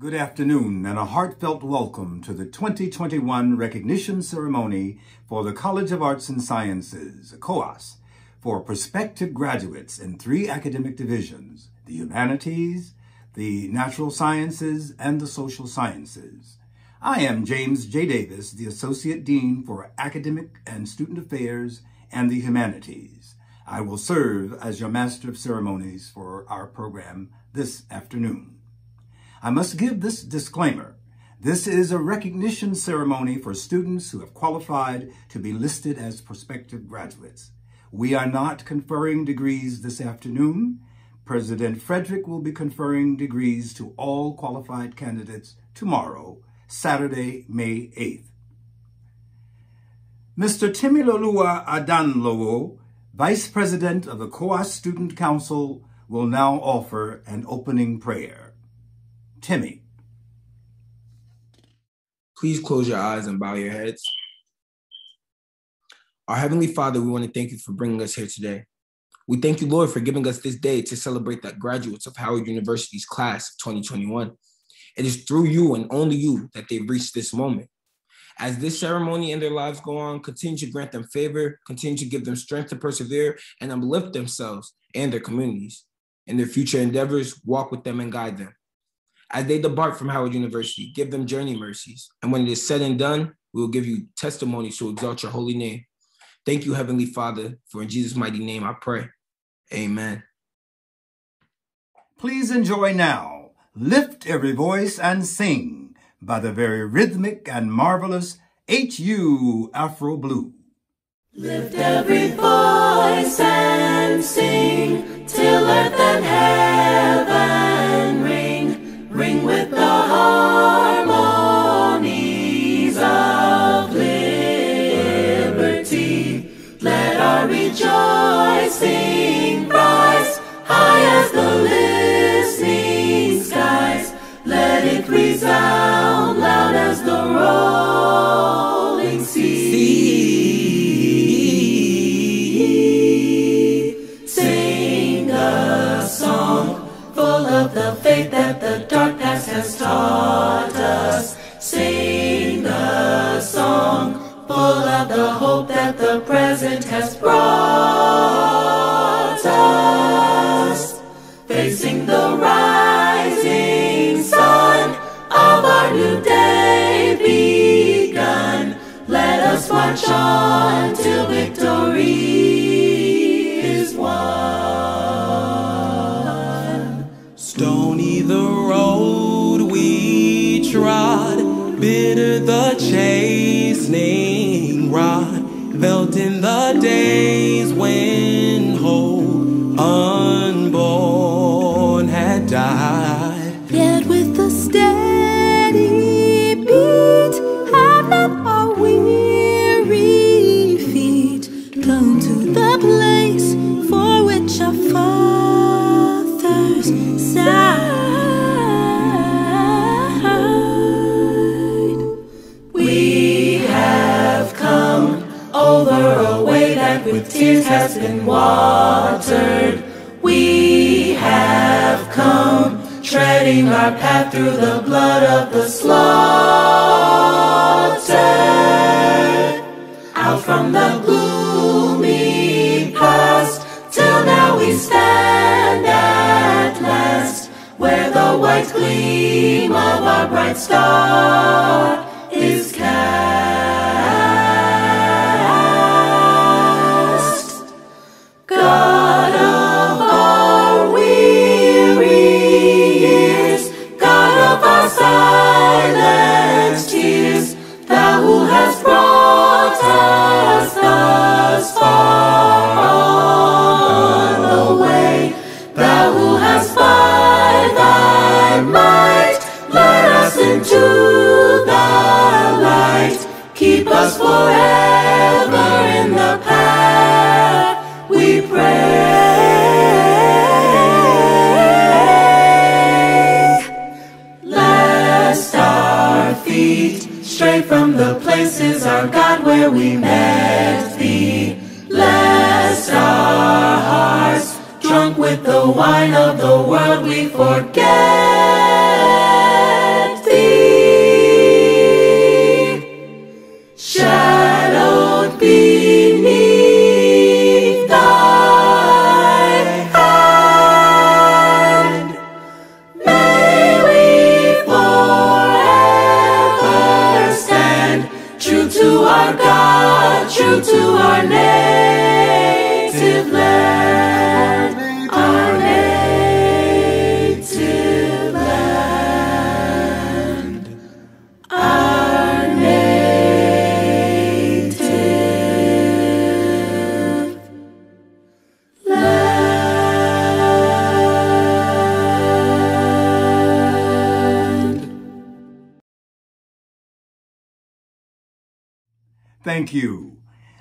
Good afternoon and a heartfelt welcome to the 2021 recognition ceremony for the College of Arts and Sciences, COAS, for prospective graduates in three academic divisions, the humanities, the natural sciences, and the social sciences. I am James J. Davis, the Associate Dean for Academic and Student Affairs and the Humanities. I will serve as your Master of Ceremonies for our program this afternoon. I must give this disclaimer. This is a recognition ceremony for students who have qualified to be listed as prospective graduates. We are not conferring degrees this afternoon. President Frederick will be conferring degrees to all qualified candidates tomorrow, Saturday, May 8th. Mr. Temilolua Adanlowo, Vice President of the COAS Student Council, will now offer an opening prayer. Timmy. Please close your eyes and bow your heads. Our Heavenly Father, we want to thank you for bringing us here today. We thank you, Lord, for giving us this day to celebrate the graduates of Howard University's class of 2021. It is through you and only you that they've reached this moment. As this ceremony and their lives go on, continue to grant them favor, continue to give them strength to persevere and uplift themselves and their communities. In their future endeavors, walk with them and guide them. As they depart from Howard University, give them journey mercies. And when it is said and done, we will give you testimonies to exalt your holy name. Thank you, Heavenly Father, for in Jesus' mighty name I pray. Amen. Please enjoy now Lift Every Voice and Sing by the very rhythmic and marvelous H.U. Afro Blue. Lift every voice and sing till earth and heaven ring with the harmonies of liberty. Let our rejoicing rise high as the listening skies. Let it resound loud as the rolling of the faith that the dark past has taught us. Sing the song full of the hope that the present has brought us. Facing the rising sun of our new day begun, let us march on till victory felt in the days when hope has been watered. We have come treading our path through the blood of the slaughtered. Out from the gloomy past till now we stand at last where the white gleam of our bright star is cast. From the places, our God, where we met Thee. Lest our hearts, drunk with the wine of the world, we forget Thank you.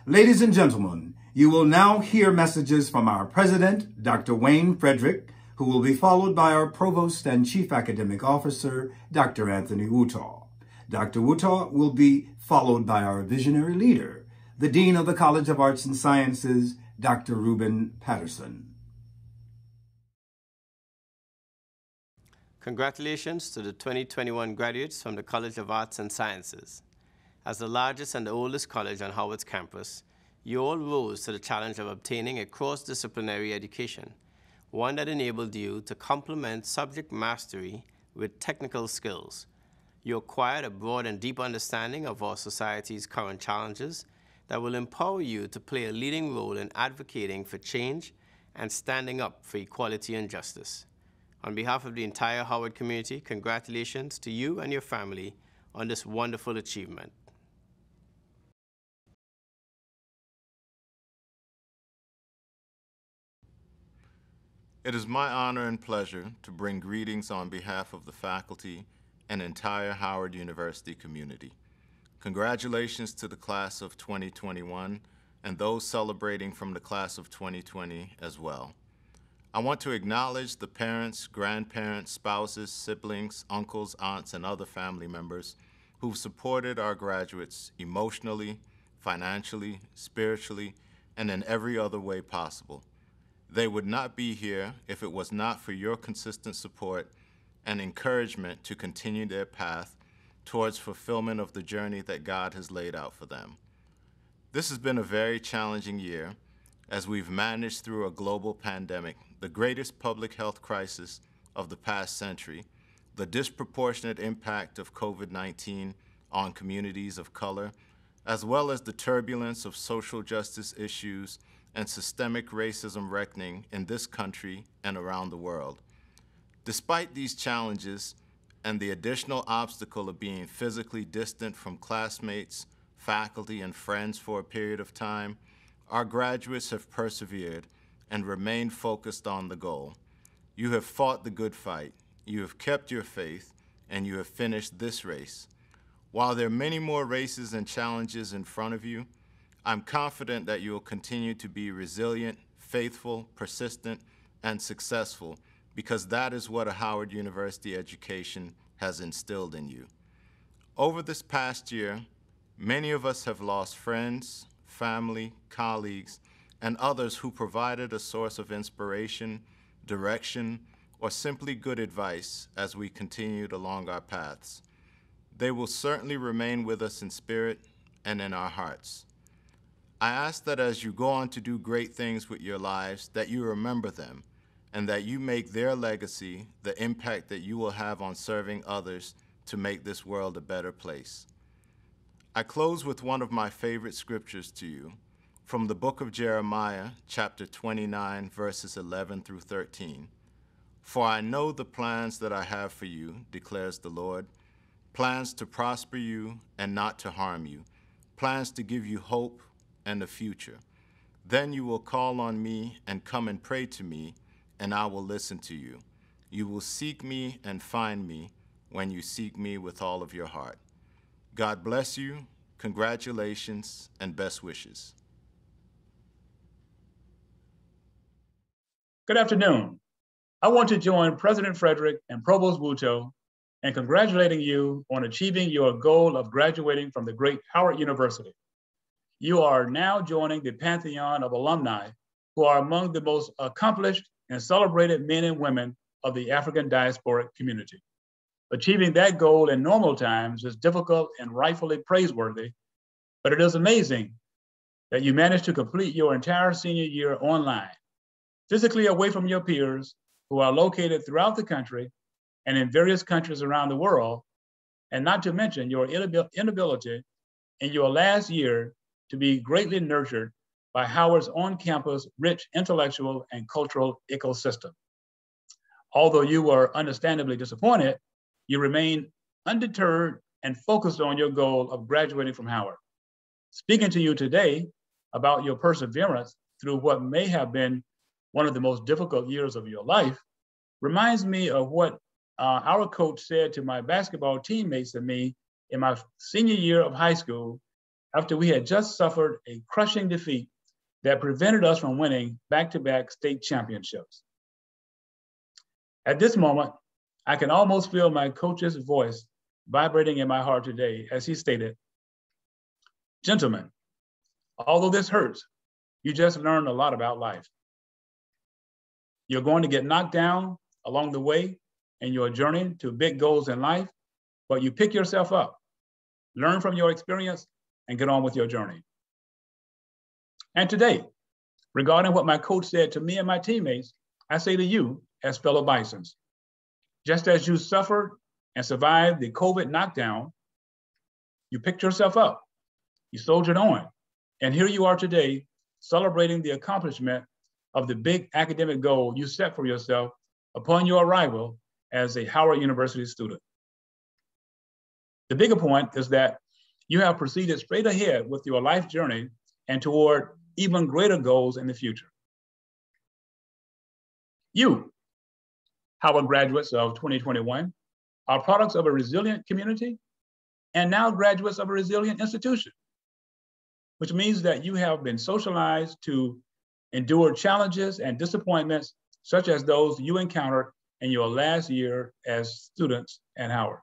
Ladies and gentlemen, you will now hear messages from our president, Dr. Wayne Frederick, who will be followed by our provost and chief academic officer, Dr. Anthony Wutoh. Dr. Wutoh will be followed by our visionary leader, the Dean of the College of Arts and Sciences, Dr. Rubin Patterson. Congratulations to the 2021 graduates from the College of Arts and Sciences. As the largest and the oldest college on Howard's campus, you all rose to the challenge of obtaining a cross-disciplinary education one that enabled you to complement subject mastery with technical skills. You acquired a broad and deep understanding of our society's current challenges that will empower you to play a leading role in advocating for change and standing up for equality and justice. On behalf of the entire Howard community, congratulations to you and your family on this wonderful achievement. It is my honor and pleasure to bring greetings on behalf of the faculty and entire Howard University community. Congratulations to the class of 2021 and those celebrating from the class of 2020 as well. I want to acknowledge the parents, grandparents, spouses, siblings, uncles, aunts, and other family members who've supported our graduates emotionally, financially, spiritually, and in every other way possible. They would not be here if it was not for your consistent support and encouragement to continue their path towards fulfillment of the journey that God has laid out for them. This has been a very challenging year as we've managed through a global pandemic, the greatest public health crisis of the past century, the disproportionate impact of COVID-19 on communities of color, as well as the turbulence of social justice issues and systemic racism reckoning in this country and around the world. Despite these challenges and the additional obstacle of being physically distant from classmates, faculty, and friends for a period of time, our graduates have persevered and remained focused on the goal. You have fought the good fight, you have kept your faith, and you have finished this race. While there are many more races and challenges in front of you, I'm confident that you will continue to be resilient, faithful, persistent, and successful because that is what a Howard University education has instilled in you. Over this past year, many of us have lost friends, family, colleagues, and others who provided a source of inspiration, direction, or simply good advice as we continued along our paths. They will certainly remain with us in spirit and in our hearts. I ask that as you go on to do great things with your lives, that you remember them and that you make their legacy the impact that you will have on serving others to make this world a better place. I close with one of my favorite scriptures to you from the book of Jeremiah, chapter 29, verses 11 through 13. For I know the plans that I have for you, declares the Lord, plans to prosper you and not to harm you, plans to give you hope and the future. Then you will call on me and come and pray to me, and I will listen to you. You will seek me and find me when you seek me with all of your heart. God bless you, congratulations, and best wishes. Good afternoon. I want to join President Frederick and Provost Wutoh in congratulating you on achieving your goal of graduating from the great Howard University you are now joining the pantheon of alumni who are among the most accomplished and celebrated men and women of the African diasporic community. Achieving that goal in normal times is difficult and rightfully praiseworthy, but it is amazing that you managed to complete your entire senior year online, physically away from your peers who are located throughout the country and in various countries around the world, and not to mention your inability in your last year to be greatly nurtured by Howard's on-campus rich intellectual and cultural ecosystem. Although you were understandably disappointed, you remained undeterred and focused on your goal of graduating from Howard. Speaking to you today about your perseverance through what may have been one of the most difficult years of your life reminds me of what uh, our coach said to my basketball teammates and me in my senior year of high school after we had just suffered a crushing defeat that prevented us from winning back-to-back state championships. At this moment, I can almost feel my coach's voice vibrating in my heart today as he stated, Gentlemen, although this hurts, you just learned a lot about life. You're going to get knocked down along the way in your journey to big goals in life, but you pick yourself up, learn from your experience, and get on with your journey. And today, regarding what my coach said to me and my teammates, I say to you as fellow Bisons, just as you suffered and survived the COVID knockdown, you picked yourself up, you soldiered on, and here you are today celebrating the accomplishment of the big academic goal you set for yourself upon your arrival as a Howard University student. The bigger point is that you have proceeded straight ahead with your life journey and toward even greater goals in the future. You, Howard graduates of 2021, are products of a resilient community and now graduates of a resilient institution, which means that you have been socialized to endure challenges and disappointments such as those you encountered in your last year as students at Howard.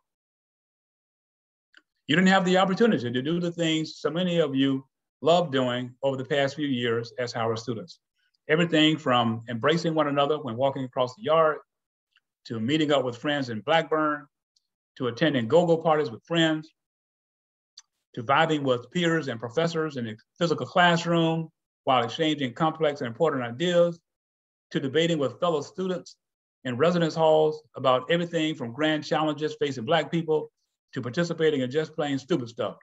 You didn't have the opportunity to do the things so many of you love doing over the past few years as Howard students. Everything from embracing one another when walking across the yard, to meeting up with friends in Blackburn, to attending go-go parties with friends, to vibing with peers and professors in the physical classroom while exchanging complex and important ideas, to debating with fellow students in residence halls about everything from grand challenges facing Black people to participating in just plain stupid stuff.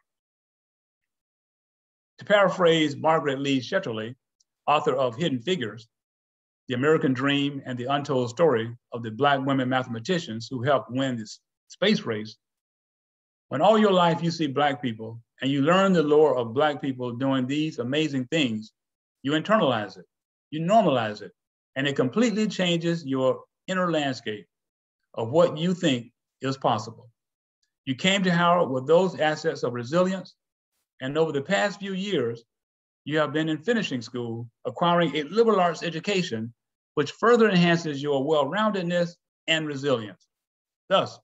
To paraphrase Margaret Lee Shetterly, author of Hidden Figures, The American Dream and the Untold Story of the Black Women Mathematicians who helped win this space race, when all your life you see Black people and you learn the lore of Black people doing these amazing things, you internalize it, you normalize it, and it completely changes your inner landscape of what you think is possible. You came to Howard with those assets of resilience, and over the past few years, you have been in finishing school, acquiring a liberal arts education, which further enhances your well-roundedness and resilience. Thus,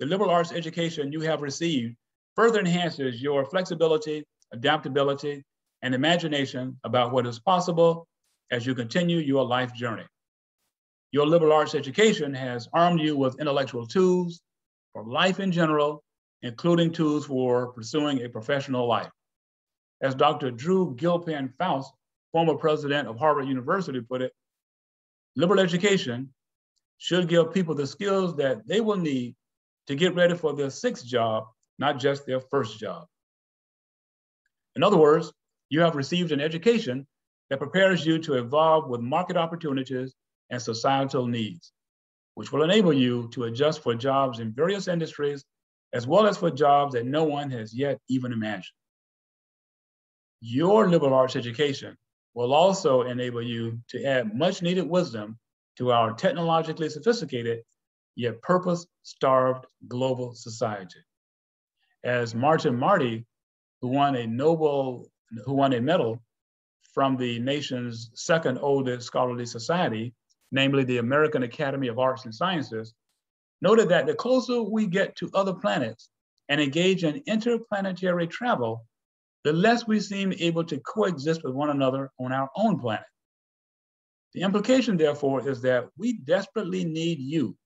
the liberal arts education you have received further enhances your flexibility, adaptability, and imagination about what is possible as you continue your life journey. Your liberal arts education has armed you with intellectual tools, for life in general, including tools for pursuing a professional life. As Dr. Drew Gilpin Faust, former president of Harvard University, put it, liberal education should give people the skills that they will need to get ready for their sixth job, not just their first job. In other words, you have received an education that prepares you to evolve with market opportunities and societal needs which will enable you to adjust for jobs in various industries, as well as for jobs that no one has yet even imagined. Your liberal arts education will also enable you to add much needed wisdom to our technologically sophisticated yet purpose-starved global society. As Martin Marty, who won a Nobel, who won a medal from the nation's second oldest scholarly society, namely the American Academy of Arts and Sciences, noted that the closer we get to other planets and engage in interplanetary travel, the less we seem able to coexist with one another on our own planet. The implication, therefore, is that we desperately need you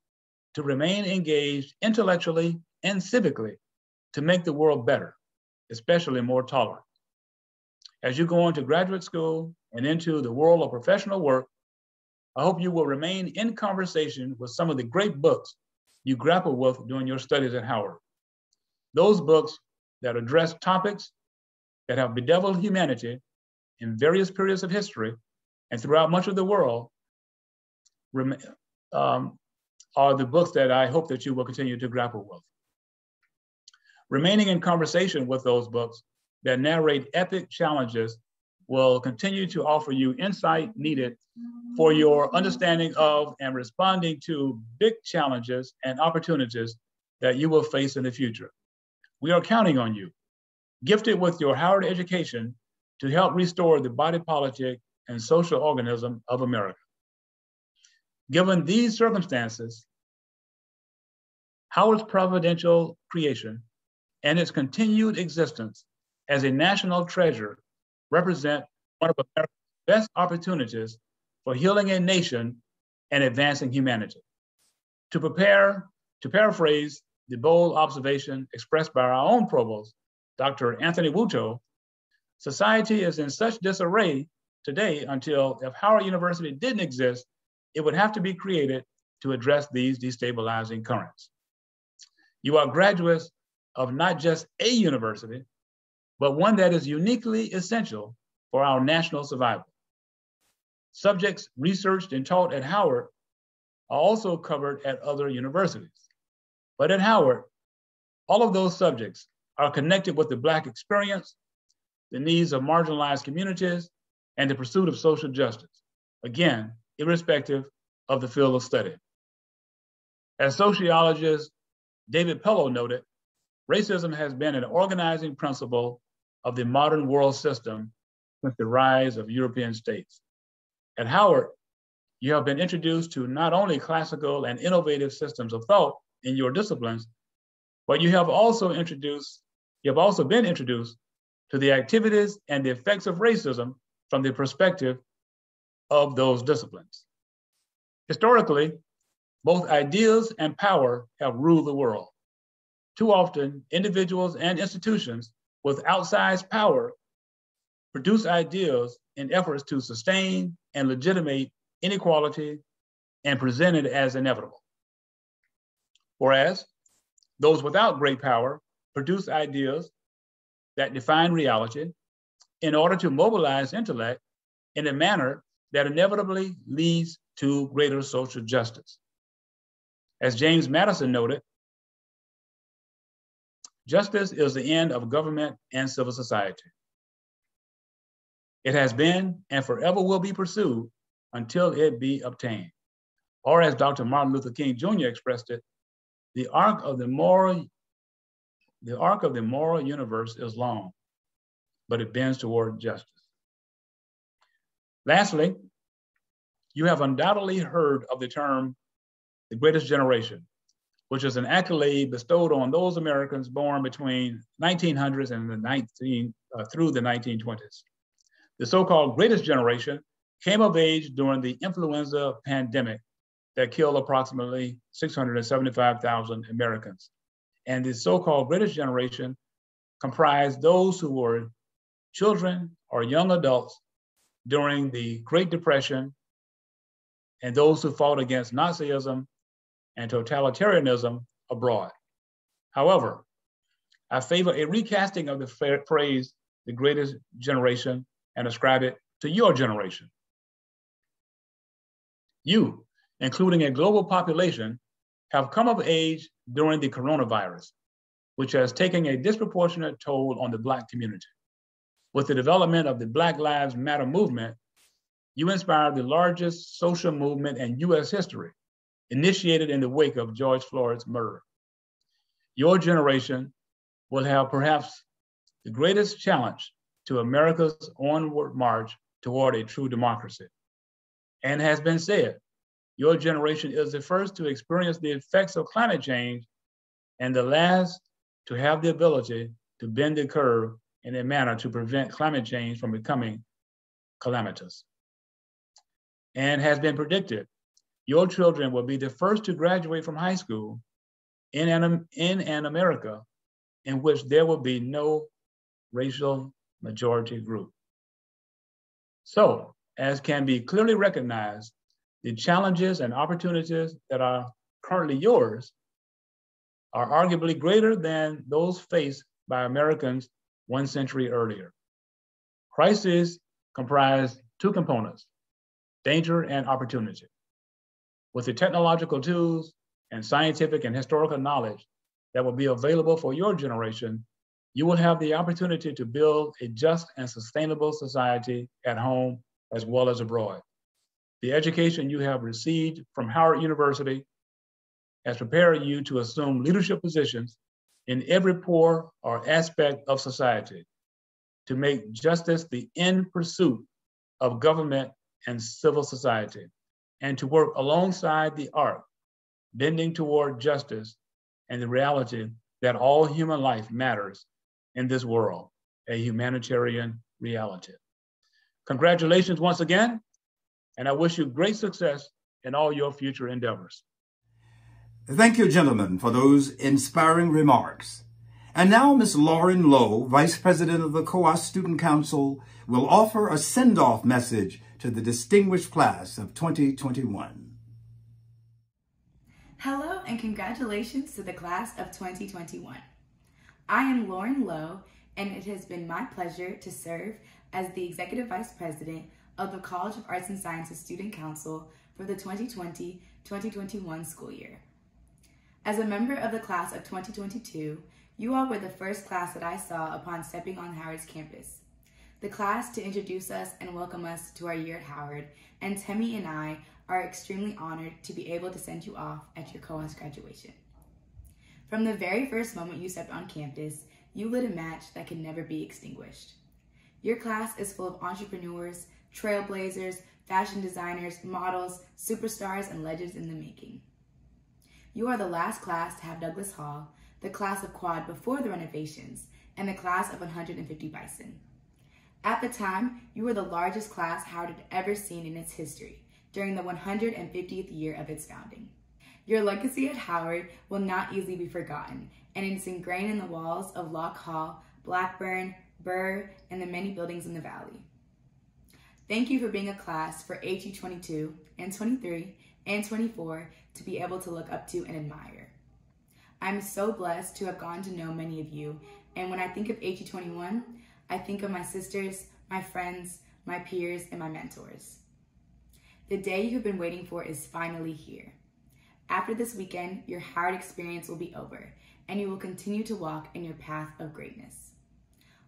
to remain engaged intellectually and civically to make the world better, especially more tolerant. As you go on to graduate school and into the world of professional work, I hope you will remain in conversation with some of the great books you grapple with during your studies at Howard. Those books that address topics that have bedeviled humanity in various periods of history and throughout much of the world um, are the books that I hope that you will continue to grapple with. Remaining in conversation with those books that narrate epic challenges will continue to offer you insight needed for your understanding of and responding to big challenges and opportunities that you will face in the future. We are counting on you gifted with your Howard education to help restore the body politic and social organism of America. Given these circumstances, Howard's providential creation and its continued existence as a national treasure represent one of America's best opportunities for healing a nation and advancing humanity. To prepare, to paraphrase the bold observation expressed by our own provost, Dr. Anthony Wutoh, society is in such disarray today until if Howard University didn't exist, it would have to be created to address these destabilizing currents. You are graduates of not just a university, but one that is uniquely essential for our national survival. Subjects researched and taught at Howard are also covered at other universities. But at Howard, all of those subjects are connected with the Black experience, the needs of marginalized communities, and the pursuit of social justice. Again, irrespective of the field of study. As sociologist David Pellow noted, racism has been an organizing principle of the modern world system with the rise of European states. At Howard, you have been introduced to not only classical and innovative systems of thought in your disciplines, but you have also introduced, you have also been introduced to the activities and the effects of racism from the perspective of those disciplines. Historically, both ideas and power have ruled the world. Too often, individuals and institutions with outsized power produce ideas in efforts to sustain and legitimate inequality and present it as inevitable. Whereas those without great power produce ideas that define reality in order to mobilize intellect in a manner that inevitably leads to greater social justice. As James Madison noted, justice is the end of government and civil society. It has been and forever will be pursued until it be obtained. Or as Dr. Martin Luther King Jr. expressed it, the arc of the moral, the arc of the moral universe is long, but it bends toward justice. Lastly, you have undoubtedly heard of the term the greatest generation, which is an accolade bestowed on those Americans born between 1900s and the 19, uh, through the 1920s. The so-called greatest generation came of age during the influenza pandemic that killed approximately 675,000 Americans. And the so-called greatest generation comprised those who were children or young adults during the Great Depression and those who fought against Nazism and totalitarianism abroad. However, I favor a recasting of the phrase, the greatest generation, and ascribe it to your generation. You, including a global population, have come of age during the coronavirus, which has taken a disproportionate toll on the Black community. With the development of the Black Lives Matter movement, you inspired the largest social movement in US history initiated in the wake of George Floyd's murder. Your generation will have perhaps the greatest challenge to America's onward march toward a true democracy. And has been said, your generation is the first to experience the effects of climate change and the last to have the ability to bend the curve in a manner to prevent climate change from becoming calamitous. And has been predicted your children will be the first to graduate from high school in an, in an America in which there will be no racial majority group. So, as can be clearly recognized, the challenges and opportunities that are currently yours are arguably greater than those faced by Americans one century earlier. Crises comprise two components, danger and opportunity. With the technological tools and scientific and historical knowledge that will be available for your generation, you will have the opportunity to build a just and sustainable society at home as well as abroad. The education you have received from Howard University has prepared you to assume leadership positions in every pore or aspect of society to make justice the end pursuit of government and civil society, and to work alongside the art, bending toward justice and the reality that all human life matters in this world, a humanitarian reality. Congratulations once again, and I wish you great success in all your future endeavors. Thank you, gentlemen, for those inspiring remarks. And now Ms. Lauren Lowe, Vice President of the COAS Student Council, will offer a send-off message to the distinguished class of 2021. Hello and congratulations to the class of 2021. I am Lauren Lowe, and it has been my pleasure to serve as the Executive Vice President of the College of Arts and Sciences Student Council for the 2020-2021 school year. As a member of the class of 2022, you all were the first class that I saw upon stepping on Howard's campus. The class to introduce us and welcome us to our year at Howard, and Temi and I are extremely honored to be able to send you off at your COAS graduation. From the very first moment you stepped on campus, you lit a match that can never be extinguished. Your class is full of entrepreneurs, trailblazers, fashion designers, models, superstars, and legends in the making. You are the last class to have Douglass Hall, the class of quad before the renovations, and the class of 150 bison. At the time, you were the largest class Howard had ever seen in its history during the 150th year of its founding. Your legacy at Howard will not easily be forgotten, and it is ingrained in the walls of Locke Hall, Blackburn, Burr, and the many buildings in the valley. Thank you for being a class for HU 22 and 23 and 24 to be able to look up to and admire. I'm so blessed to have gotten to know many of you, and when I think of HU 21, I think of my sisters, my friends, my peers, and my mentors. The day you've been waiting for is finally here. After this weekend, your hard experience will be over, and you will continue to walk in your path of greatness.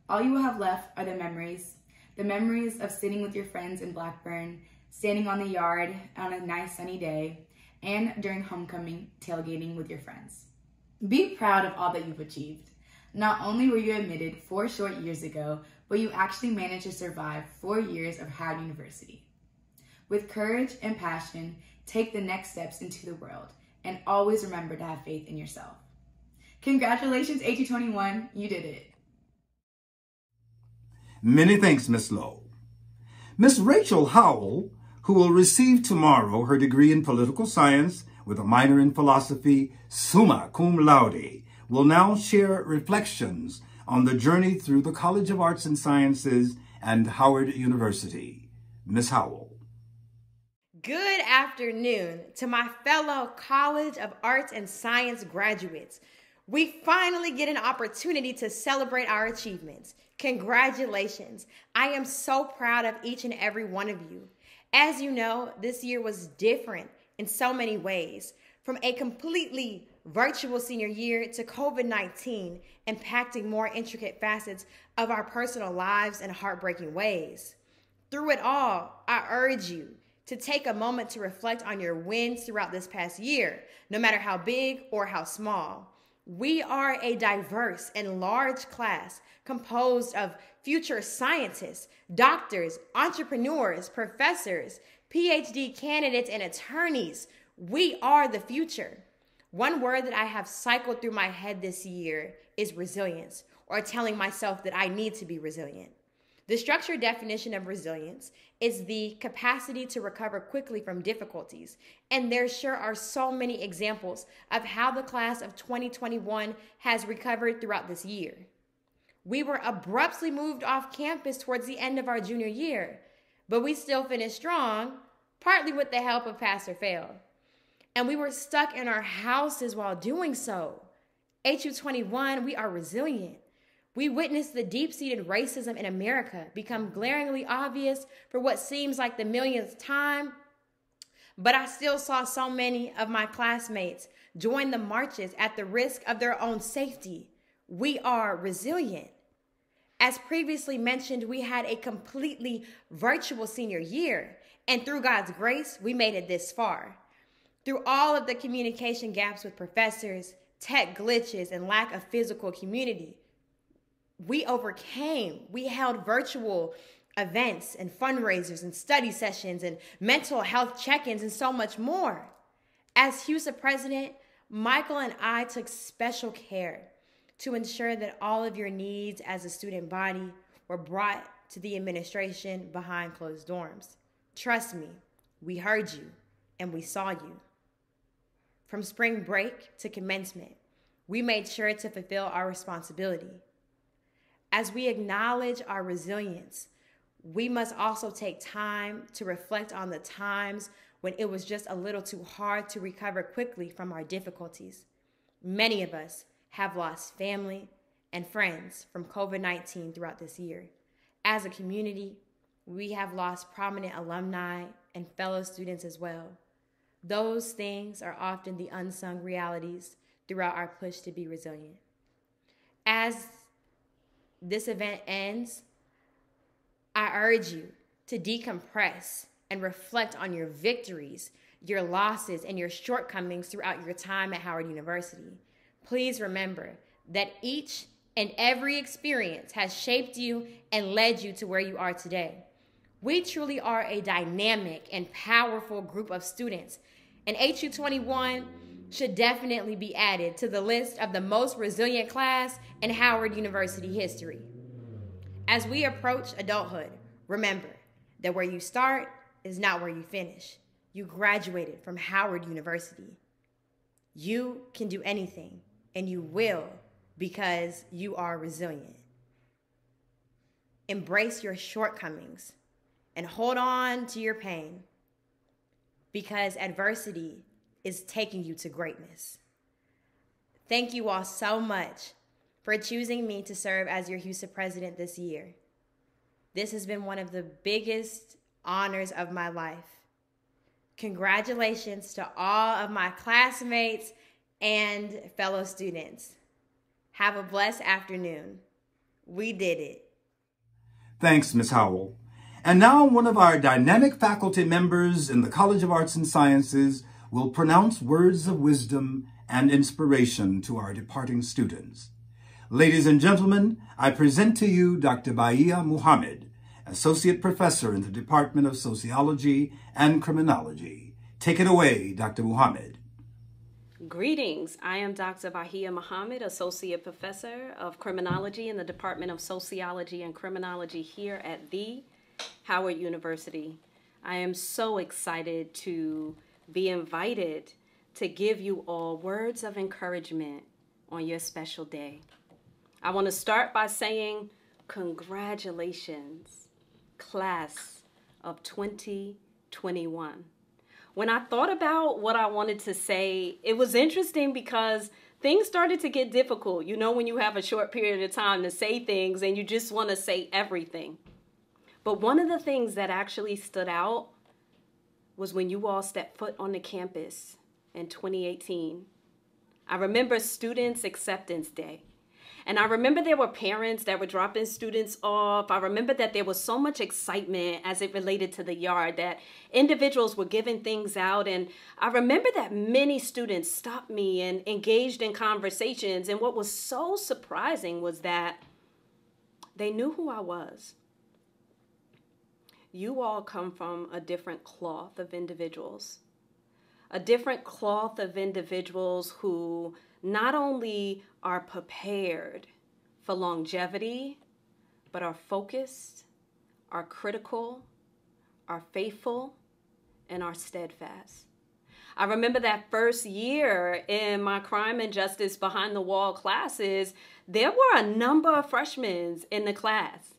All you will have left are the memories, the memories of sitting with your friends in Blackburn, standing on the yard on a nice sunny day, and during homecoming, tailgating with your friends. Be proud of all that you've achieved. Not only were you admitted four short years ago, but you actually managed to survive four years of Howard University. With courage and passion, take the next steps into the world, and always remember to have faith in yourself. Congratulations, HU21, you did it. Many thanks, Miss Lowe. Miss Rachel Howell, who will receive tomorrow her degree in political science with a minor in philosophy, summa cum laude, will now share reflections on the journey through the College of Arts and Sciences and Howard University. Miss Howell. Good afternoon to my fellow College of Arts and Science graduates. We finally get an opportunity to celebrate our achievements. Congratulations. I am so proud of each and every one of you. As you know, this year was different in so many ways. From a completely virtual senior year to COVID 19 impacting more intricate facets of our personal lives in heartbreaking ways. Through it all, I urge you to take a moment to reflect on your wins throughout this past year, no matter how big or how small. We are a diverse and large class composed of future scientists, doctors, entrepreneurs, professors, PhD candidates, and attorneys. We are the future. One word that I have cycled through my head this year is resilience, or telling myself that I need to be resilient. The structured definition of resilience is the capacity to recover quickly from difficulties. And there sure are so many examples of how the class of 2021 has recovered throughout this year. We were abruptly moved off campus towards the end of our junior year, but we still finished strong, partly with the help of Pastor Fail. And we were stuck in our houses while doing so. HU21, we are resilient. We witnessed the deep seated racism in America become glaringly obvious for what seems like the millionth time. But I still saw so many of my classmates join the marches at the risk of their own safety. We are resilient. As previously mentioned, we had a completely virtual senior year, and through God's grace, we made it this far. Through all of the communication gaps with professors, tech glitches, and lack of physical community. We overcame. We held virtual events and fundraisers and study sessions and mental health check ins and so much more. As HUSA president, Michael and I took special care to ensure that all of your needs as a student body were brought to the administration behind closed dorms. Trust me, we heard you and we saw you. From spring break to commencement, we made sure to fulfill our responsibility. As we acknowledge our resilience, we must also take time to reflect on the times when it was just a little too hard to recover quickly from our difficulties. Many of us have lost family and friends from COVID 19 throughout this year. As a community, we have lost prominent alumni and fellow students as well. Those things are often the unsung realities throughout our push to be resilient. As this event ends, I urge you to decompress and reflect on your victories, your losses, and your shortcomings throughout your time at Howard University. Please remember that each and every experience has shaped you and led you to where you are today. We truly are a dynamic and powerful group of students, and HU21 should definitely be added to the list of the most resilient class in Howard University history. As we approach adulthood, remember that where you start is not where you finish. You graduated from Howard University. You can do anything, and you will because you are resilient. Embrace your shortcomings and hold on to your pain because adversity is taking you to greatness. Thank you all so much for choosing me to serve as your HUSA president this year. This has been one of the biggest honors of my life. Congratulations to all of my classmates and fellow students. Have a blessed afternoon. We did it. Thanks, Ms. Howell. And now one of our dynamic faculty members in the College of Arts and Sciences will pronounce words of wisdom and inspiration to our departing students. Ladies and gentlemen, I present to you Dr. Bahiyyah Muhammad, Associate Professor in the Department of Sociology and Criminology. Take it away, Dr. Muhammad. Greetings. I am Dr. Bahiyyah Muhammad, Associate Professor of Criminology in the Department of Sociology and Criminology here at the Howard University. I am so excited to be invited to give you all words of encouragement on your special day. I want to start by saying congratulations, class of 2021. When I thought about what I wanted to say, it was interesting because things started to get difficult. You know, when you have a short period of time to say things and you just want to say everything. But one of the things that actually stood out was when you all stepped foot on the campus in 2018. I remember Students Acceptance Day. And I remember there were parents that were dropping students off. I remember that there was so much excitement as it related to the yard that individuals were giving things out. And I remember that many students stopped me and engaged in conversations. And what was so surprising was that they knew who I was you all come from a different cloth of individuals. A different cloth of individuals who not only are prepared for longevity, but are focused, are critical, are faithful, and are steadfast. I remember that first year in my crime and justice behind the wall classes, there were a number of freshmen in the class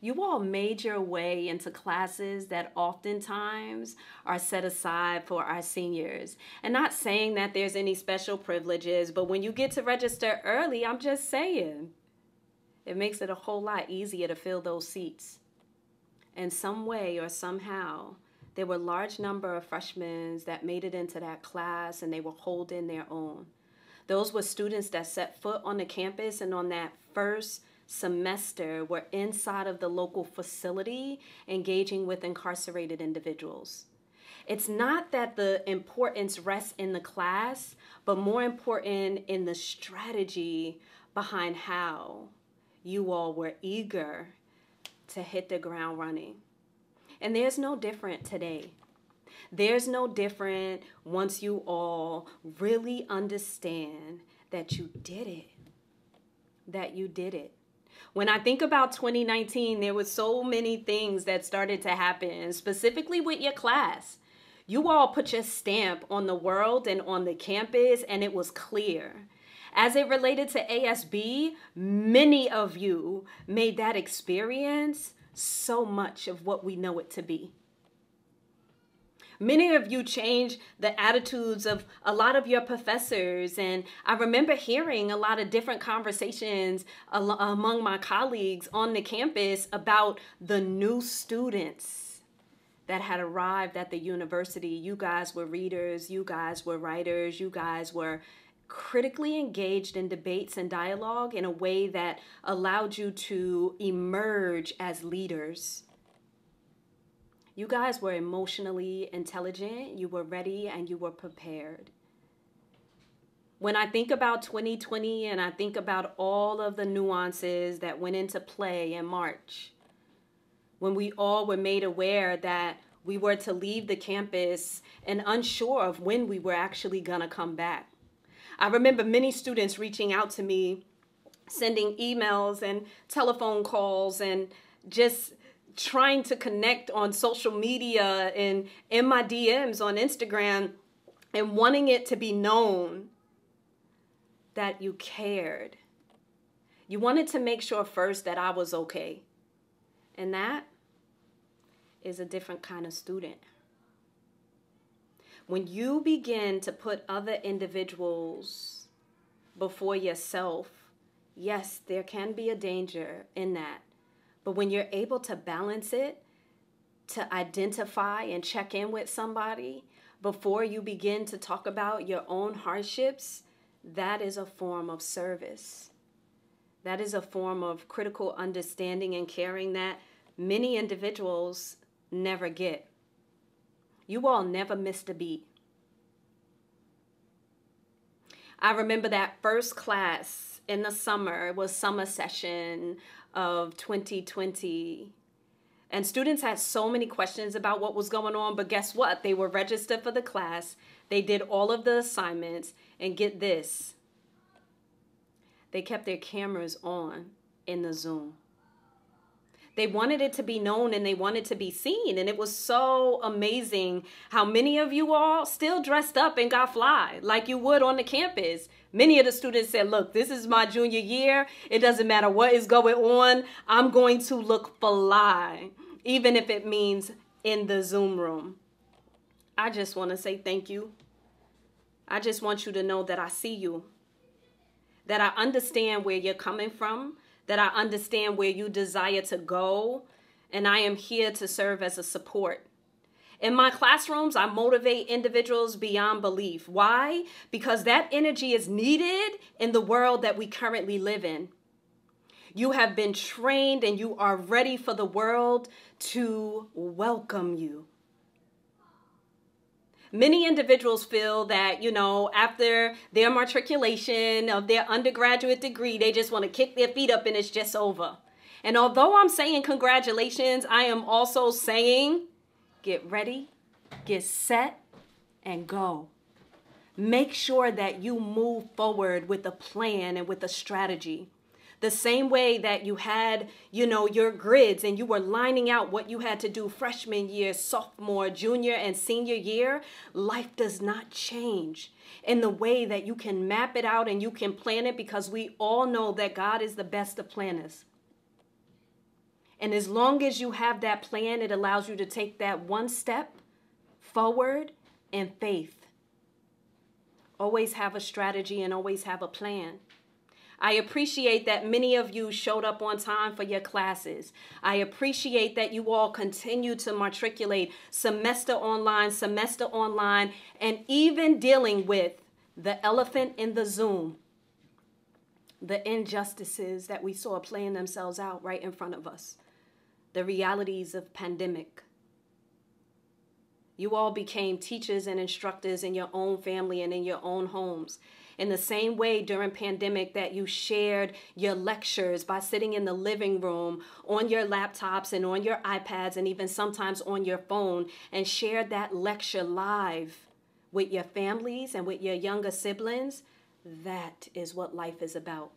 you all made your way into classes that oftentimes are set aside for our seniors. And not saying that there's any special privileges, but when you get to register early, I'm just saying, it makes it a whole lot easier to fill those seats. In some way or somehow, there were a large number of freshmen that made it into that class and they were holding their own. Those were students that set foot on the campus and on that first semester were inside of the local facility engaging with incarcerated individuals. It's not that the importance rests in the class, but more important in the strategy behind how you all were eager to hit the ground running. And there's no different today. There's no different once you all really understand that you did it. That you did it. When I think about 2019, there was so many things that started to happen, specifically with your class. You all put your stamp on the world and on the campus, and it was clear. As it related to ASB, many of you made that experience so much of what we know it to be. Many of you changed the attitudes of a lot of your professors. And I remember hearing a lot of different conversations among my colleagues on the campus about the new students that had arrived at the university. You guys were readers, you guys were writers, you guys were critically engaged in debates and dialogue in a way that allowed you to emerge as leaders you guys were emotionally intelligent, you were ready, and you were prepared. When I think about 2020 and I think about all of the nuances that went into play in March, when we all were made aware that we were to leave the campus and unsure of when we were actually to come back. I remember many students reaching out to me, sending emails and telephone calls, and just trying to connect on social media and in my DMs on Instagram and wanting it to be known that you cared. You wanted to make sure first that I was okay. And that is a different kind of student. When you begin to put other individuals before yourself, yes, there can be a danger in that. But when you're able to balance it, to identify and check in with somebody before you begin to talk about your own hardships, that is a form of service. That is a form of critical understanding and caring that many individuals never get. You all never missed a beat. I remember that first class in the summer, it was summer session of 2020. And students had so many questions about what was going on, but guess what? They were registered for the class, they did all of the assignments, and get this they kept their cameras on in the Zoom. They wanted it to be known and they wanted to be seen. And it was so amazing how many of you all still dressed up and got fly like you would on the campus. Many of the students said, Look, this is my junior year. It doesn't matter what is going on. I'm going to look fly, even if it means in the Zoom room. I just want to say thank you. I just want you to know that I see you, that I understand where you're coming from that I understand where you desire to go, and I am here to serve as a support. In my classrooms, I motivate individuals beyond belief. Why? Because that energy is needed in the world that we currently live in. You have been trained and you are ready for the world to welcome you. Many individuals feel that, you know, after their matriculation of their undergraduate degree, they just want to kick their feet up and it's just over. And although I'm saying congratulations, I am also saying get ready, get set, and go. Make sure that you move forward with a plan and with a strategy the same way that you had, you know, your grids and you were lining out what you had to do freshman year, sophomore, junior, and senior year, life does not change in the way that you can map it out and you can plan it because we all know that God is the best of planners. And as long as you have that plan, it allows you to take that one step forward in faith. Always have a strategy and always have a plan. I appreciate that many of you showed up on time for your classes. I appreciate that you all continue to matriculate semester online, semester online, and even dealing with the elephant in the Zoom, the injustices that we saw playing themselves out right in front of us, the realities of pandemic. You all became teachers and instructors in your own family and in your own homes. In the same way during pandemic that you shared your lectures by sitting in the living room on your laptops and on your iPads and even sometimes on your phone and shared that lecture live with your families and with your younger siblings, that is what life is about.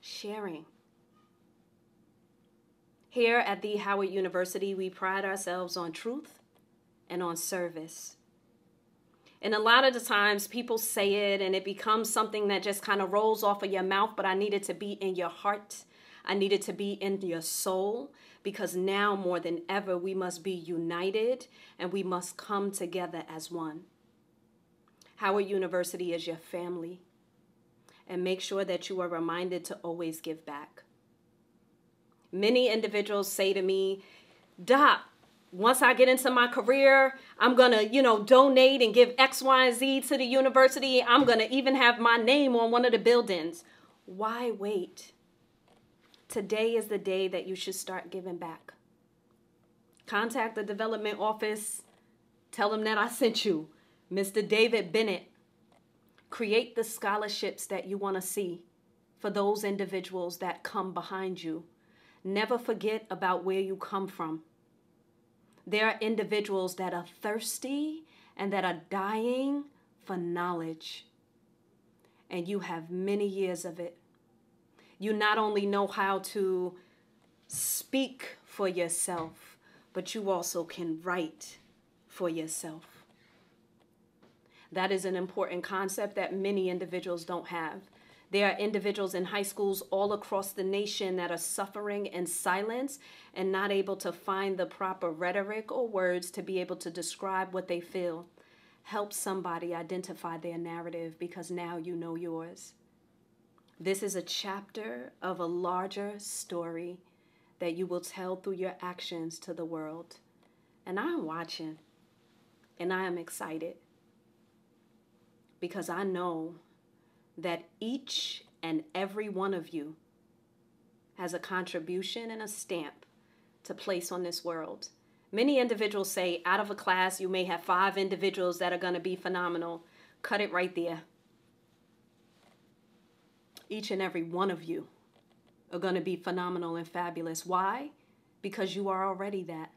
Sharing. Here at the Howard University, we pride ourselves on truth and on service. And a lot of the times people say it and it becomes something that just kind of rolls off of your mouth, but I need it to be in your heart. I need it to be in your soul because now more than ever we must be united and we must come together as one. Howard University is your family. And make sure that you are reminded to always give back. Many individuals say to me, Doc, once I get into my career, I'm going to, you know, donate and give X, Y, and Z to the university. I'm going to even have my name on one of the buildings. Why wait? Today is the day that you should start giving back. Contact the development office. Tell them that I sent you. Mr. David Bennett. Create the scholarships that you want to see for those individuals that come behind you. Never forget about where you come from. There are individuals that are thirsty and that are dying for knowledge. And you have many years of it. You not only know how to speak for yourself, but you also can write for yourself. That is an important concept that many individuals don't have. There are individuals in high schools all across the nation that are suffering in silence and not able to find the proper rhetoric or words to be able to describe what they feel. Help somebody identify their narrative because now you know yours. This is a chapter of a larger story that you will tell through your actions to the world. And I am watching and I am excited because I know that each and every one of you has a contribution and a stamp to place on this world. Many individuals say out of a class, you may have five individuals that are going to be phenomenal. Cut it right there. Each and every one of you are going to be phenomenal and fabulous. Why? Because you are already that.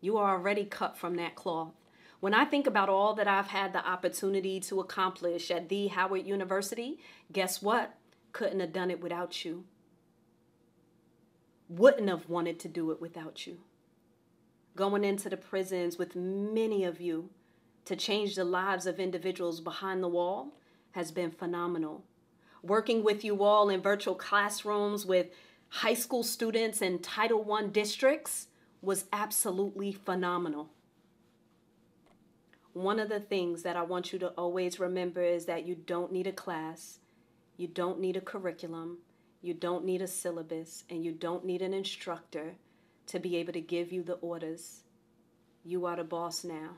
You are already cut from that cloth. When I think about all that I've had the opportunity to accomplish at the Howard University, guess what? Couldn't have done it without you. Wouldn't have wanted to do it without you. Going into the prisons with many of you to change the lives of individuals behind the wall has been phenomenal. Working with you all in virtual classrooms with high school students in Title I districts was absolutely phenomenal one of the things that I want you to always remember is that you don't need a class, you don't need a curriculum, you don't need a syllabus, and you don't need an instructor to be able to give you the orders. You are the boss now.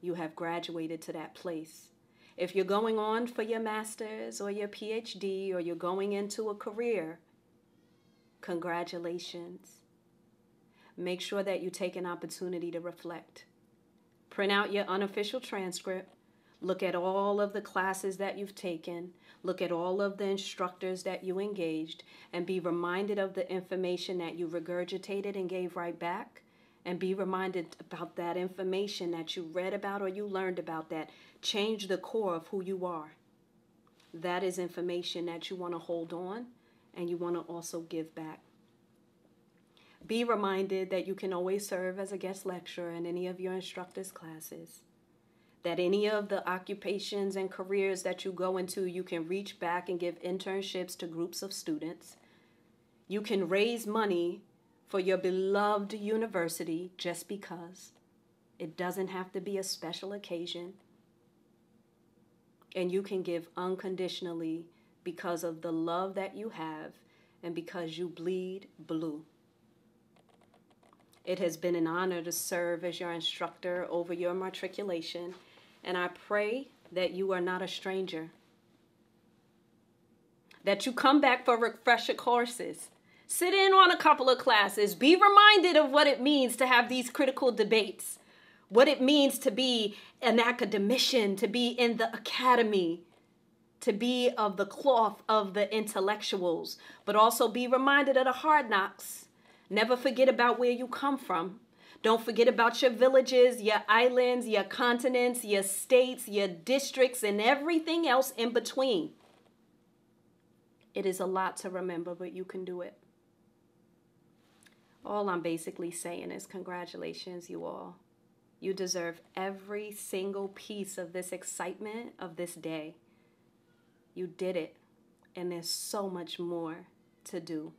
You have graduated to that place. If you're going on for your master's or your PhD or you're going into a career, congratulations. Make sure that you take an opportunity to reflect Print out your unofficial transcript. Look at all of the classes that you've taken. Look at all of the instructors that you engaged and be reminded of the information that you regurgitated and gave right back. And be reminded about that information that you read about or you learned about that changed the core of who you are. That is information that you want to hold on and you want to also give back. Be reminded that you can always serve as a guest lecturer in any of your instructor's classes. That any of the occupations and careers that you go into, you can reach back and give internships to groups of students. You can raise money for your beloved university just because. It doesn't have to be a special occasion. And you can give unconditionally because of the love that you have and because you bleed blue. It has been an honor to serve as your instructor over your matriculation, and I pray that you are not a stranger. That you come back for refresher courses. Sit in on a couple of classes. Be reminded of what it means to have these critical debates. what it means to be an academician, to be in the academy, to be of the cloth of the intellectuals, but also be reminded of the hard knocks. Never forget about where you come from. Don't forget about your villages, your islands, your continents, your states, your districts, and everything else in between. It is a lot to remember, but you can do it. All I'm basically saying is congratulations, you all. You deserve every single piece of this excitement of this day. You did it, and there's so much more to do.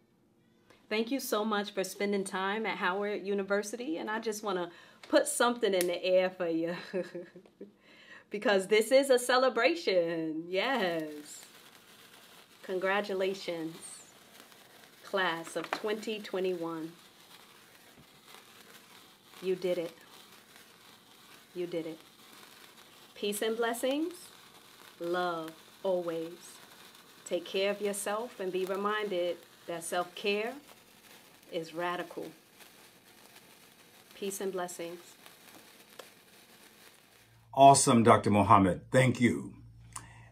Thank you so much for spending time at Howard University, and I just want to put something in the air for you because this is a celebration. Yes. Congratulations, class of 2021. You did it. You did it. Peace and blessings. Love always. Take care of yourself and be reminded that self care is radical. Peace and blessings. Awesome, Dr. Muhammad. Thank you.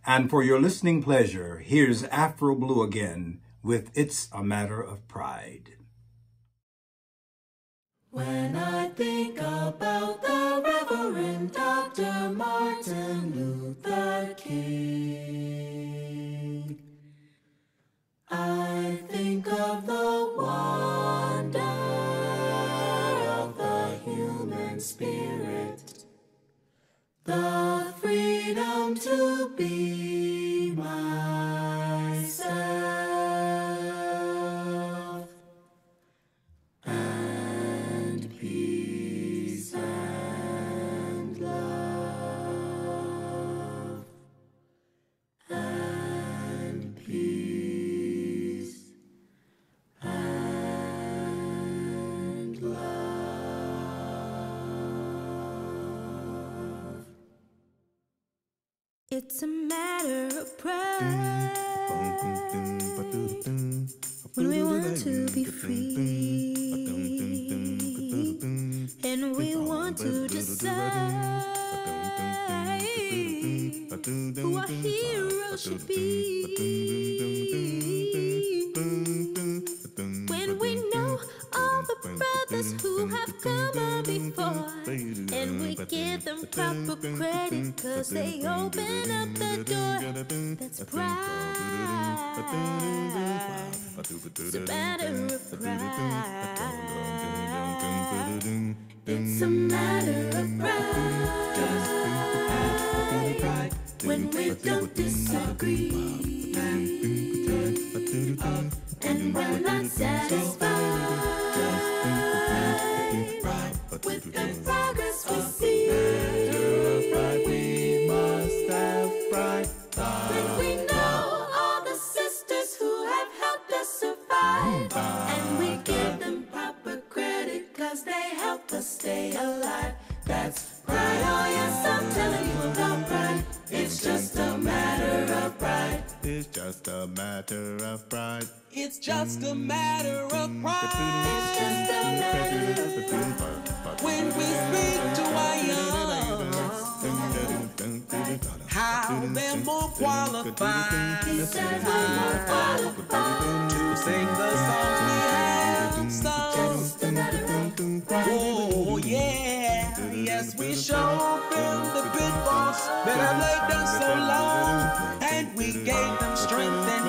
And for your listening pleasure, here's Afro Blue again with It's a Matter of Pride. When I think about the Reverend Dr. Martin Luther King, I think of the wonder of the human spirit, the freedom to be myself. When we want to be free and we want to decide who our heroes should be. Give them proper credit because they open up the door. That's pride. It's a matter of pride. It's a matter of pride when we don't disagree and we're not satisfied with the progress we see. We must have pride. We know all the sisters who have helped us survive, and we give them proper credit cause they help us stay alive. That's pride. Oh yes, I'm telling you about pride. It's just a matter of pride. It's just a matter of pride. It's just a matter of pride. It's just a matter of pride. When we speak to our young, how they're more qualified He said we're more qualified. to sing the songs we have sung. Just a matter of pride. Oh yeah, yes we show them the pitfalls that have laid down so long, and we gave them strength and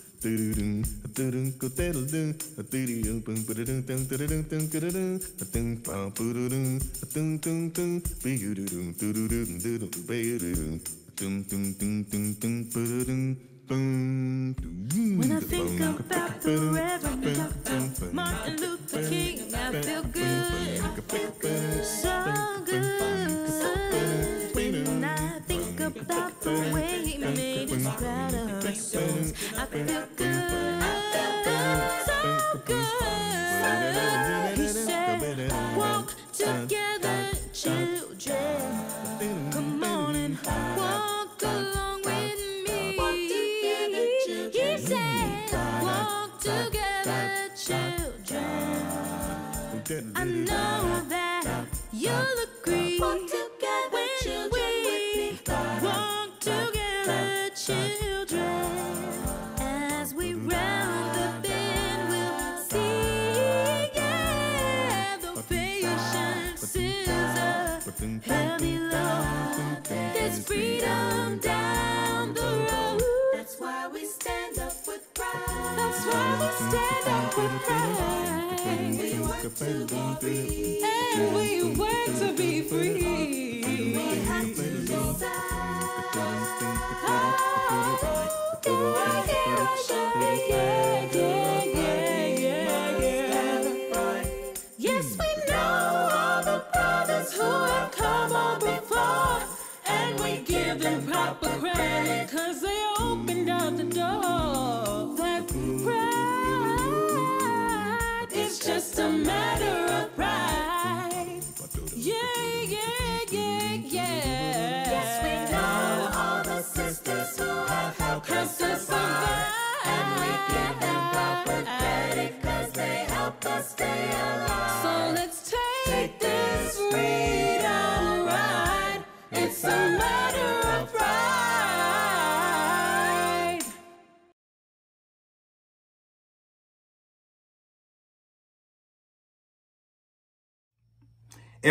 When I think about the river. I feel good,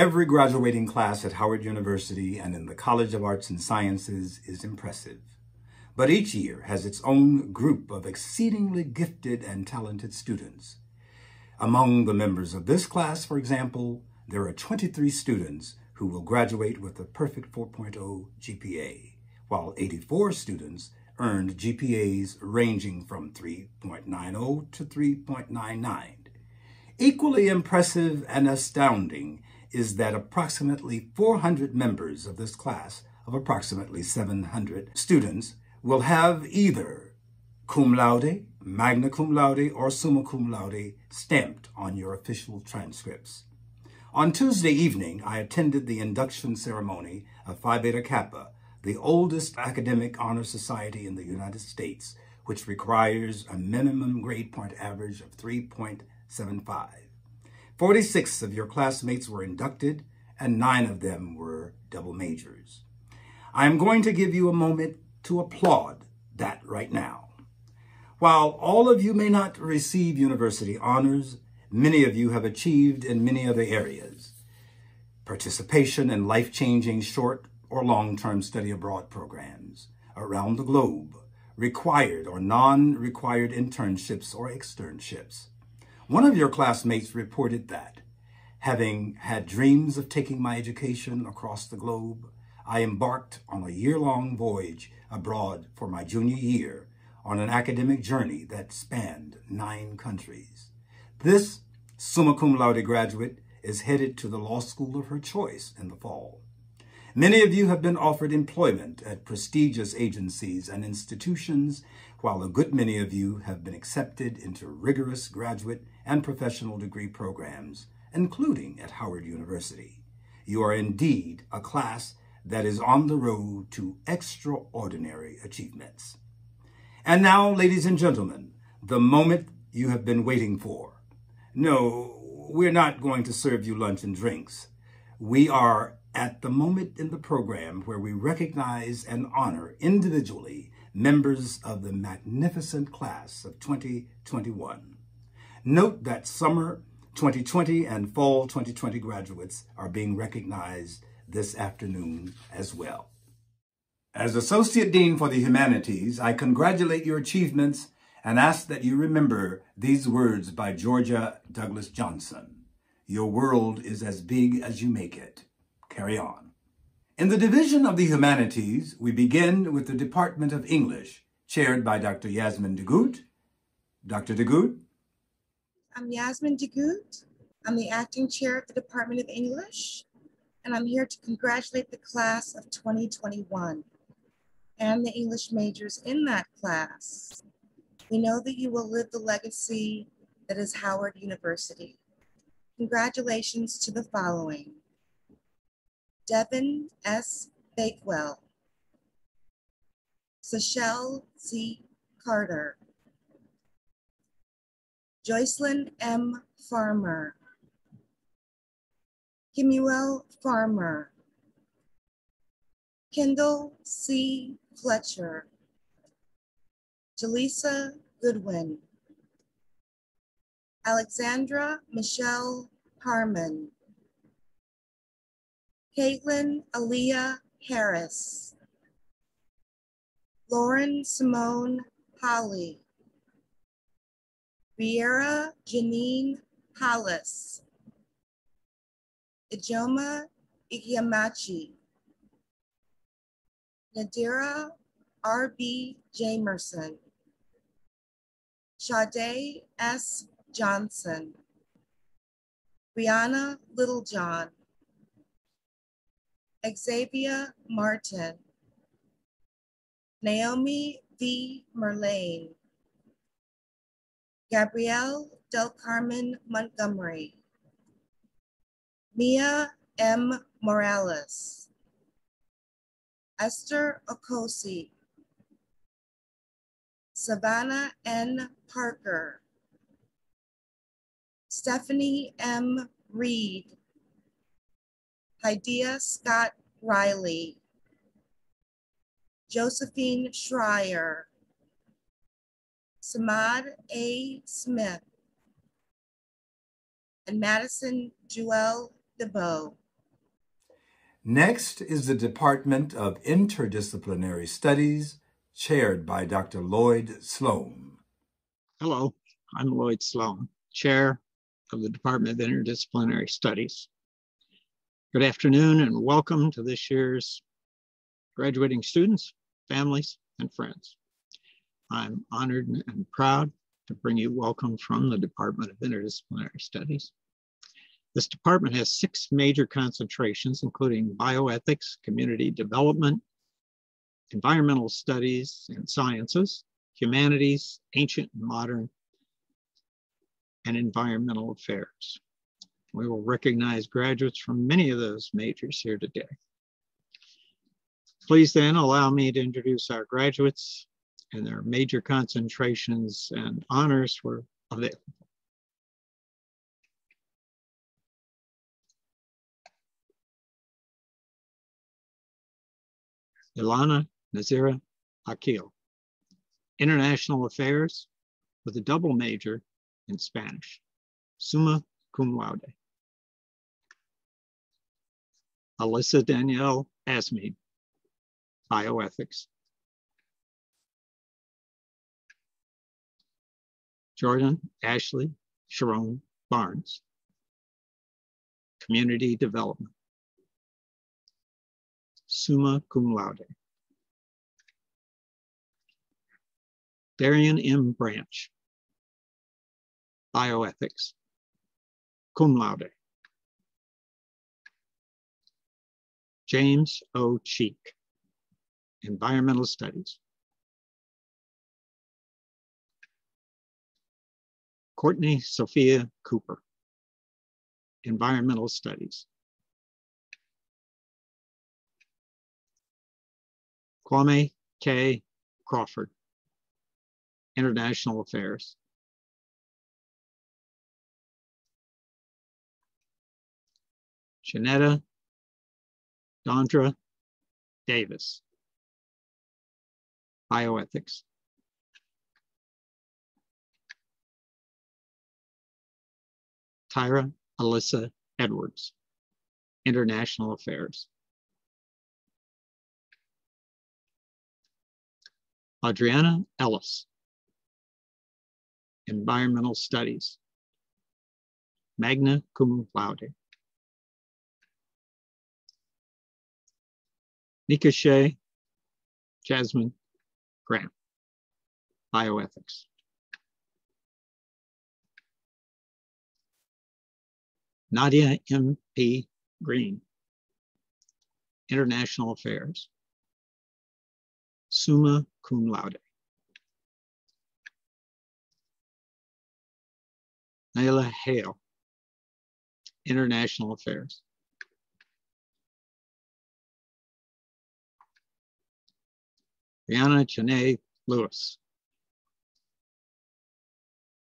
Every graduating class at Howard University and in the College of Arts and Sciences is impressive. But each year has its own group of exceedingly gifted and talented students. Among the members of this class, for example, there are 23 students who will graduate with oh a perfect 4.0 GPA, while 84 students earned GPAs ranging from 3.90 to 3.99. Equally impressive and astounding is that approximately 400 members of this class of approximately 700 students will have either cum laude, magna cum laude, or summa cum laude stamped on your official transcripts. On Tuesday evening, I attended the induction ceremony of Phi Beta Kappa, the oldest academic honor society in the United States, which requires a minimum grade point average of 3.75. 46 of your classmates were inducted, and nine of them were double majors. I am going to give you a moment to applaud that right now. While all of you may not receive university honors, many of you have achieved in many other areas. Participation in life-changing short or long-term study abroad programs around the globe, required or non-required internships or externships. One of your classmates reported that, having had dreams of taking my education across the globe, I embarked on a year-long voyage abroad for my junior year on an academic journey that spanned nine countries. This summa cum laude graduate is headed to the law school of her choice in the fall. Many of you have been offered employment at prestigious agencies and institutions, while a good many of you have been accepted into rigorous graduate and professional degree programs, including at Howard University. You are indeed a class that is on the road to extraordinary achievements. And now, ladies and gentlemen, the moment you have been waiting for. No, we're not going to serve you lunch and drinks. We are at the moment in the program where we recognize and honor individually members of the magnificent class of 2021. Note that summer 2020 and fall 2020 graduates are being recognized this afternoon as well. As Associate Dean for the Humanities, I congratulate your achievements and ask that you remember these words by Georgia Douglas Johnson. Your world is as big as you make it. Carry on. In the Division of the Humanities, we begin with the Department of English, chaired by Dr. Yasmin DeGout. Dr. DeGout? I'm Yasmin DeGout. I'm the acting chair of the Department of English, and I'm here to congratulate the class of 2021 and the English majors in that class. We know that you will live the legacy that is Howard University. Congratulations to the following. Devin S. Bakewell, Sachelle C. Carter, Joycelyn M. Farmer, Kimuel Farmer, Kendall C. Fletcher, Jaleesa Goodwin, Alexandra Michelle Harmon, Caitlin Aaliyah Harris, Lauren Simone Holly, Riera Janine Hollis, Ijoma Ikiamachi, Nadira R.B. Jamerson, Sade S. Johnson, Brianna Littlejohn, Xavier Martin, Naomi V. Merlane, Gabrielle Del Carmen Montgomery, Mia M. Morales, Esther Okosi, Savannah N. Parker, Stephanie M. Reed, Hydea Scott Riley, Josephine Schreier, Samad A. Smith, and Madison Jewel DeBow. Next is the Department of Interdisciplinary Studies, chaired by Dr. Lloyd Sloan. Hello, I'm Lloyd Sloan, Chair of the Department of Interdisciplinary Studies. Good afternoon and welcome to this year's graduating students, families, and friends. I'm honored and proud to bring you welcome from the Department of Interdisciplinary Studies. This department has six major concentrations, including bioethics, community development, environmental studies and sciences, humanities, ancient and modern, and environmental affairs. We will recognize graduates from many of those majors here today. Please then allow me to introduce our graduates and their major concentrations and honors were available. Ilana Nazira Akil, International Affairs with a double major in Spanish, summa cum laude. Alyssa Danielle Asmead, Bioethics. Jordan Ashley Sharon Barnes, Community Development. Summa cum laude. Darian M. Branch, Bioethics, cum laude. James O. Cheek, Environmental Studies. Courtney Sophia Cooper, Environmental Studies. Kwame K. Crawford, International Affairs. Janetta Dondra Davis, Bioethics. Tyra Alyssa Edwards, International Affairs. Adriana Ellis, Environmental Studies, magna cum laude. Nika Shea, Jasmine Grant, bioethics. Nadia M.P. Green, International Affairs, summa cum laude. Naila Hale, International Affairs. Brianna Chene Lewis,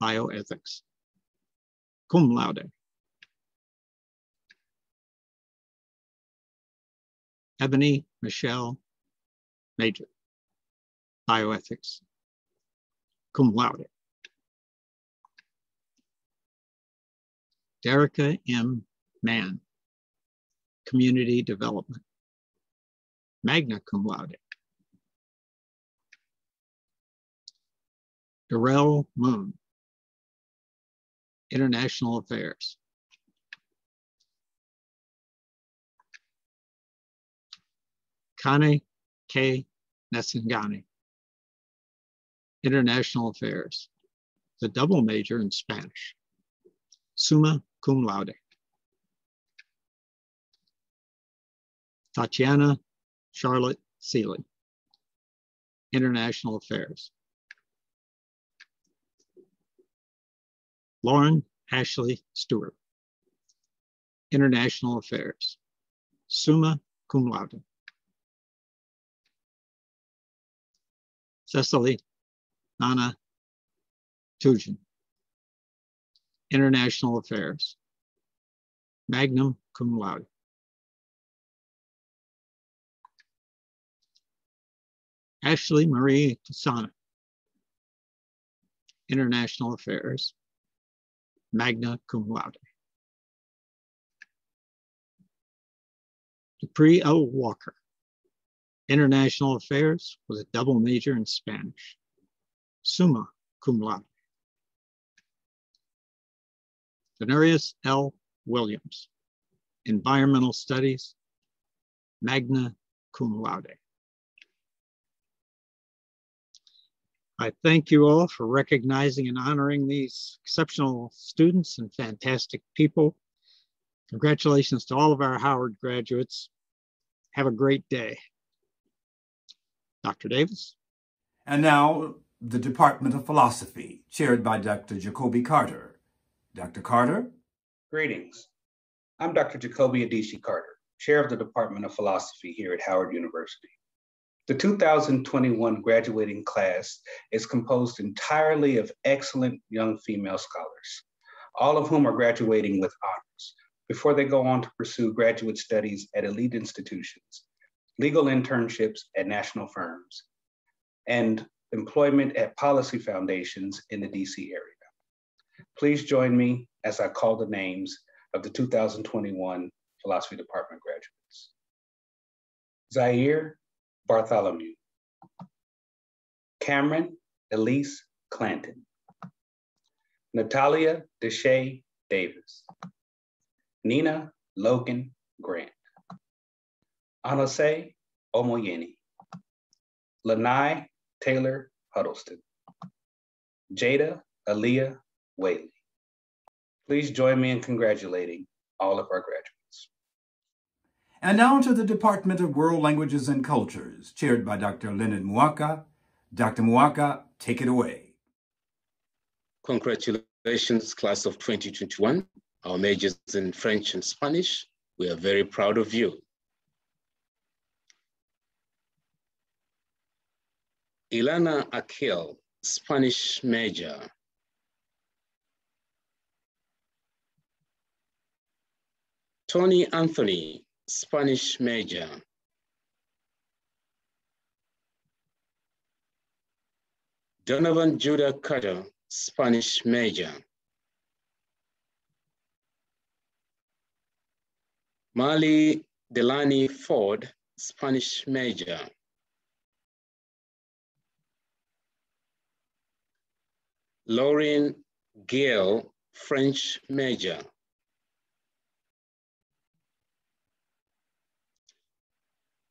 Bioethics, cum laude. Ebony Michelle Major, Bioethics, cum laude. Derica M. Mann, Community Development, magna cum laude. Darrell Moon, International Affairs. Kane K. Nesingani, International Affairs, the double major in Spanish, summa cum laude. Tatiana Charlotte Seeley, International Affairs. Lauren Ashley Stewart, International Affairs, summa cum laude. Cecily Nana Tujan, International Affairs, magnum cum laude. Ashley Marie Tasana, International Affairs, magna cum laude. Dupree O. Walker, International Affairs with a double major in Spanish, summa cum laude. Denarius L. Williams, Environmental Studies, magna cum laude. I thank you all for recognizing and honoring these exceptional students and fantastic people. Congratulations to all of our Howard graduates. Have a great day. Dr. Davis. And now, the Department of Philosophy, chaired by Dr. Jacoby Carter. Dr. Carter? Greetings. I'm Dr. Jacoby Adeshei Carter, chair of the Department of Philosophy here at Howard University. The 2021 graduating class is composed entirely of excellent young female scholars, all of whom are graduating with honors before they go on to pursue graduate studies at elite institutions, legal internships at national firms, and employment at policy foundations in the DC area. Please join me as I call the names of the 2021 Philosophy Department graduates. Zaire Bartholomew. Cameron Elise Clanton. Natalia Deshay Davis. Nina Logan Grant. Anase Omoyeni. Lanai Taylor Huddleston. Jada Aaliyah Whaley. Please join me in congratulating all of our graduates. And now to the Department of World Languages and Cultures, chaired by Dr. Leonard Muaka. Dr. Muaka, take it away. Congratulations, class of 2021. Our majors in French and Spanish. We are very proud of you. Ilana Akil, Spanish major. Tony Anthony, Spanish major. Donovan Judah Carter, Spanish major. Mali Delani Ford, Spanish major. Lauren Gale, French major.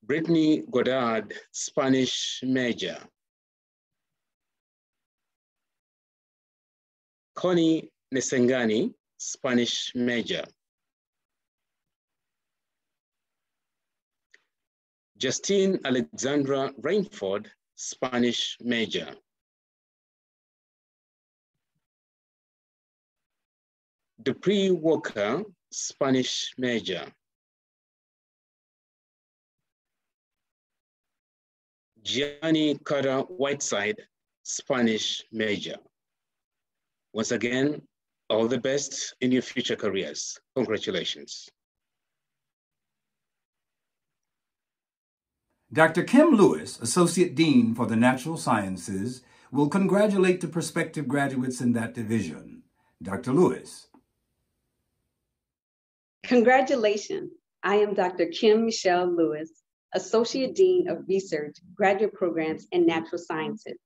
Brittany Godard, Spanish major. Connie Nesengani, Spanish major. Justine Alexandra Rainford, Spanish major. Dupree Walker, Spanish major. Gianni Carter Whiteside, Spanish major. Once again, all the best in your future careers. Congratulations. Dr. Kim Lewis, Associate Dean for the Natural Sciences, will congratulate the prospective graduates in that division. Dr. Lewis. Congratulations. I am Dr. Kim Michelle Lewis, Associate Dean of Research, Graduate Programs and Natural Sciences.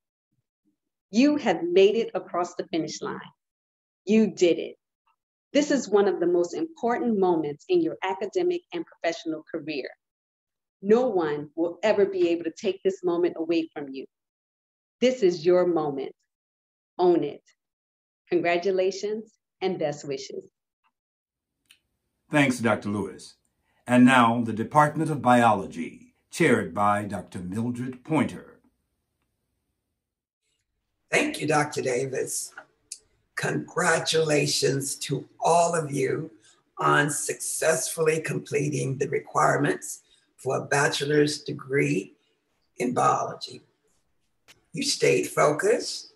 You have made it across the finish line. You did it. This is one of the most important moments in your academic and professional career. No one will ever be able to take this moment away from you. This is your moment. Own it. Congratulations and best wishes. Thanks, Dr. Lewis. And now, the Department of Biology, chaired by Dr. Mildred Pointer. Thank you, Dr. Davis. Congratulations to all of you on successfully completing the requirements for a bachelor's degree in biology. You stayed focused,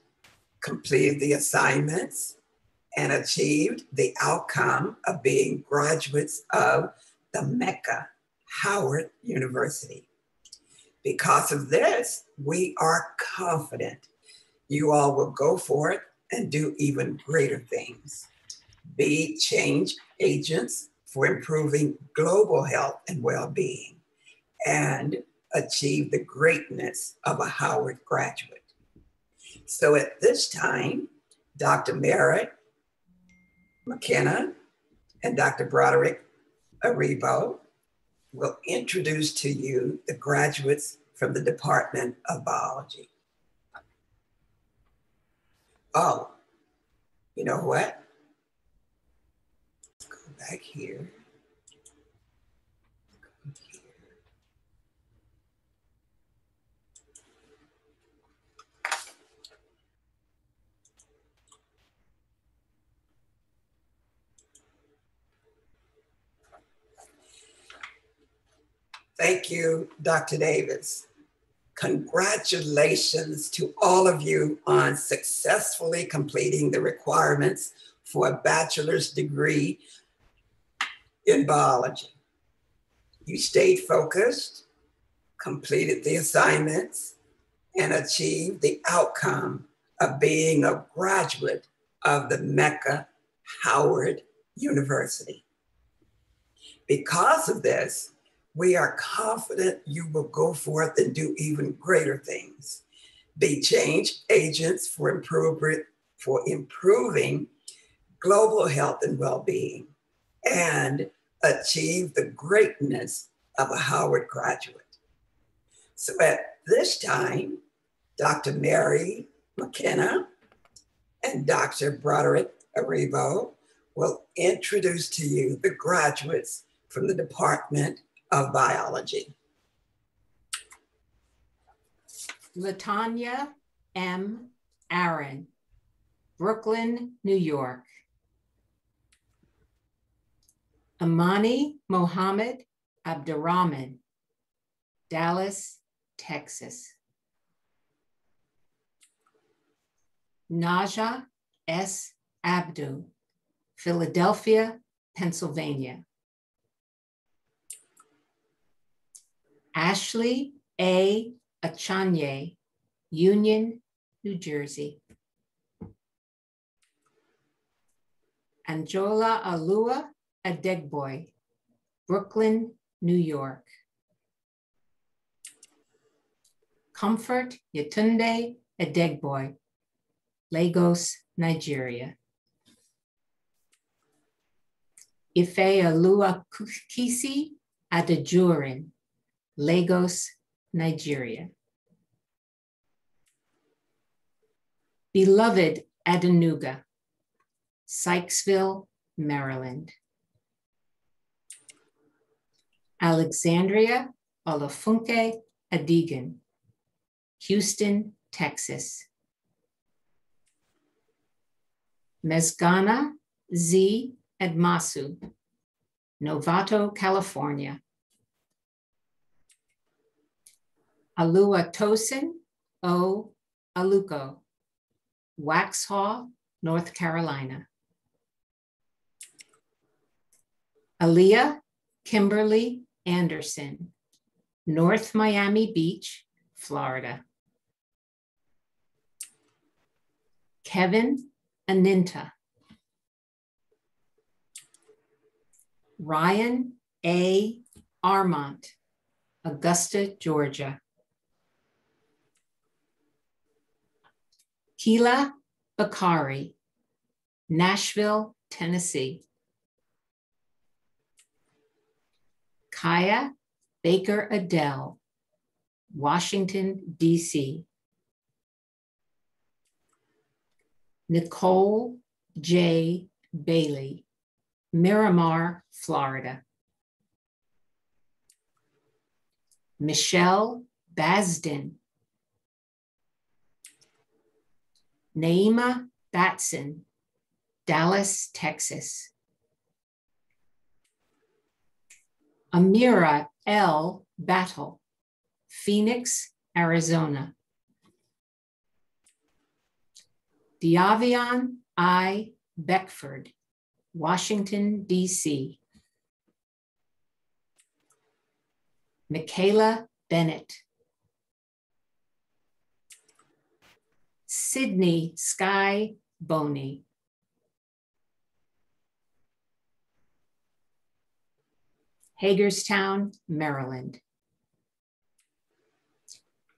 completed the assignments, and achieved the outcome of being graduates of the Mecca, Howard University. Because of this, we are confident you all will go for it and do even greater things. Be change agents for improving global health and well being and achieve the greatness of a Howard graduate. So at this time, Dr. Merritt McKenna and Dr. Broderick Eribo will introduce to you the graduates from the Department of Biology. Oh, you know what? Let's go back here. Thank you, Dr. Davis. Congratulations to all of you on successfully completing the requirements for a bachelor's degree in biology. You stayed focused, completed the assignments, and achieved the outcome of being a graduate of the Mecca Howard University. Because of this, we are confident you will go forth and do even greater things. Be change agents for, improve, for improving global health and well being and achieve the greatness of a Howard graduate. So at this time, Dr. Mary McKenna and Dr. Broderick Eribo will introduce to you the graduates from the Department of biology. Latanya M. Aaron, Brooklyn, New York. Amani Mohammed Abdurrahman, Dallas, Texas. Naja S. Abdu, Philadelphia, Pennsylvania. Ashley A. Achanye, Union, New Jersey. Anjola Alua Adegboy, Brooklyn, New York. Comfort Yetunde Adegboy, Lagos, Nigeria. Ife Alua Kisi Adejurin, Lagos, Nigeria. Beloved Adenuga, Sykesville, Maryland. Alexandria Olafunke Adigan, Houston, Texas. Mesgana Z. Edmasu, Novato, California. Alua Tosin O. Aluko, Waxhaw, North Carolina. Aaliyah Kimberly Anderson, North Miami Beach, Florida. Kevin Aninta. Ryan A. Armont, Augusta, Georgia. Keela Bakari, Nashville, Tennessee. Kaya Baker Adele, Washington, D.C. Nicole J. Bailey, Miramar, Florida. Michelle Basden. Naima Batson, Dallas, Texas. Amira L. Battle, Phoenix, Arizona. Diavion I. Beckford, Washington, D.C. Michaela Bennett. Sydney Sky Boney. Hagerstown, Maryland.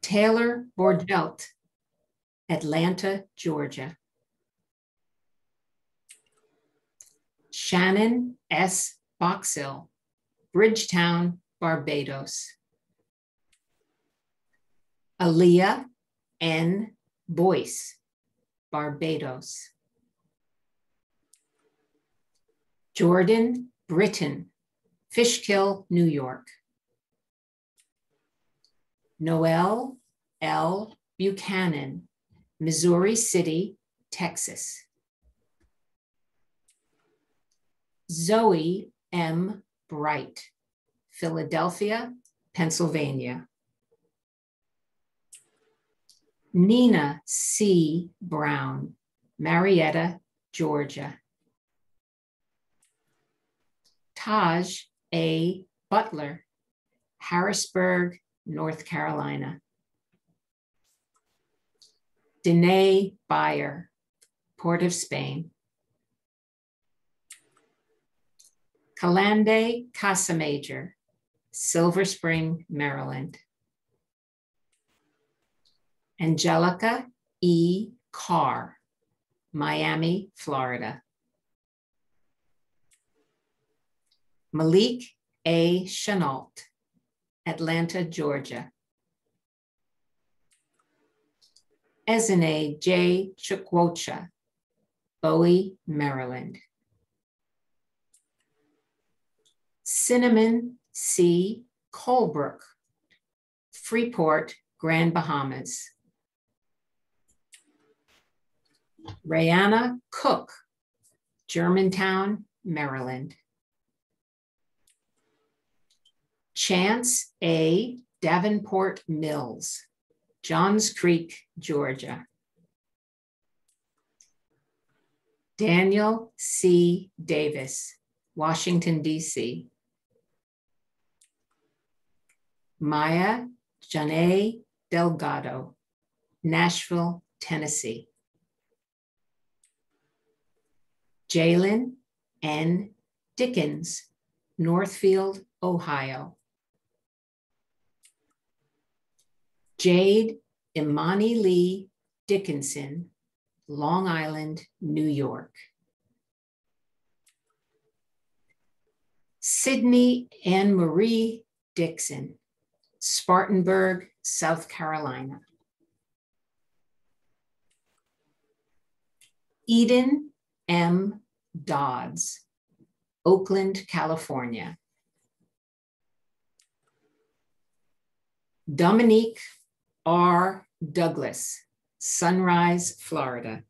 Taylor Bordelt, Atlanta, Georgia. Shannon S. Boxill, Bridgetown, Barbados. Aaliyah N. Boyce, Barbados. Jordan Britton, Fishkill, New York. Noel L. Buchanan, Missouri City, Texas. Zoe M. Bright, Philadelphia, Pennsylvania. Nina C. Brown, Marietta, Georgia. Taj A. Butler, Harrisburg, North Carolina. Danae Bayer, Port of Spain. Kalande Casamajor, Silver Spring, Maryland. Angelica E. Carr, Miami, Florida. Malik A. Chenault, Atlanta, Georgia. Ezene J. Chukwocha, Bowie, Maryland. Cinnamon C. Colebrook, Freeport, Grand Bahamas. Rayanna Cook, Germantown, Maryland. Chance A. Davenport Mills, Johns Creek, Georgia. Daniel C. Davis, Washington, D.C. Maya Janae Delgado, Nashville, Tennessee. Jalen N. Dickens, Northfield, Ohio. Jade Imani Lee Dickinson, Long Island, New York. Sydney Anne Marie Dixon, Spartanburg, South Carolina. Eden M. Dodds, Oakland, California. Dominique R. Douglas, Sunrise, Florida.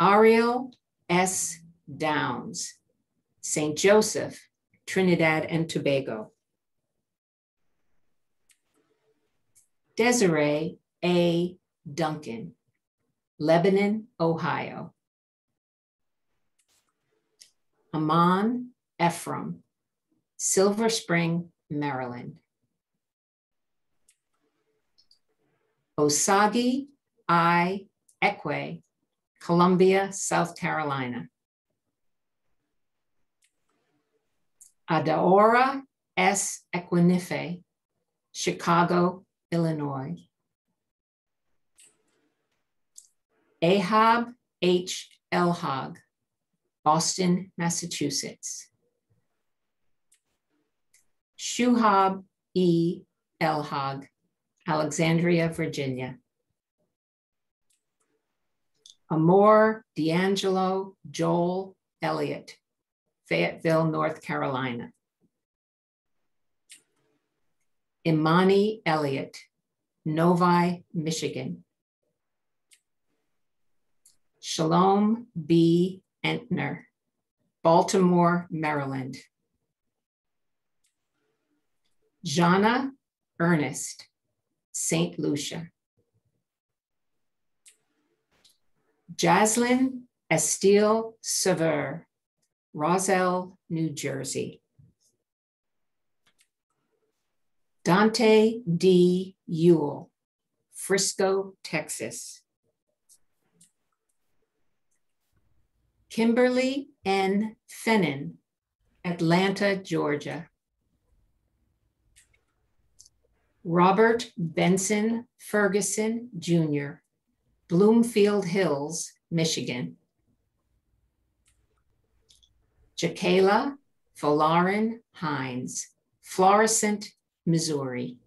Ariel S. Downs, St. Joseph, Trinidad and Tobago. Desiree A. Duncan, Lebanon, Ohio. Amon Ephraim, Silver Spring, Maryland. Osagi I. Ekwe, Columbia, South Carolina. Adaora S. Equinife, Chicago, Illinois. Ahab H. Elhag, Boston, Massachusetts. Shuhab E. Elhag, Alexandria, Virginia. Amor D'Angelo Joel Elliott, Fayetteville, North Carolina. Imani Elliott, Novi, Michigan. Shalom B. Entner, Baltimore, Maryland. Jana Ernest, St. Lucia. Jaslyn Estelle Sever, Roselle, New Jersey. Dante D. Ewell, Frisco, Texas. Kimberly N. Fennon, Atlanta, Georgia. Robert Benson Ferguson, Jr., Bloomfield Hills, Michigan. Jacala Folarin Hines, Florissant, Missouri.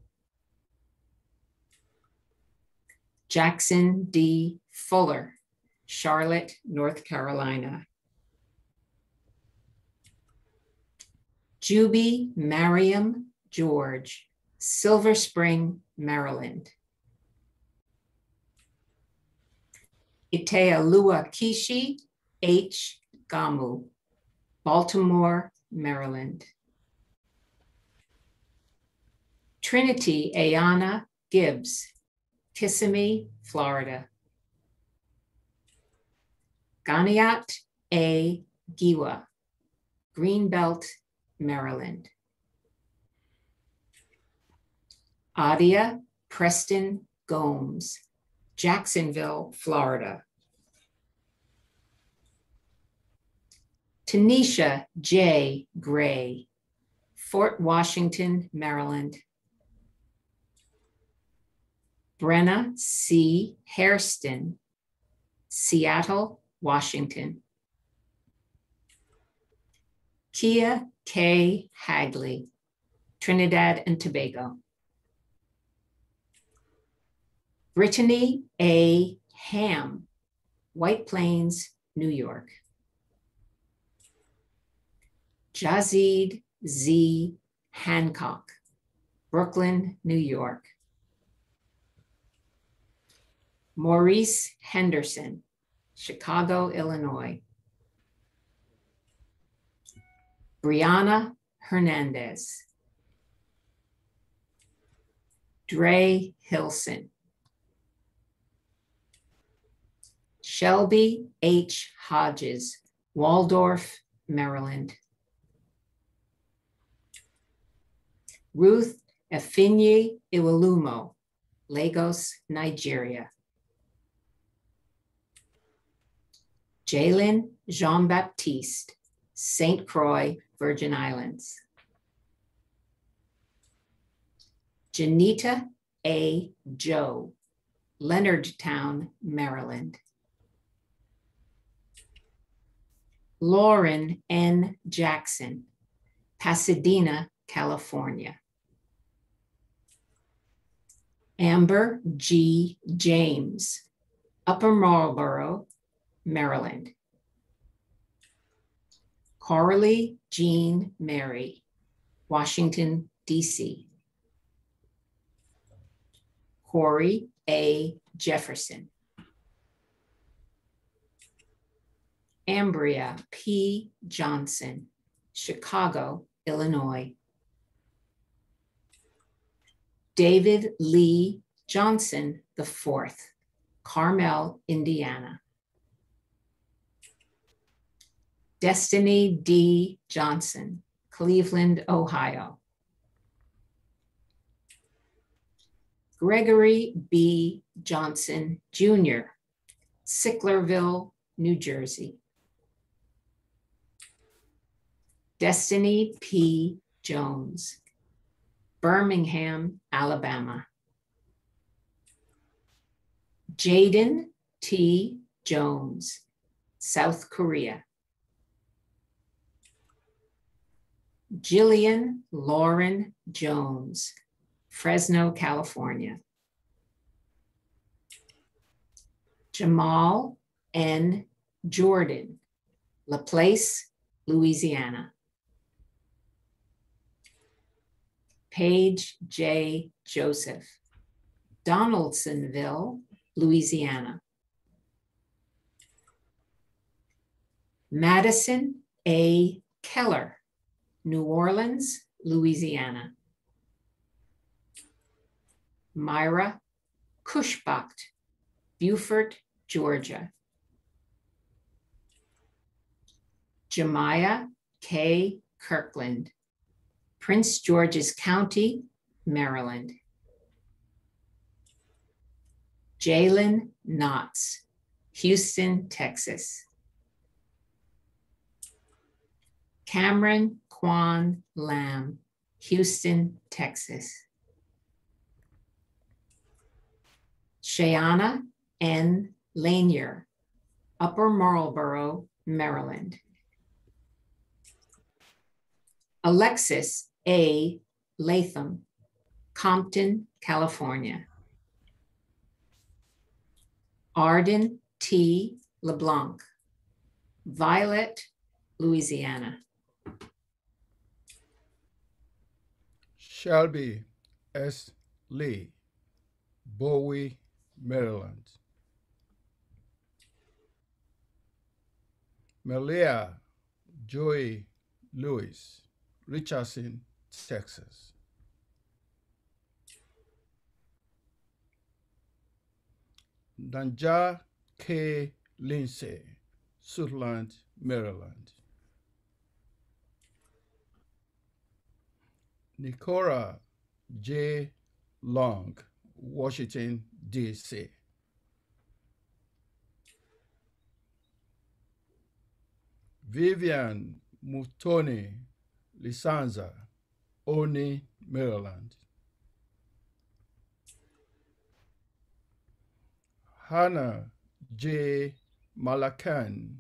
Jackson D. Fuller, Charlotte, North Carolina. Juby Mariam George, Silver Spring, Maryland. Itealua Kishi H. Gamu, Baltimore, Maryland. Trinity Ayana Gibbs, Kissimmee, Florida. Ganiat A. Giwa, Greenbelt, Maryland. Adia Preston Gomes, Jacksonville, Florida. Tanisha J. Gray, Fort Washington, Maryland. Brenna C. Hairston, Seattle, Washington. Kia K. Hagley, Trinidad and Tobago. Brittany A. Ham, White Plains, New York. Jazid Z. Hancock, Brooklyn, New York. Maurice Henderson, Chicago, Illinois. Brianna Hernandez. Dre Hilson. Shelby H. Hodges, Waldorf, Maryland. Ruth Efinye Iwalumo, Lagos, Nigeria. Jalen Jean Baptiste, St. Croix, Virgin Islands. Janita A. Joe, Leonardtown, Maryland. Lauren N. Jackson, Pasadena, California. Amber G. James, Upper Marlboro, Maryland. Coralie Jean Mary, Washington, D.C. Corey A. Jefferson. Ambria P. Johnson, Chicago, Illinois. David Lee Johnson IV, Carmel, Indiana. Destiny D. Johnson, Cleveland, Ohio. Gregory B. Johnson Jr., Sicklerville, New Jersey. Destiny P. Jones, Birmingham, Alabama. Jaden T. Jones, South Korea. Jillian Lauren Jones, Fresno, California. Jamal N. Jordan, Laplace, Louisiana. Paige J. Joseph, Donaldsonville, Louisiana. Madison A. Keller, New Orleans, Louisiana. Myra Kushbacht, Beaufort, Georgia. Jemiah K. Kirkland, Prince George's County, Maryland. Jalen Knotts, Houston, Texas. Cameron Quan Lamb, Houston, Texas. Shayana N. Lanier, Upper Marlboro, Maryland. Alexis A. Latham, Compton, California. Arden T. LeBlanc, Violet, Louisiana. Shelby S. Lee, Bowie, Maryland. Melia Joy Lewis, Richardson, Texas. Danja K. Lindsay, Suitland, Maryland. Nicora J. Long, Washington, D.C. Vivian Mutoni Lisanza, Oni, Maryland. Hannah J. Malakan,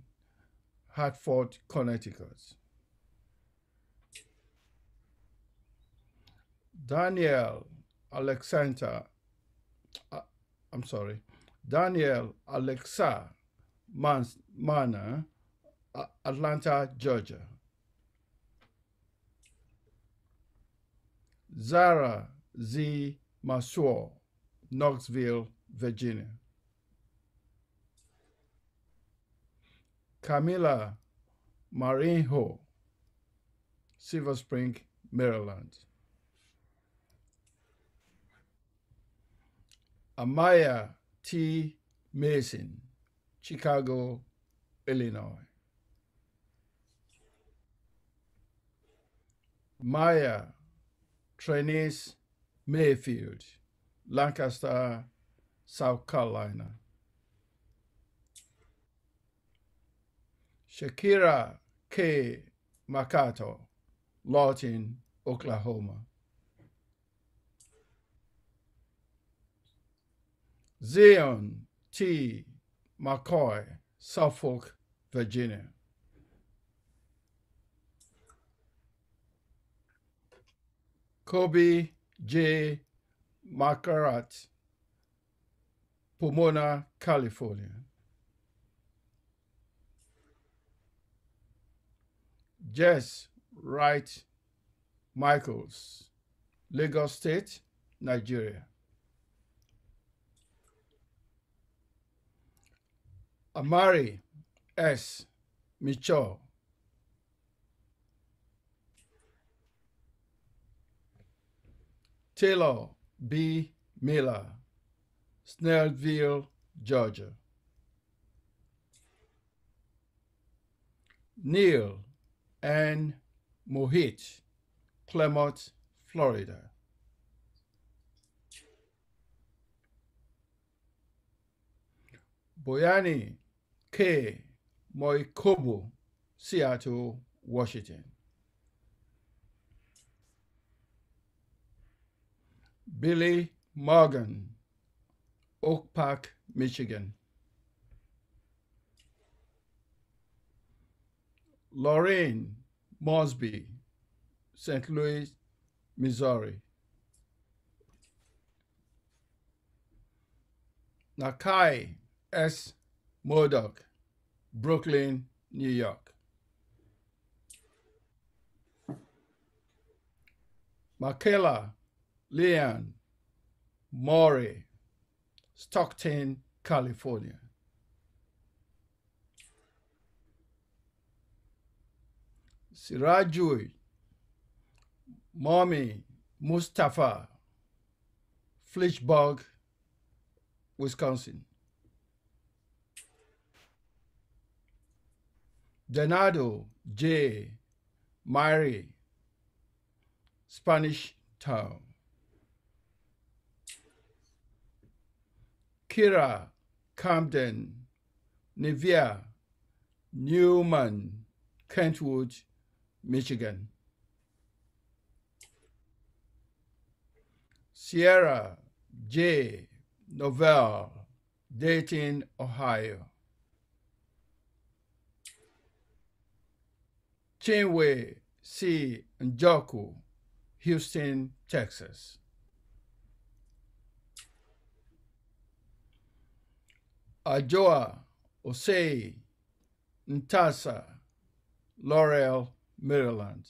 Hartford, Connecticut. Daniel Alexander, uh, I'm sorry, Daniel Alexa Mana, uh, Atlanta, Georgia. Zara Z. Masur, Knoxville, Virginia. Camila Marinho, Silver Spring, Maryland. Amaya T. Mason, Chicago, Illinois. Maya Trainees Mayfield, Lancaster, South Carolina. Shakira K. Makato, Lawton, Oklahoma. Zion T. McCoy, Suffolk, Virginia. Kobe J. Makarat, Pomona, California. Jess Wright Michaels, Lagos State, Nigeria. Amari S. Micho, Taylor B. Miller, Snellville, Georgia. Neil N. Mohit, Clermont, Florida. Boyani K. Moikobu, Seattle, Washington. Billy Morgan, Oak Park, Michigan. Lorraine Mosby, St. Louis, Missouri. Nakai S. Murdoch, Brooklyn, New York. Michaela Leon, Maury, Stockton, California. Sirajui Mommy Mustafa, Fitchburg, Wisconsin. Donado J. Mary, Spanish Town. Kira Camden, Nevia, Newman, Kentwood, Michigan. Sierra J. Novell, Dayton, Ohio. Chinwe C. Njoku, Houston, Texas. Ajoa Osei Ntasa, Laurel, Maryland.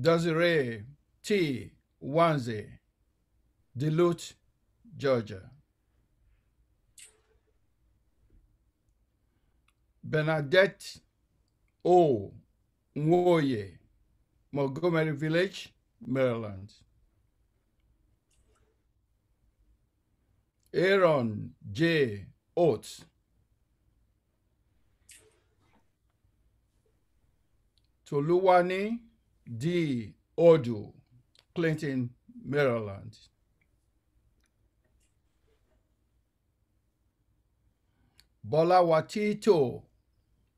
Desiree T. Wanze, Duluth, Georgia. Bernadette O. Nwoye, Montgomery Village, Maryland. Aaron J. Oates, Toluwani D. Odu, Clinton, Maryland. Bola Watito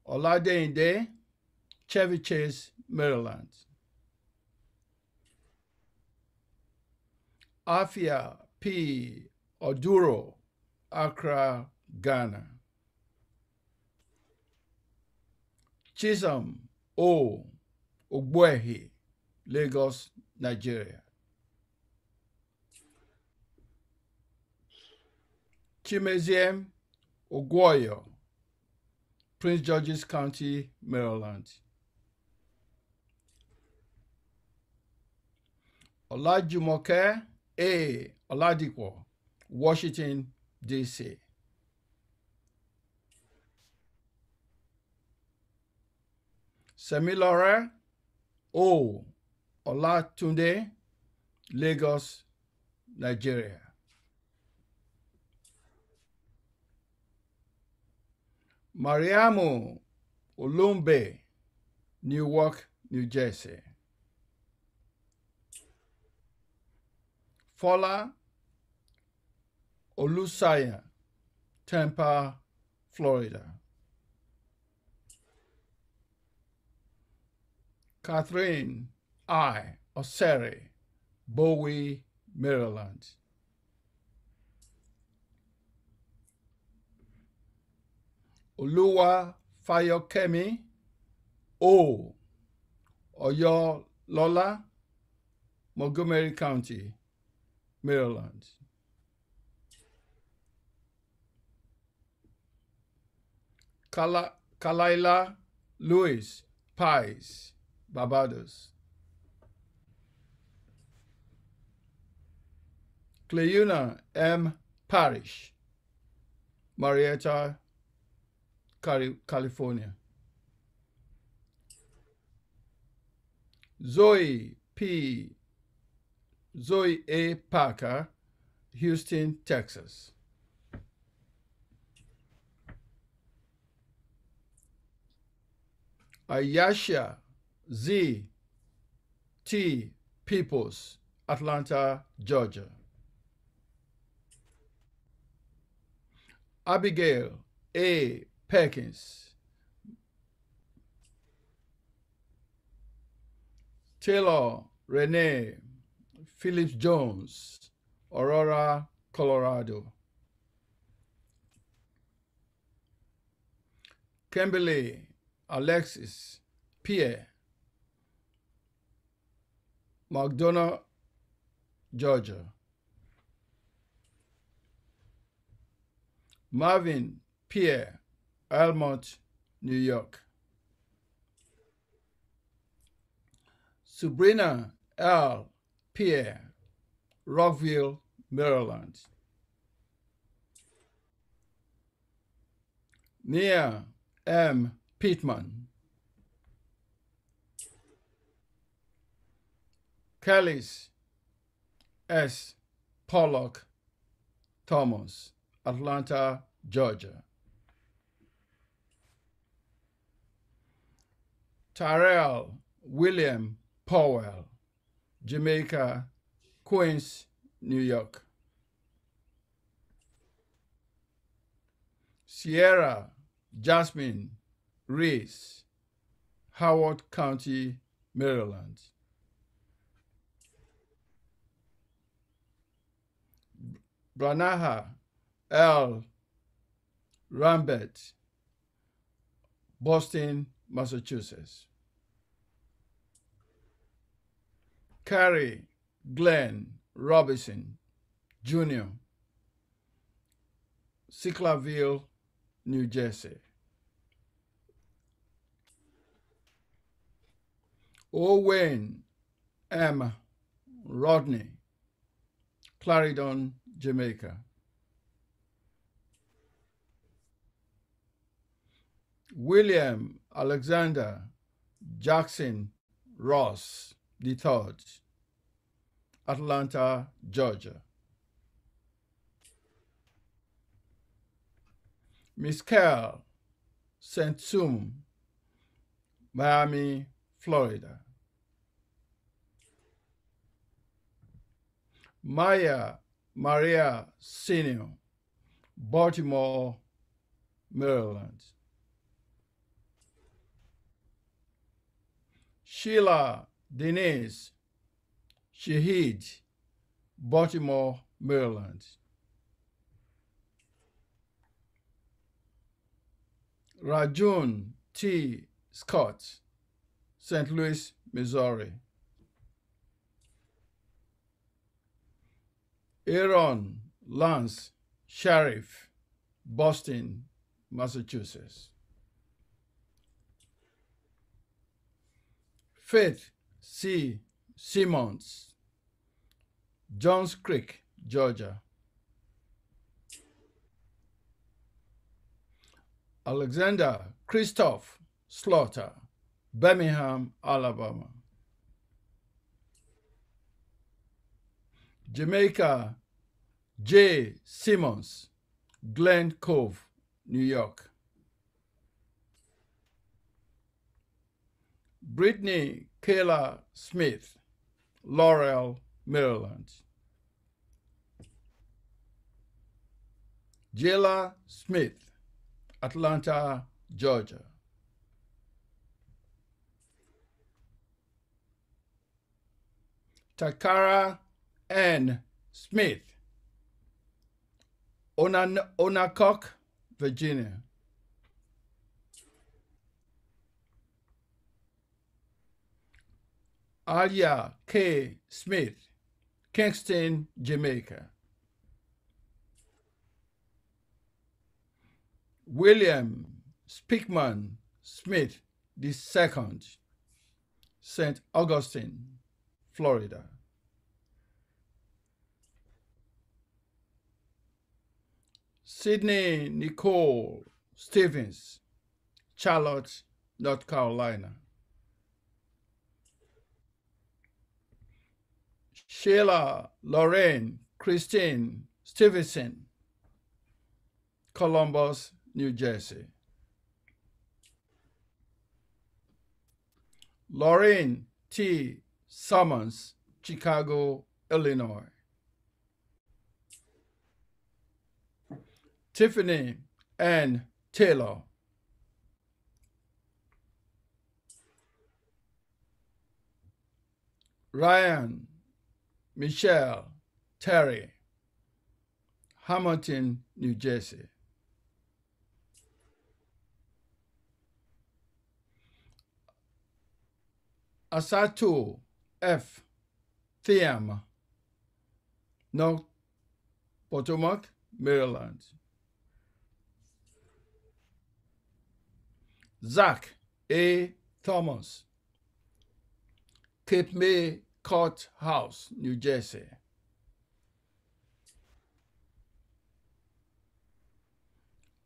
Oladende, Chevy Chase, Maryland. Afia P. Oduro, Accra, Ghana. Chisholm O. Ogbuehi, Lagos, Nigeria. Chimeziem Ogwoyo, Prince George's County, Maryland. Olajumoke A. Oladipo, Washington, D.C. Semilore O. Olatunde, Lagos, Nigeria. Mariamu Olumbe, Newark, New Jersey. Fola Olusaya, Tampa, Florida. Catherine I. Oseri, Bowie, Maryland. Oluwa Fayokemi O. Oyo Lola, Montgomery County, Maryland. Kala, Kalaila Louis Pies, Barbados. Cleuna M. Parish, Marietta, Cali- California. Zoe P. Zoe A. Parker, Houston, Texas. Ayasha Z. T. Peoples, Atlanta, Georgia. Abigail A. Perkins, Taylor Renee Phillips Jones, Aurora, Colorado. Kimberly Alexis Pierre, McDonough, Georgia. Marvin Pierre, Elmont, New York. Sabrina L. Pierre, Rockville, Maryland. Nia M. Pittman. Kelly's S. Pollock Thomas, Atlanta, Georgia. Tyrell William Powell, Jamaica, Queens, New York. Sierra Jasmine Reese, Howard County, Maryland. Branaha L. Rambert, Boston, Massachusetts. Carrie Glenn Robinson Jr., Sicklerville, New Jersey. Owen M. Rodney, Clarendon, Jamaica. William Alexander Jackson Ross III, Atlanta, Georgia. Miss Carol St. Miami, Florida. Maya Maria Senior, Baltimore, Maryland. Sheila Denise Shahid, Baltimore, Maryland. Rajun T. Scott, St. Louis, Missouri. Aaron Lance Sheriff, Boston, Massachusetts. Faith C. Simmons, Johns Creek, Georgia. Alexander Christoph Slaughter, Birmingham, Alabama. Jamaica J. Simmons, Glen Cove, New York. Brittany Kayla Smith, Laurel, Maryland. Jayla Smith, Atlanta, Georgia. Takara N. Smith, Onan Onancock, Virginia. Alia K. Smith, Kingston, Jamaica. William Speakman Smith II, St. Augustine, Florida. Sydney Nicole Stevens, Charlotte, North Carolina. Sheila Lorraine Christine Stevenson, Columbus, New Jersey. Lorraine T. Summons, Chicago, Illinois. Tiffany Ann Taylor. Ryan Michelle Terry, Hamilton, New Jersey. Asatu F. Thiam, North Potomac, Maryland. Zach A. Thomas, Cape May Court House, New Jersey.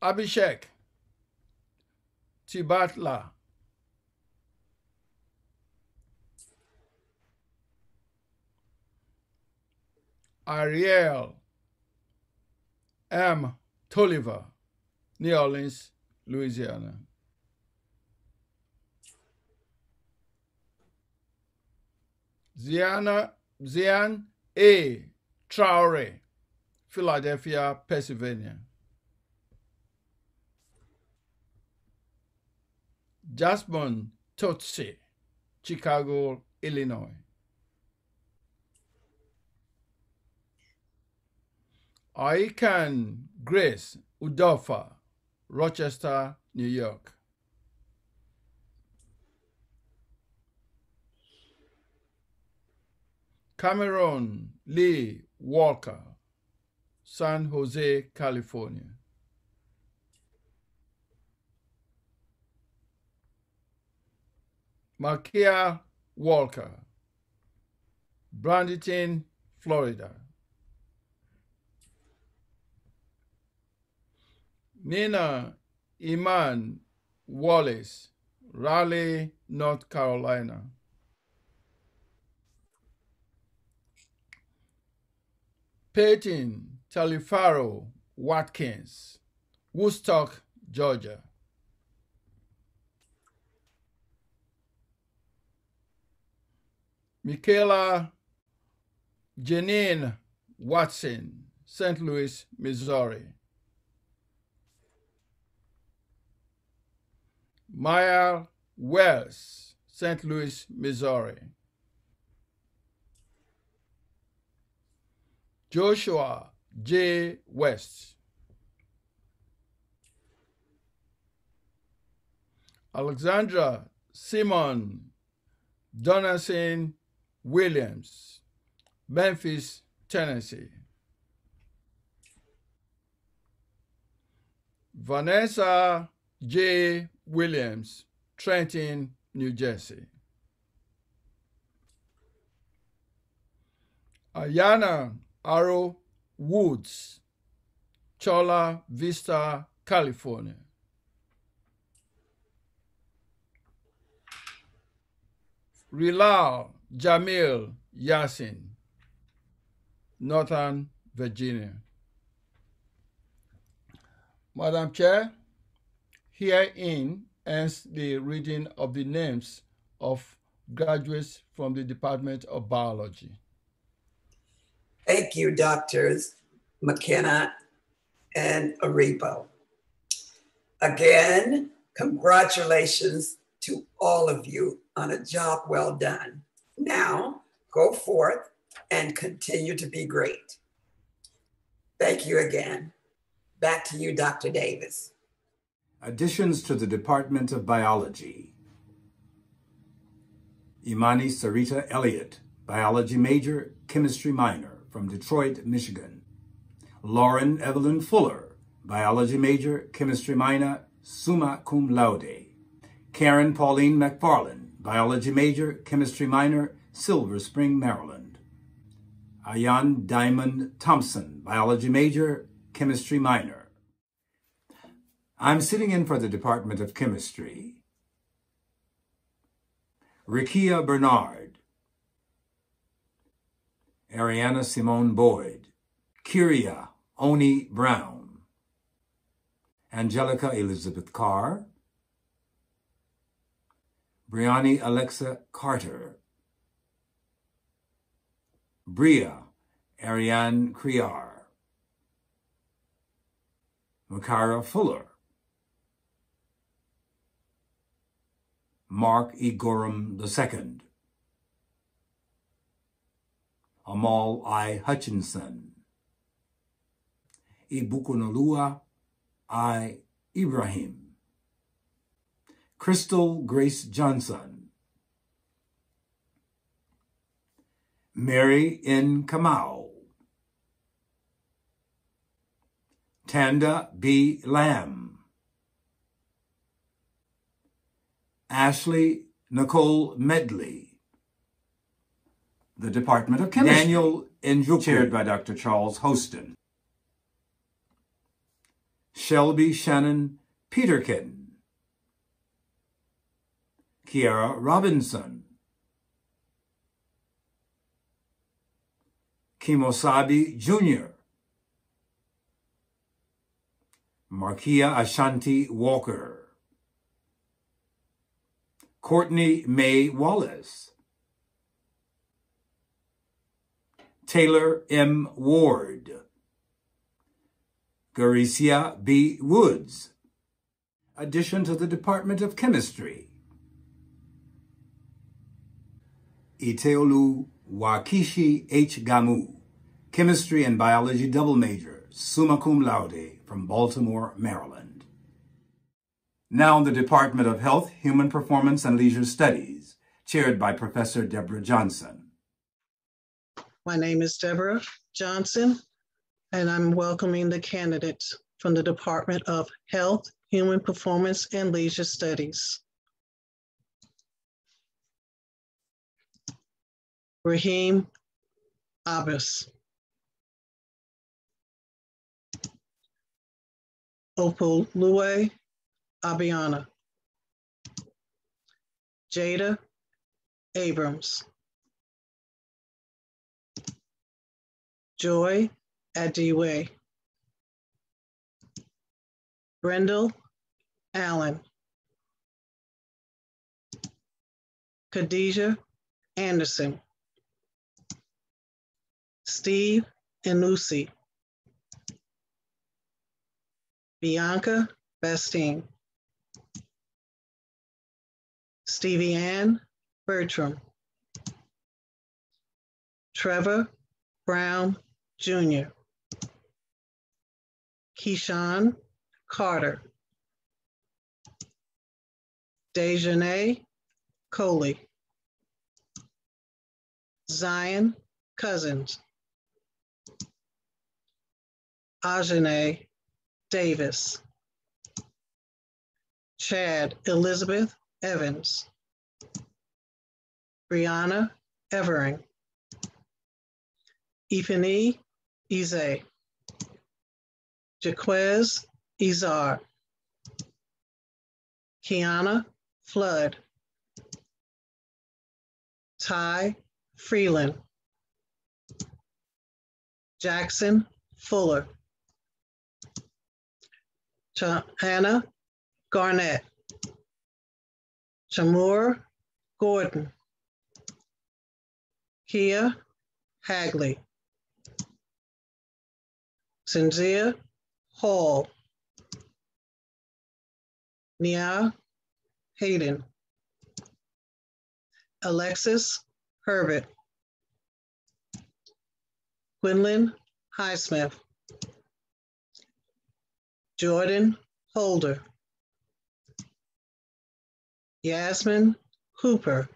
Abhishek Tibatla, Ariel M. Tolliver, New Orleans, Louisiana. Ziana, Zian A. Traore, Philadelphia, Pennsylvania. Jasmine Totsi, Chicago, Illinois. Aikan Grace Udofa, Rochester, New York. Cameron Lee Walker, San Jose, California. Markia Walker, Bradenton, Florida. Nina Iman Wallace, Raleigh, North Carolina. Peyton Talifaro Watkins, Woodstock, Georgia. Michaela Janine Watson, St. Louis, Missouri. Maya Wells, St. Louis, Missouri. Joshua J. West. Alexandra Simon Donaldson Williams, Memphis, Tennessee. Vanessa J. Williams, Trenton, New Jersey. Ayana Arrow Woods, Chula Vista, California. Rilal Jamil Yasin, Northern Virginia. Madam Chair, herein ends the reading of the names of graduates from the Department of Biology. Thank you, Doctors McKenna and Eribo. Again, congratulations to all of you on a job well done. Now, go forth and continue to be great. Thank you again. Back to you, Dr. Davis. Additions to the Department of Biology. Imani Sarita Elliott, biology major, chemistry minor from Detroit, Michigan. Lauren Evelyn Fuller, biology major, chemistry minor, summa cum laude. Karen Pauline McFarland, biology major, chemistry minor, Silver Spring, Maryland. Ayan Diamond Thompson, biology major, chemistry minor. I'm sitting in for the Department of Chemistry. Rikia Bernard, Ariana Simone Boyd, Kyria Oni Brown, Angelica Elizabeth Carr, Brianni Alexa Carter, Bria Ariane Criar, Makara Fuller, Mark E. Gorham II, Amal I. Hutchinson, Ibukunalua I. Ibrahim, Crystal Grace Johnson, Mary N. Kamau, Tanda B. Lamb, Ashley Nicole Medley, the Department of Chemistry, Daniel Njoku, chaired by Dr. Charles Hostin, Shelby Shannon Peterkin, Kiara Robinson, Kimosabi Jr., Markia Ashanti Walker, Courtney May Wallace, Taylor M. Ward, Garicia B. Woods, addition to the Department of Chemistry, Iteolu Wakishi H. Gamu, Chemistry and Biology double major, summa cum laude from Baltimore, Maryland. Now in the Department of Health, Human Performance, and Leisure Studies, chaired by Professor Deborah Johnson. My name is Deborah Johnson, and I'm welcoming the candidates from the Department of Health, Human Performance, and Leisure Studies. Raheem Abbas. Opolue Abiana. Jada Abrams. Joy Adiwe. Brendel Allen. Khadijah Anderson. Steve Inusi. Bianca Bastine. Stevie Ann Bertram. Trevor Brown Jr. Keyshawn Carter. Dejanay Coley. Zion Cousins. Ajane Davis. Chad Elizabeth Evans. Brianna Evering. Ifani Ize. Jaquez Izar. Kiana Flood. Ty Freeland. Jackson Fuller. Hannah Garnett. Chamur Gordon. Kia Hagley. Cynthia Hall. Nia Hayden. Alexis Herbert. Quinlan Highsmith. Jordan Holder. Yasmin Hooper.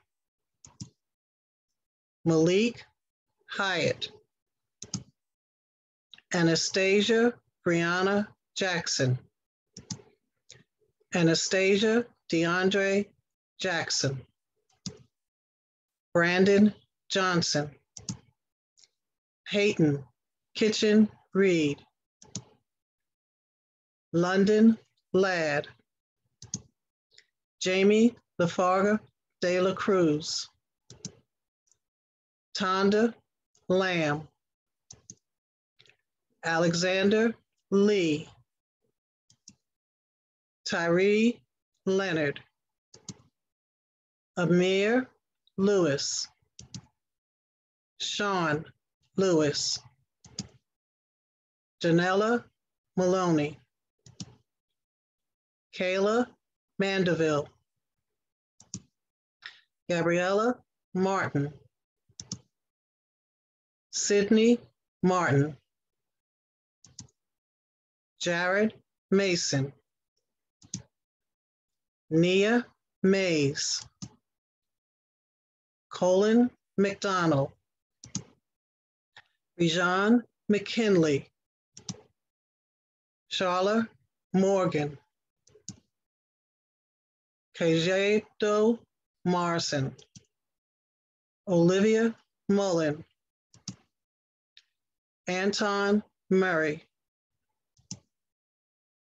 Malik Hyatt. Anastasia Brianna Jackson. Anastasia DeAndre Jackson. Brandon Johnson. Peyton Kitchen Reed. London Ladd. Jamie Lafarga de la Cruz. Tonda Lamb. Alexander Lee. Tyree Leonard. Amir Lewis. Sean Lewis. Janella Maloney. Kayla Mandeville. Gabriella Martin. Sydney Martin. Jared Mason. Nia Mays. Colin McDonald. Bijan McKinley. Charlotte Morgan. Kajedo Marson. Olivia Mullen. Anton Murray.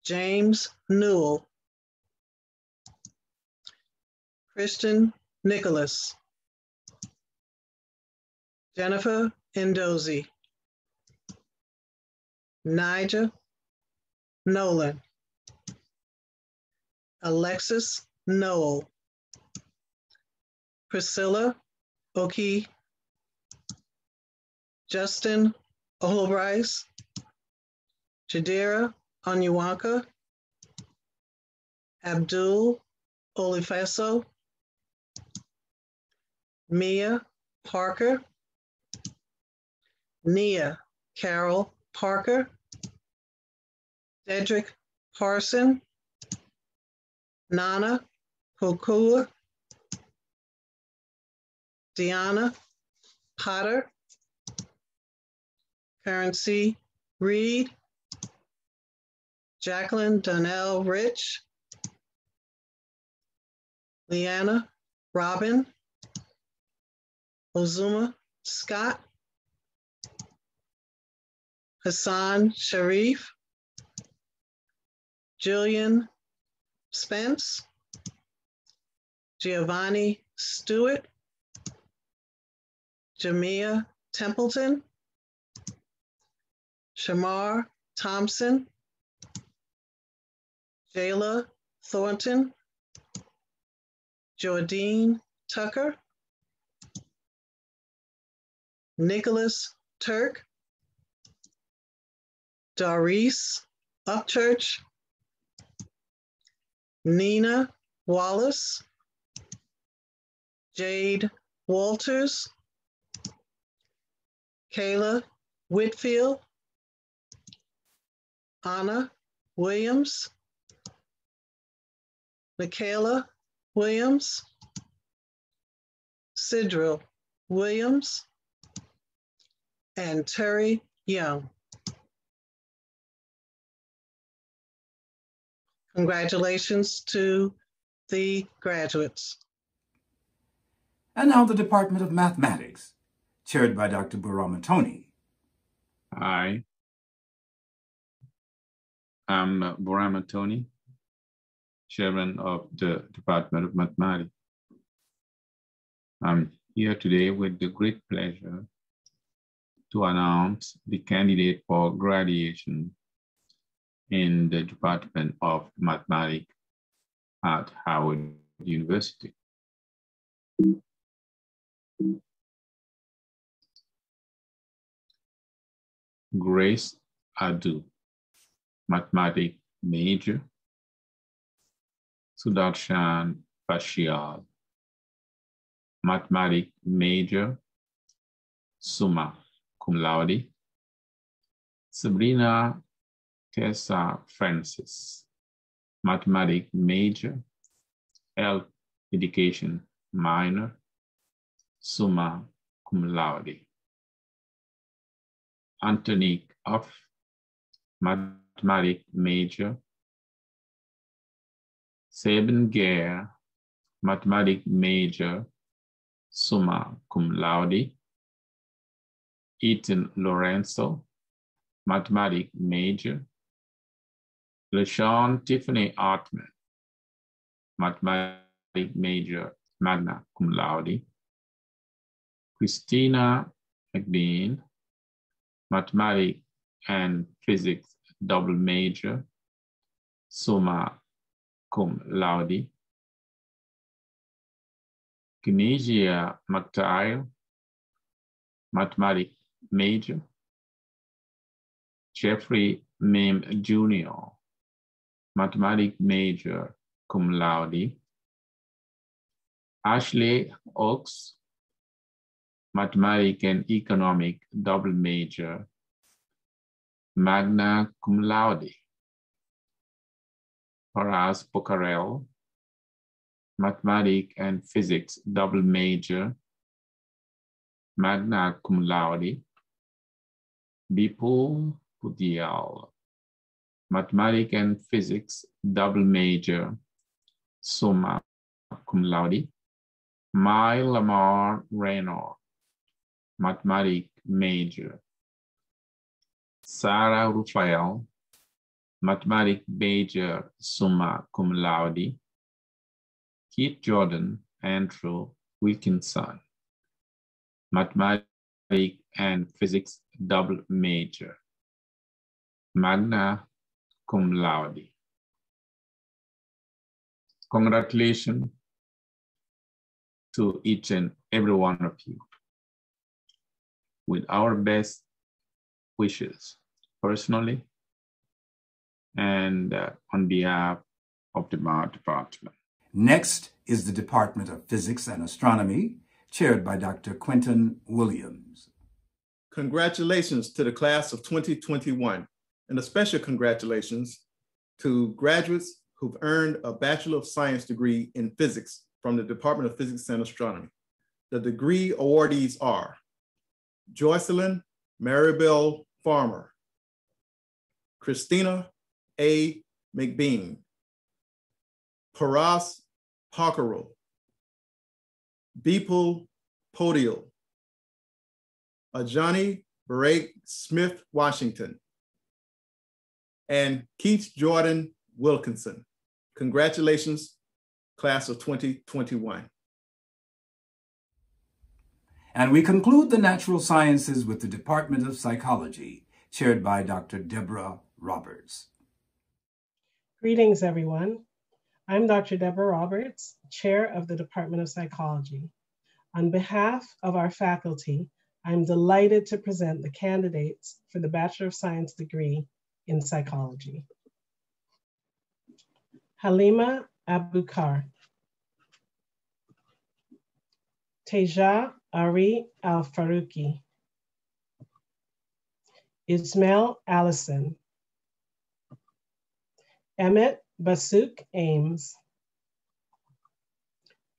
James Newell. Christian Nicholas. Jennifer Endozi. Nigel Nolan. Alexis Noel. Priscilla Oki. Justin Holbrice. Jadira Onyuwanka. Abdul Olifeso. Mia Parker. Nia Carol Parker. Cedric Parson. Nana Hokua. Deanna Potter. Currency Reed. Jacqueline Donnell Rich. Leanna Robin. Ozuma Scott. Hassan Sharif. Jillian Spence. Giovanni Stewart. Jamia Templeton. Shamar Thompson. Jayla Thornton. Jordine Tucker. Nicholas Turk. Doris Upchurch. Nina Wallace. Jade Walters. Kayla Whitfield. Anna Williams. Michaela Williams. Sidril Williams. And Terry Young. Congratulations to the graduates. And now the Department of Mathematics, chaired by Dr. Bourama Toni. Hi. I'm Bourama Toni, chairman of the Department of Mathematics. I'm here today with the great pleasure to announce the candidate for graduation in the Department of Mathematics at Howard University. Grace Adu, mathematics major. Sudarshan Pashial, mathematics major. Summa cum laude. Sabrina Tessa Francis, mathematics major. Health education minor. Summa cum laude. Antonique Off, mathematics major. Seben Gare, mathematics major, summa cum laude. Ethan Lorenzo, mathematics major. LaShawn Tiffany Artman, mathematics major, magna cum laude. Christina McBean, mathematics and physics double major, summa cum laude. Kinesia McTire, mathematics major. Jeffrey Mim Jr., mathematics major cum laude. Ashley Oaks, mathematics and economic double major, magna cum laude. Horace Pocarel, mathematics and physics double major, magna cum laude. Bipul Pudial, mathematics and physics double major, summa cum laude. Mai Lamar Reynor, mathematics major. Sarah Rufael, mathematics major, summa cum laude. Keith Jordan Andrew Wilkinson, mathematics and physics double major, magna cum laude. Congratulations to each and every one of you with our best wishes personally and uh, on behalf of the Math Department. Next is the Department of Physics and Astronomy, chaired by Dr. Quinton Williams. Congratulations to the class of 2021, and a special congratulations to graduates who've earned a Bachelor of Science degree in physics from the Department of Physics and Astronomy. The degree awardees are Joycelyn Maribel Farmer, Christina A. McBean, Paras Pakaro, Beeple Podial, Ajani Barake Smith Washington, and Keith Jordan Wilkinson. Congratulations, class of 2021. And we conclude the natural sciences with the Department of Psychology, chaired by Dr. Deborah Roberts. Greetings, everyone. I'm Dr. Deborah Roberts, Chair of the Department of Psychology. On behalf of our faculty, I'm delighted to present the candidates for the Bachelor of Science degree in Psychology. Halima Abukar. Teja Ari Al Faruqi. Ismail Allison. Emmett Basuk Ames.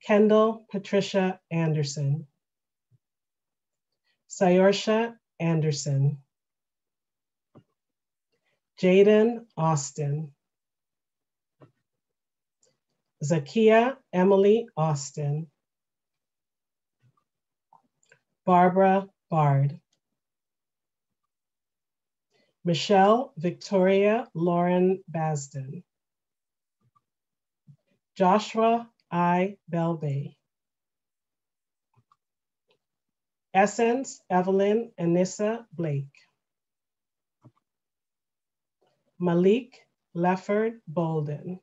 Kendall Patricia Anderson. Sayorsha Anderson. Jaden Austin. Zakia Emily Austin. Barbara Bard. Michelle Victoria Lauren Basden. Joshua I. Belbay. Essence Evelyn Anissa Blake. Malik Lefford Bolden.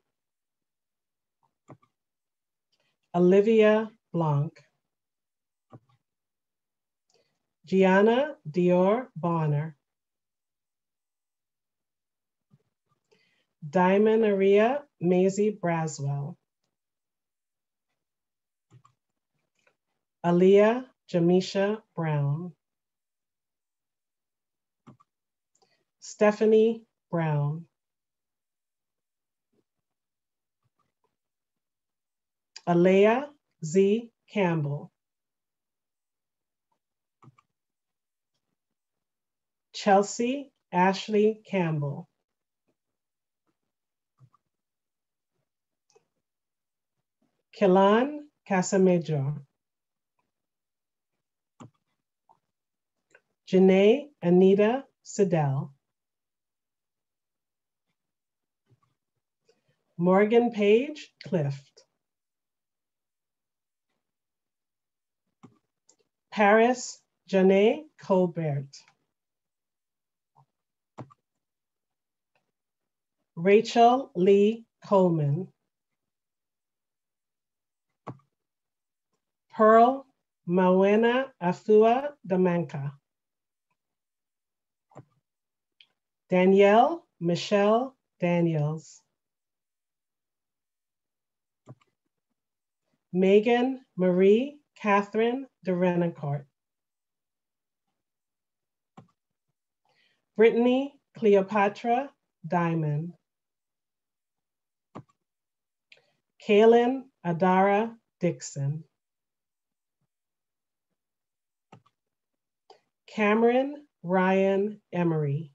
Olivia Blanc. Gianna Dior Bonner. Diamond Aria Maisie Braswell. Aliyah Jamisha Brown. Stephanie Brown. Alea Z. Campbell. Chelsea Ashley Campbell. Kelan Casamedro. Janae Anita Siddell. Morgan Page Clift. Paris Janae Colbert. Rachel Lee Coleman. Pearl Mawena Afua Damanka. Danielle Michelle Daniels. Megan Marie Catherine DeRenacourt. Brittany Cleopatra Diamond. Kaylin Adara Dixon. Cameron Ryan Emery.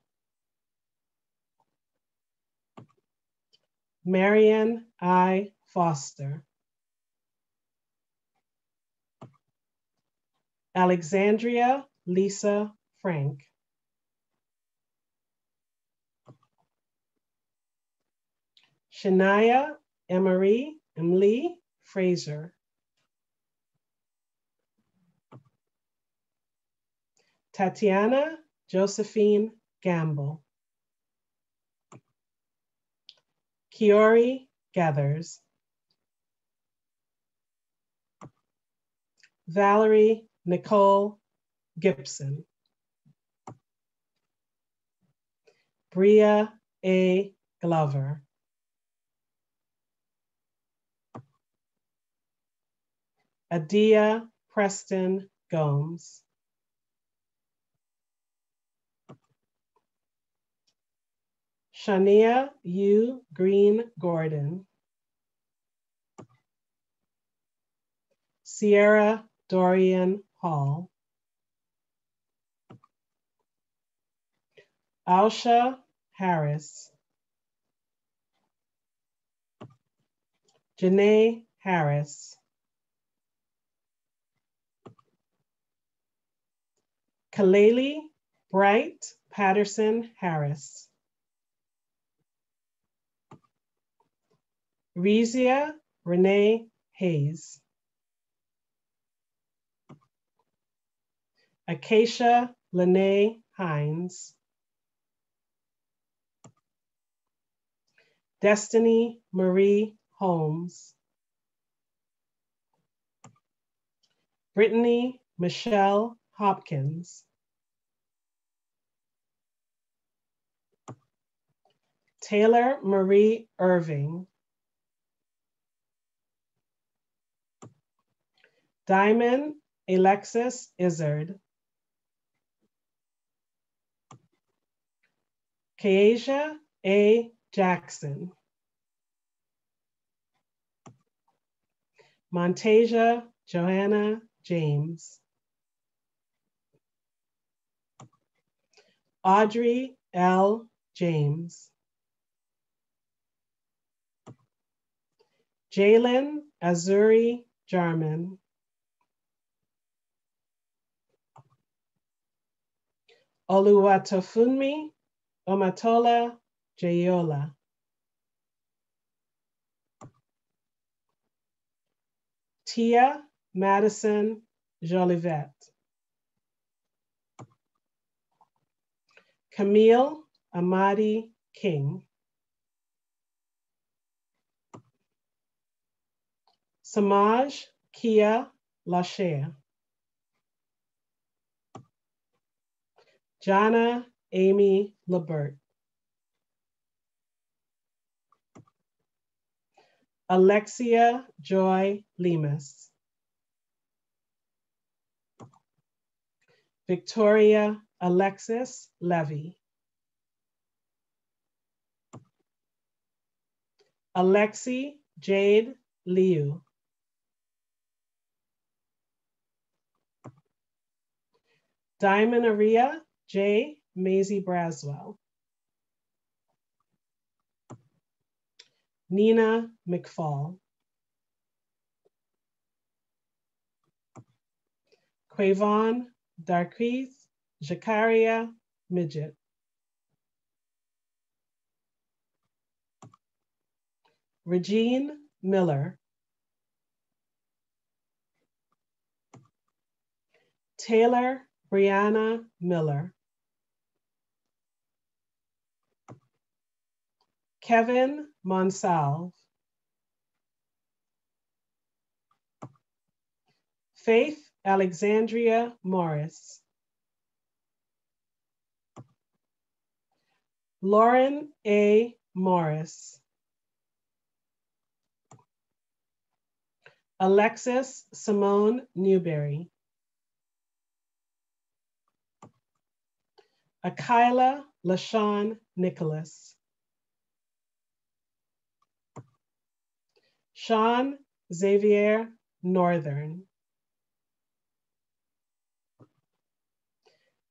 Marion I. Foster. Alexandria Lisa Frank. Shania Emery Emily Fraser. Tatiana Josephine Gamble. Kiori Gathers. Valerie Nicole Gibson. Bria A. Glover. Adia Preston Gomes. Shania U. Green Gordon. Sierra Dorian Hall. Alsha Harris. Janae Harris. Kaleli Bright Patterson Harris. Rezia Renee Hayes. Acacia Lene Hines. Destiny Marie Holmes. Brittany Michelle Hopkins. Taylor Marie Irving. Diamond Alexis Izzard. Kasia A. Jackson. Montasia Joanna James. Audrey L. James. Jalen Azuri Jarman. Oluwatofunmi Omatola Jayola. Tia Madison Jolivet. Camille Amadi King. Samaj Kia Lashare. Jana Amy Labert. Alexia Joy Lemus. Victoria Alexis Levy. Alexi Jade Liu. Diamond Aria J. Maisie Braswell. Nina McFall. Quavon Darquise Jakaria Midget. Regine Miller. Taylor Brianna Miller. Kevin Monsalve. Faith Alexandria Morris. Lauren A. Morris. Alexis Simone Newberry. Akila LaShawn Nicholas. Sean Xavier Northern.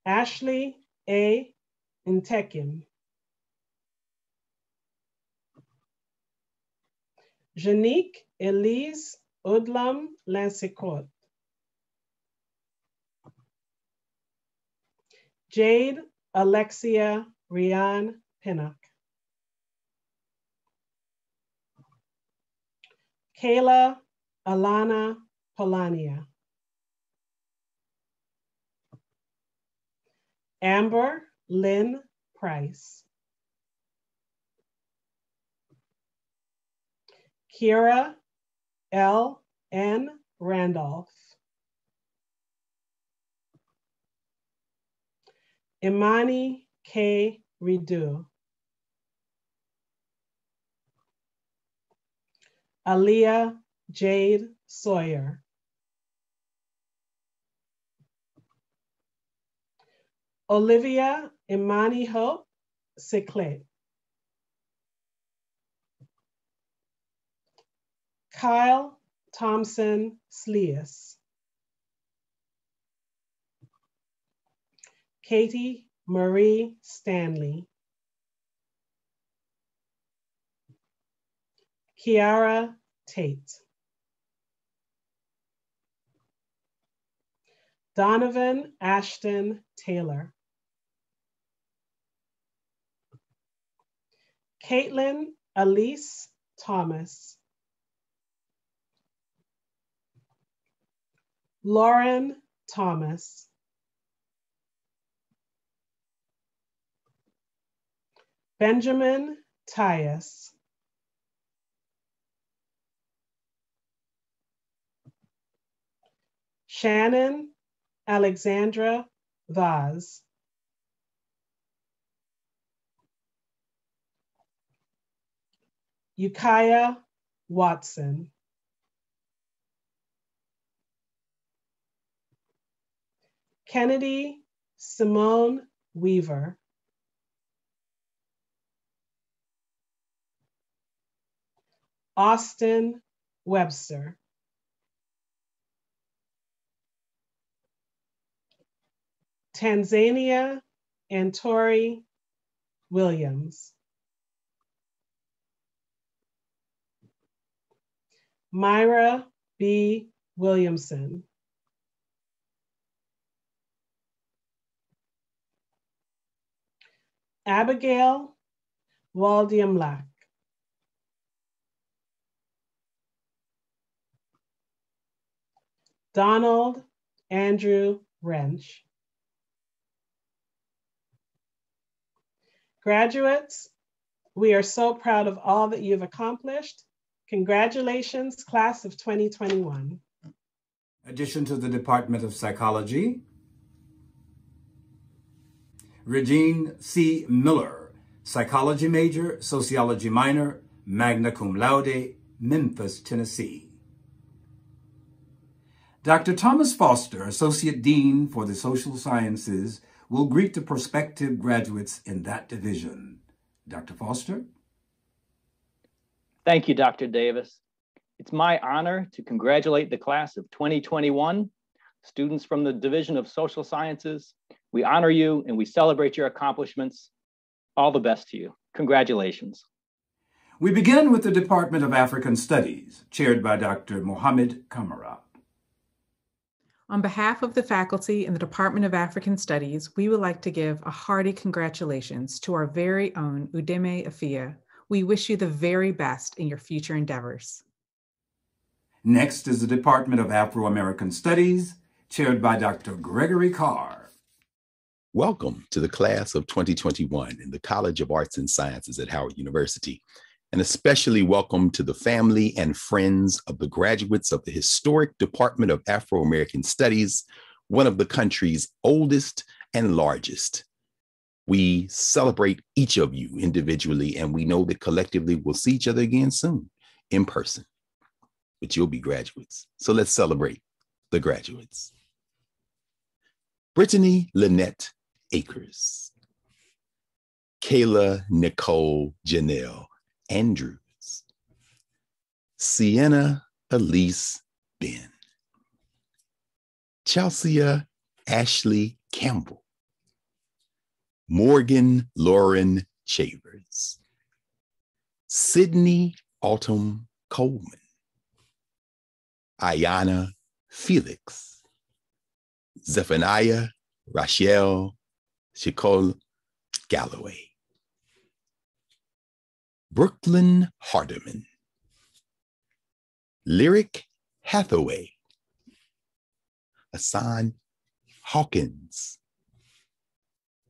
Ashley A. Intekim. Janique Elise Odlam Lancicot. Jade Alexia Rian Pinnock. Kayla Alana Polania. Amber Lynn Price. Kira L. N. Randolph. Imani K. Ridu. Aaliyah Jade Sawyer. Olivia Imani Hope Siklet. Kyle Thompson Sleas. Katie Marie Stanley. Kiara Tate. Donovan Ashton Taylor. Caitlin Elise Thomas. Lauren Thomas. Benjamin Tyus. Shannon Alexandra Vaz. Ukiah Watson. Kennedy Simone Weaver. Austin Webster. Tanzania Antori Williams. Myra B. Williamson. Abigail Waldiamlak. Donald Andrew Wrench. Graduates, we are so proud of all that you've accomplished. Congratulations, class of 2021. Addition to the Department of Psychology, Regine C. Miller, psychology major, sociology minor, magna cum laude, Memphis, Tennessee. Dr. Thomas Foster, Associate Dean for the Social Sciences, will greet the prospective graduates in that division. Dr. Foster? Thank you, Dr. Davis. It's my honor to congratulate the class of 2021, students from the Division of Social Sciences, we honor you and we celebrate your accomplishments. All the best to you. Congratulations. We begin with the Department of African Studies, chaired by Dr. Mohamed Kamara. On behalf of the faculty in the Department of African Studies, we would like to give a hearty congratulations to our very own Udeme Afia. We wish you the very best in your future endeavors. Next is the Department of Afro American Studies, chaired by Dr. Gregory Carr. Welcome to the class of 2021 in the College of Arts and Sciences at Howard University and especially welcome to the family and friends of the graduates of the historic Department of Afro American Studies, one of the country's oldest and largest. We celebrate each of you individually, and we know that collectively we'll see each other again soon in person. But you'll be graduates. So let's celebrate the graduates. Brittany Lynette Akers, Kayla Nicole Janelle Andrews, Sienna Elise Ben, Chelsea Ashley Campbell, Morgan Lauren Chavers, Sydney Autumn Coleman, Ayana Felix, Zephaniah Rachel Chicole Galloway. Brooklyn Hardeman, Lyric Hathaway, Hassan Hawkins,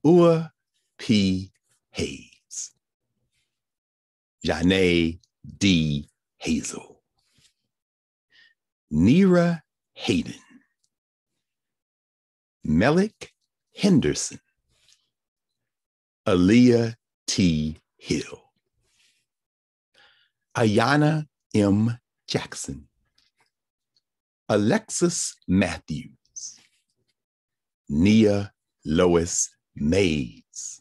Ua P. Hayes, Janae D. Hazel, Nira Hayden, Melik Henderson, Aaliyah T. Hill. Ayana M. Jackson, Alexis Matthews, Nia Lois Mays,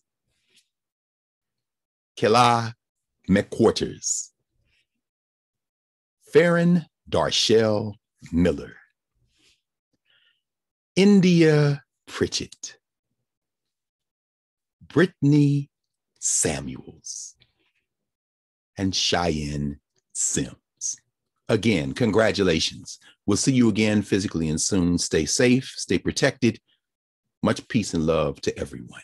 Kela McQuarters, Farron Darshell Miller, India Pritchett, Brittany Samuels, and Cheyenne Sims. Again, congratulations. We'll see you again physically and soon. Stay safe, stay protected. Much peace and love to everyone.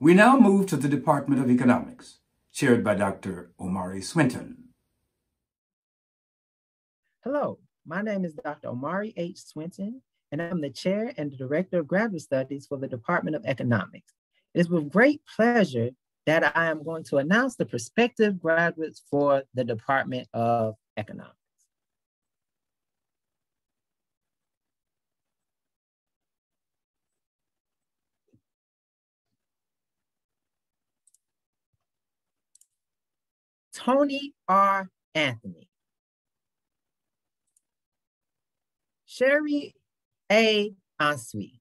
We now move to the Department of Economics, chaired by Dr. Omari Swinton. Hello, my name is Dr. Omari H. Swinton, and I'm the chair and the director of graduate studies for the Department of Economics. It is with great pleasure that I am going to announce the prospective graduates for the Department of Economics. Tony R. Anthony. Sherry A. Ansui.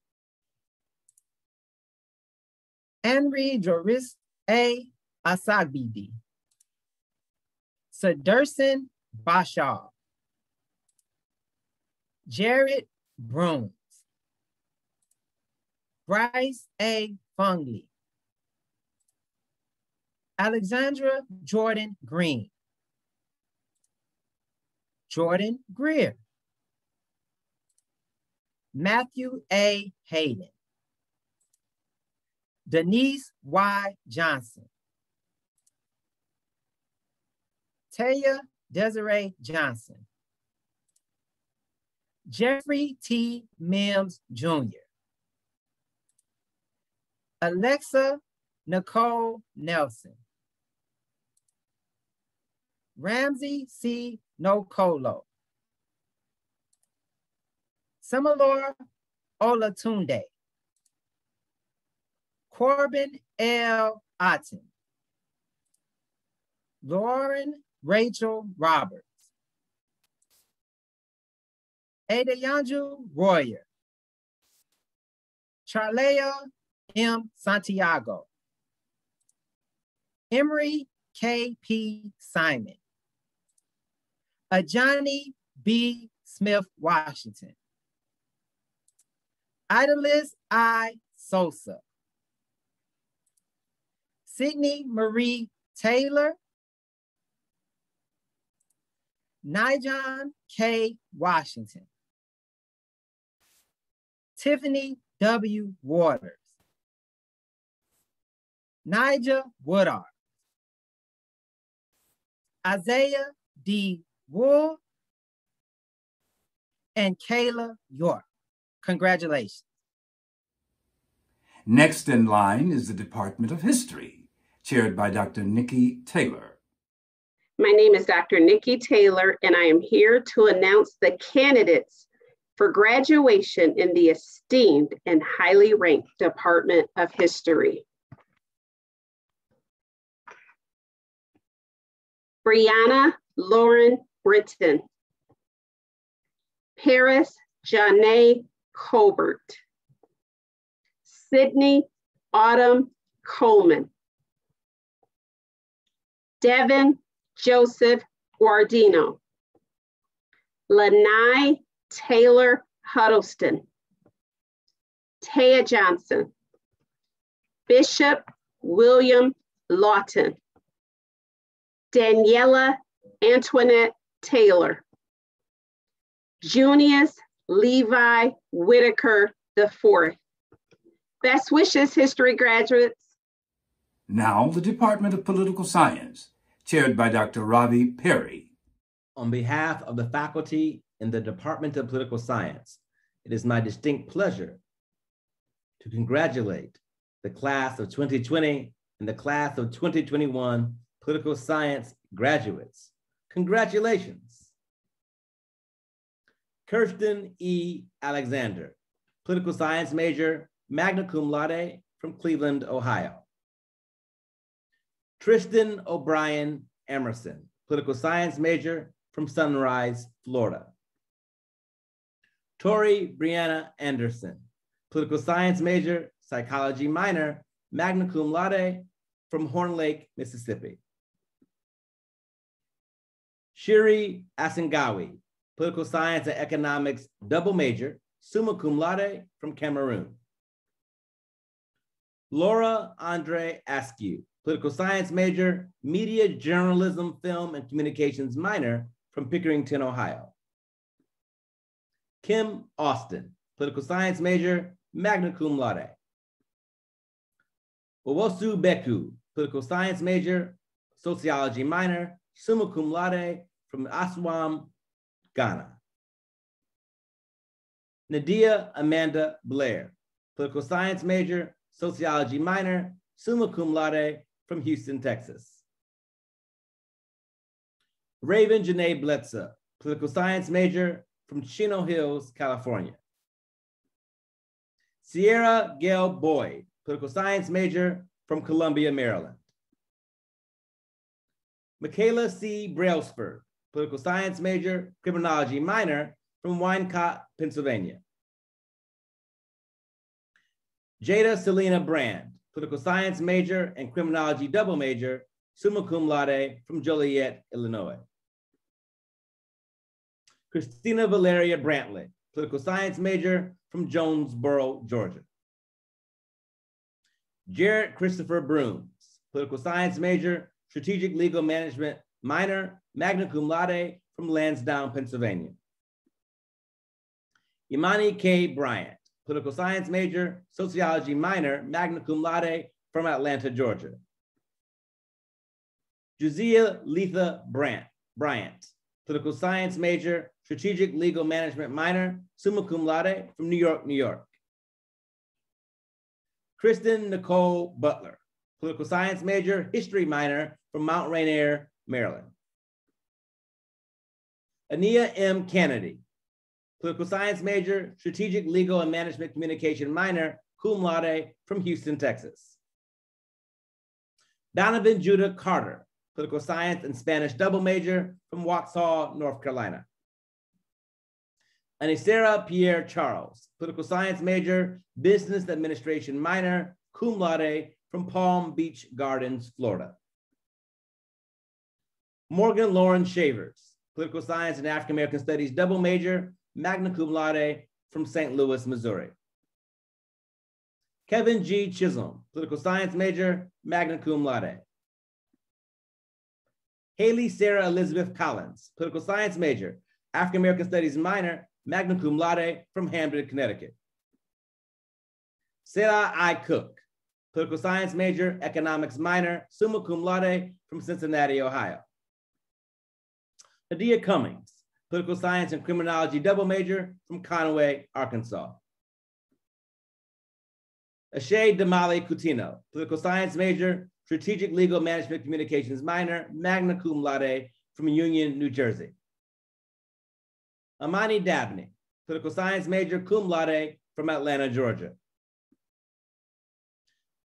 Henry Joris a. Asagbidi. Saderson Bashar. Jared Bruns. Bryce A. Fungli. Alexandra Jordan Green. Jordan Greer. Matthew A. Hayden. Denise Y. Johnson. Taya Desiree Johnson. Jeffrey T. Mims Jr. Alexa Nicole Nelson. Ramsey C. Nokolo. Samalor Olatunde. Corbin L. Otten. Lauren Rachel Roberts. Adeyanju Royer. Charlea M. Santiago. Emery K. P. Simon. Ajani B. Smith Washington. Idalis I. Sosa. Sydney Marie Taylor. Nijon K. Washington. Tiffany W. Waters. Nigel Woodard. Isaiah D. Wool, and Kayla York. Congratulations. Next in line is the Department of History, chaired by Dr. Nikki Taylor. My name is Dr. Nikki Taylor, and I am here to announce the candidates for graduation in the esteemed and highly ranked Department of History. Brianna Lauren Britton. Paris Janae Colbert. Sydney Autumn Coleman. Devin Joseph Guardino. Lanai Taylor Huddleston. Taya Johnson. Bishop William Lawton. Daniela Antoinette Taylor. Junius Levi Whitaker IV. Best wishes, history graduates. Now, the Department of Political Science, chaired by Dr. Ravi Perry. On behalf of the faculty in the Department of Political Science, it is my distinct pleasure to congratulate the class of 2020 and the class of 2021 political science graduates. Congratulations. Kirsten E. Alexander, political science major, magna cum laude from Cleveland, Ohio. Tristan O'Brien Emerson, political science major from Sunrise, Florida. Tori Brianna Anderson, political science major, psychology minor, magna cum laude from Horn Lake, Mississippi. Shiri Asangawi, political science and economics double major, summa cum laude from Cameroon. Laura Andre Askew, political science major, media journalism, film, and communications minor from Pickerington, Ohio. Kim Austin, political science major, magna cum laude. Owosu Beku, political science major, sociology minor, summa cum laude from Aswam, Ghana. Nadia Amanda Blair, political science major, sociology minor, summa cum laude from Houston, Texas. Raven Janae Bletza, political science major from Chino Hills, California. Sierra Gail Boyd, political science major from Columbia, Maryland. Michaela C. Brailsford, political science major, criminology minor from Wyncote, Pennsylvania. Jada Selena Brand, political science major and criminology double major, summa cum laude from Joliet, Illinois. Christina Valeria Brantley, political science major from Jonesboro, Georgia. Jarrett Christopher Brooms, political science major, strategic legal management minor, magna cum laude from Lansdowne, Pennsylvania. Imani K. Bryant, political science major, sociology minor, magna cum laude from Atlanta, Georgia. Juzia Letha Brandt, Bryant, political science major, strategic legal management minor, summa cum laude from New York, New York. Kristen Nicole Butler, political science major, history minor from Mount Rainier, Maryland. Ania M. Kennedy, political science major, strategic legal and management communication minor, cum laude from Houston, Texas. Donovan Judah Carter, political science and Spanish double major from Waxhaw, North Carolina. Anisera Pierre Charles, political science major, business administration minor, cum laude from Palm Beach Gardens, Florida. Morgan Lauren Shavers, political science and African American studies double major, magna cum laude from St. Louis, Missouri. Kevin G. Chisholm, political science major, magna cum laude. Haley Sarah Elizabeth Collins, political science major, African American studies minor, magna cum laude from Hamden, Connecticut. Sarah I. Cook, political science major, economics minor, summa cum laude from Cincinnati, Ohio. Adia Cummings, political science and criminology double major from Conway, Arkansas. Ashay Damali Coutinho, political science major, strategic legal management communications minor, magna cum laude from Union, New Jersey. Amani Dabney, political science major, cum laude from Atlanta, Georgia.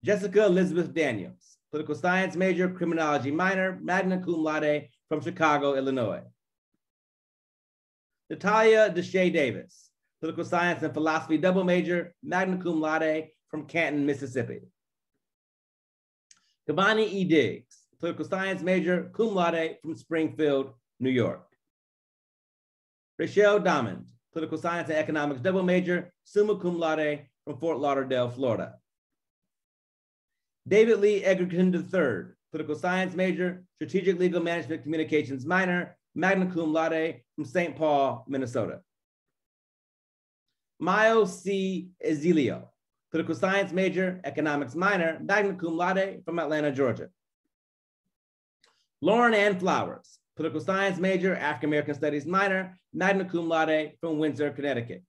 Jessica Elizabeth Daniels, political science major, criminology minor, magna cum laude from Chicago, Illinois. Natalia Deshay Davis, political science and philosophy double major, magna cum laude from Canton, Mississippi. Kavani E. Diggs, political science major, cum laude from Springfield, New York. Rachelle Diamond, political science and economics double major, summa cum laude from Fort Lauderdale, Florida. David Lee Egerton III, political science major, strategic legal management communications minor, magna cum laude from St. Paul, Minnesota. Mayo C. Ezilio, political science major, economics minor, magna cum laude from Atlanta, Georgia. Lauren Ann Flowers, political science major, African American studies minor, magna cum laude from Windsor, Connecticut.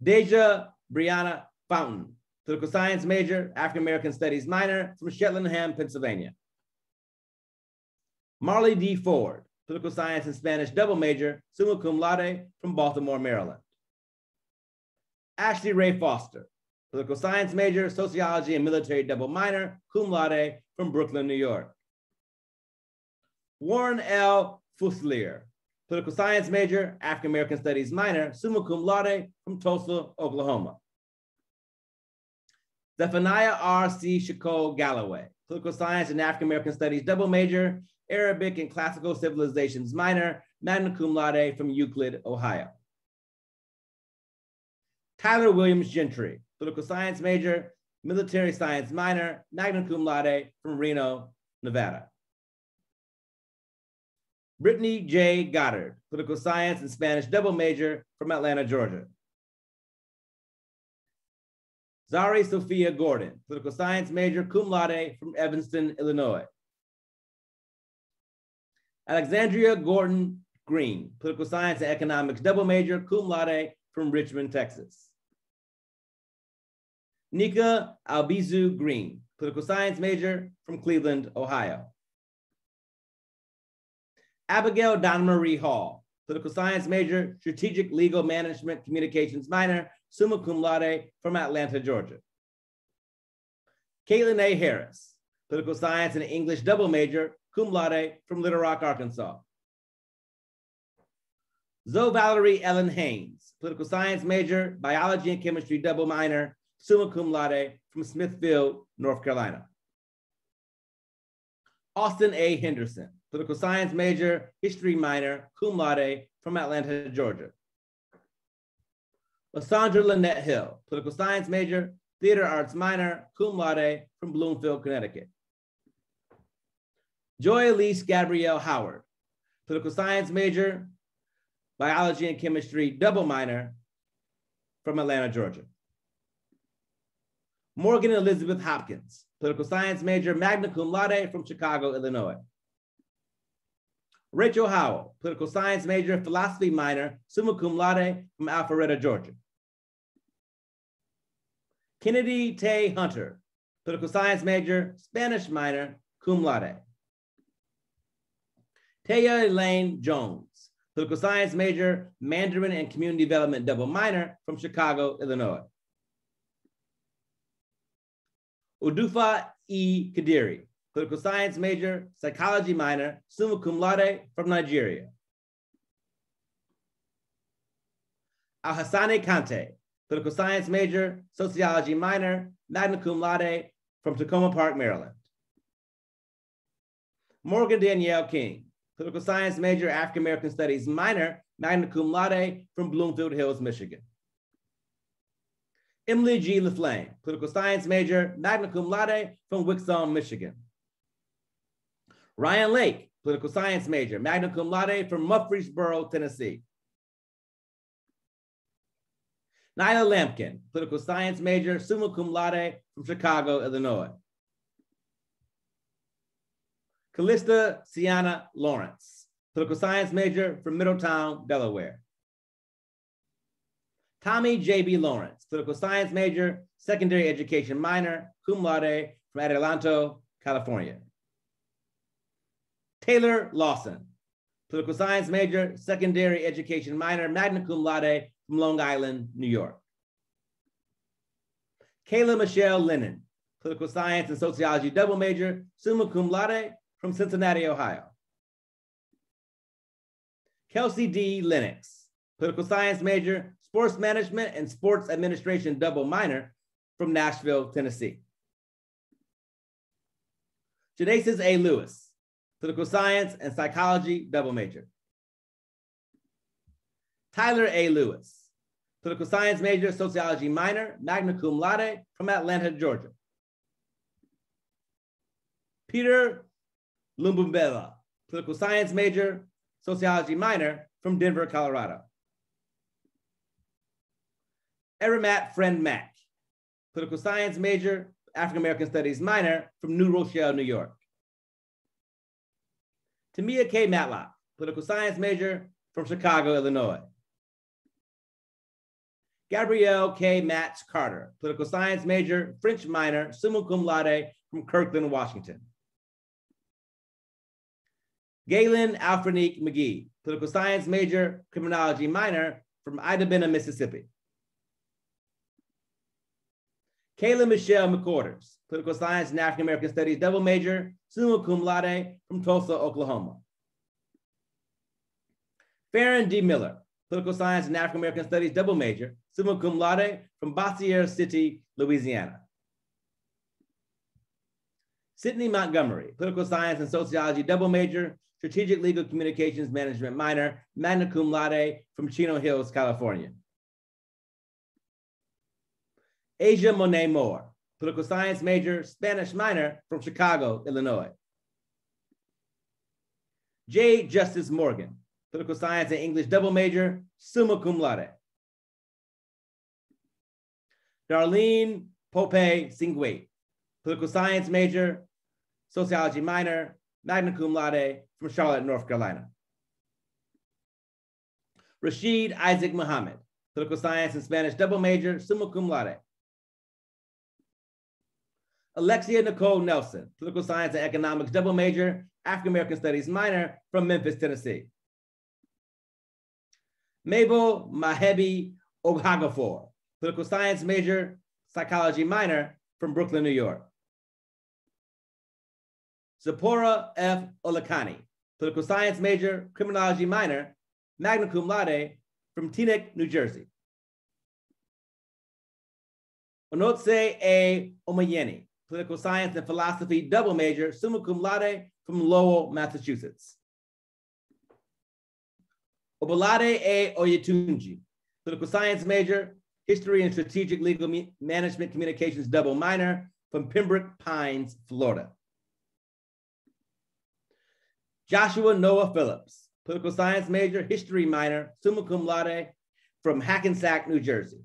Deja Brianna Fountain, political science major, African American studies minor from Cheltenham, Pennsylvania. Marley D. Ford, political science and Spanish double major, summa cum laude from Baltimore, Maryland. Ashley Ray Foster, political science major, sociology and military double minor, cum laude from Brooklyn, New York. Warren L. Fuselier, political science major, African American studies minor, summa cum laude from Tulsa, Oklahoma. Zephaniah R. C. Shako Galloway, political science and African American studies double major, Arabic and classical civilizations minor, magna cum laude from Euclid, Ohio. Tyler Williams Gentry, political science major, military science minor, magna cum laude from Reno, Nevada. Brittany J. Goddard, political science and Spanish double major from Atlanta, Georgia. Zari Sophia Gordon, political science major, cum laude from Evanston, Illinois. Alexandria Gordon Green, political science and economics double major, cum laude from Richmond, Texas. Nika Albizu Green, political science major from Cleveland, Ohio. Abigail Don Marie Hall, political science major, strategic legal management communications minor, summa cum laude from Atlanta, Georgia. Caitlin A. Harris, political science and English double major, cum laude from Little Rock, Arkansas. Zoe Valerie Ellen Haynes, political science major, biology and chemistry double minor, summa cum laude from Smithfield, North Carolina. Austin A. Henderson, political science major, history minor, cum laude from Atlanta, Georgia. Lysandra Lynette Hill, political science major, theater arts minor, cum laude from Bloomfield, Connecticut. Joy Elise Gabrielle Howard, political science major, biology and chemistry double minor from Atlanta, Georgia. Morgan Elizabeth Hopkins, political science major, magna cum laude from Chicago, Illinois. Rachel Howell, political science major, philosophy minor, summa cum laude from Alpharetta, Georgia. Kennedy Tay Hunter, political science major, Spanish minor, cum laude. Taya Elaine Jones, political science major, Mandarin and community development double minor from Chicago, Illinois. Udufa E. Kadiri, political science major, psychology minor, summa cum laude from Nigeria. Alhassane Kante, political science major, sociology minor, magna cum laude from Takoma Park, Maryland. Morgan Danielle King, political science major, African American studies minor, magna cum laude from Bloomfield Hills, Michigan. Emily G. LaFlame, political science major, magna cum laude from Wixom, Michigan. Ryan Lake, political science major, magna cum laude from Murfreesboro, Tennessee. Nyla Lampkin, political science major, summa cum laude from Chicago, Illinois. Callista Sienna Lawrence, political science major from Middletown, Delaware. Tommy J.B. Lawrence, political science major, secondary education minor, cum laude from Adelanto, California. Taylor Lawson, political science major, secondary education minor, magna cum laude from Long Island, New York. Kayla Michelle Lennon, political science and sociology double major, summa cum laude from Cincinnati, Ohio. Kelsey D. Lennox, political science major, sports management and sports administration double minor from Nashville, Tennessee. Jadasis A. Lewis, political science and psychology double major. Tyler A. Lewis, political science major, sociology minor, magna cum laude from Atlanta, Georgia. Peter Lumbumbela, political science major, sociology minor from Denver, Colorado. Aramat Friend Mack, political science major, African American studies minor from New Rochelle, New York. Tamia K. Matlock, political science major from Chicago, Illinois. Gabrielle K. Matz Carter, political science major, French minor, summa cum laude from Kirkland, Washington. Galen Alfrenique McGee, political science major, criminology minor from Itta Bena, Mississippi. Kayla Michelle McCorders, political science and African American studies double major, summa cum laude from Tulsa, Oklahoma. Farron D. Miller, political science and African American studies double major, summa cum laude from Bossier City, Louisiana. Sydney Montgomery, political science and sociology double major, strategic legal communications management minor, magna cum laude from Chino Hills, California. Asia Monet Moore, political science major, Spanish minor from Chicago, Illinois. J. Justice Morgan, political science and English double major, summa cum laude. Darlene Pope Singway, political science major, sociology minor, magna cum laude from Charlotte, North Carolina. Rashid Isaac Muhammad, political science and Spanish double major, summa cum laude. Alexia Nicole Nelson, political science and economics double major, African American studies minor from Memphis, Tennessee. Mabel Mahebi Oghagofor, political science major, psychology minor from Brooklyn, New York. Zipporah F. Olakani, political science major, criminology minor, magna cum laude from Teaneck, New Jersey. Onotse A. Omayeni, political science and philosophy double major, summa cum laude from Lowell, Massachusetts. Obalade A. Oyetunji, political science major, history and strategic legal management communications double minor from Pembroke Pines, Florida. Joshua Noah Phillips, political science major, history minor, summa cum laude from Hackensack, New Jersey.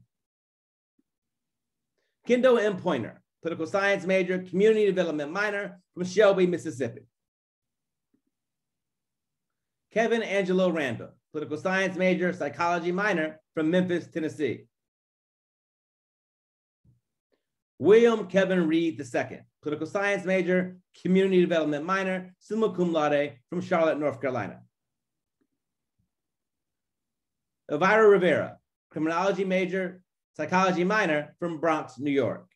Kendo M. Pointer, political science major, community development minor from Shelby, Mississippi. Kevin Angelo Randall, political science major, psychology minor from Memphis, Tennessee. William Kevin Reed II, political science major, community development minor, summa cum laude from Charlotte, North Carolina. Elvira Rivera, criminology major, psychology minor from Bronx, New York.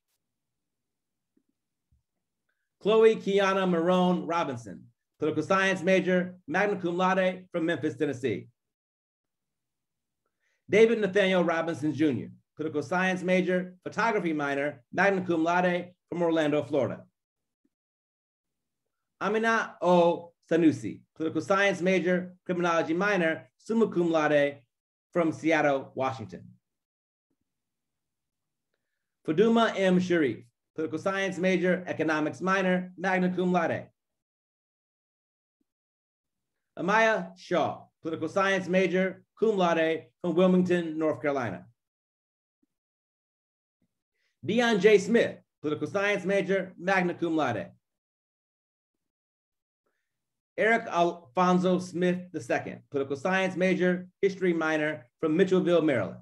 Chloe Kiana Marone Robinson, political science major, magna cum laude from Memphis, Tennessee. David Nathaniel Robinson Jr., political science major, photography minor, magna cum laude from Orlando, Florida. Amina O. Sanusi, political science major, criminology minor, summa cum laude from Seattle, Washington. Faduma M. Sharif, political science major, economics minor, magna cum laude. Amaya Shaw, political science major, cum laude from Wilmington, North Carolina. Dion J. Smith, political science major, magna cum laude. Eric Alfonso Smith II, political science major, history minor from Mitchellville, Maryland.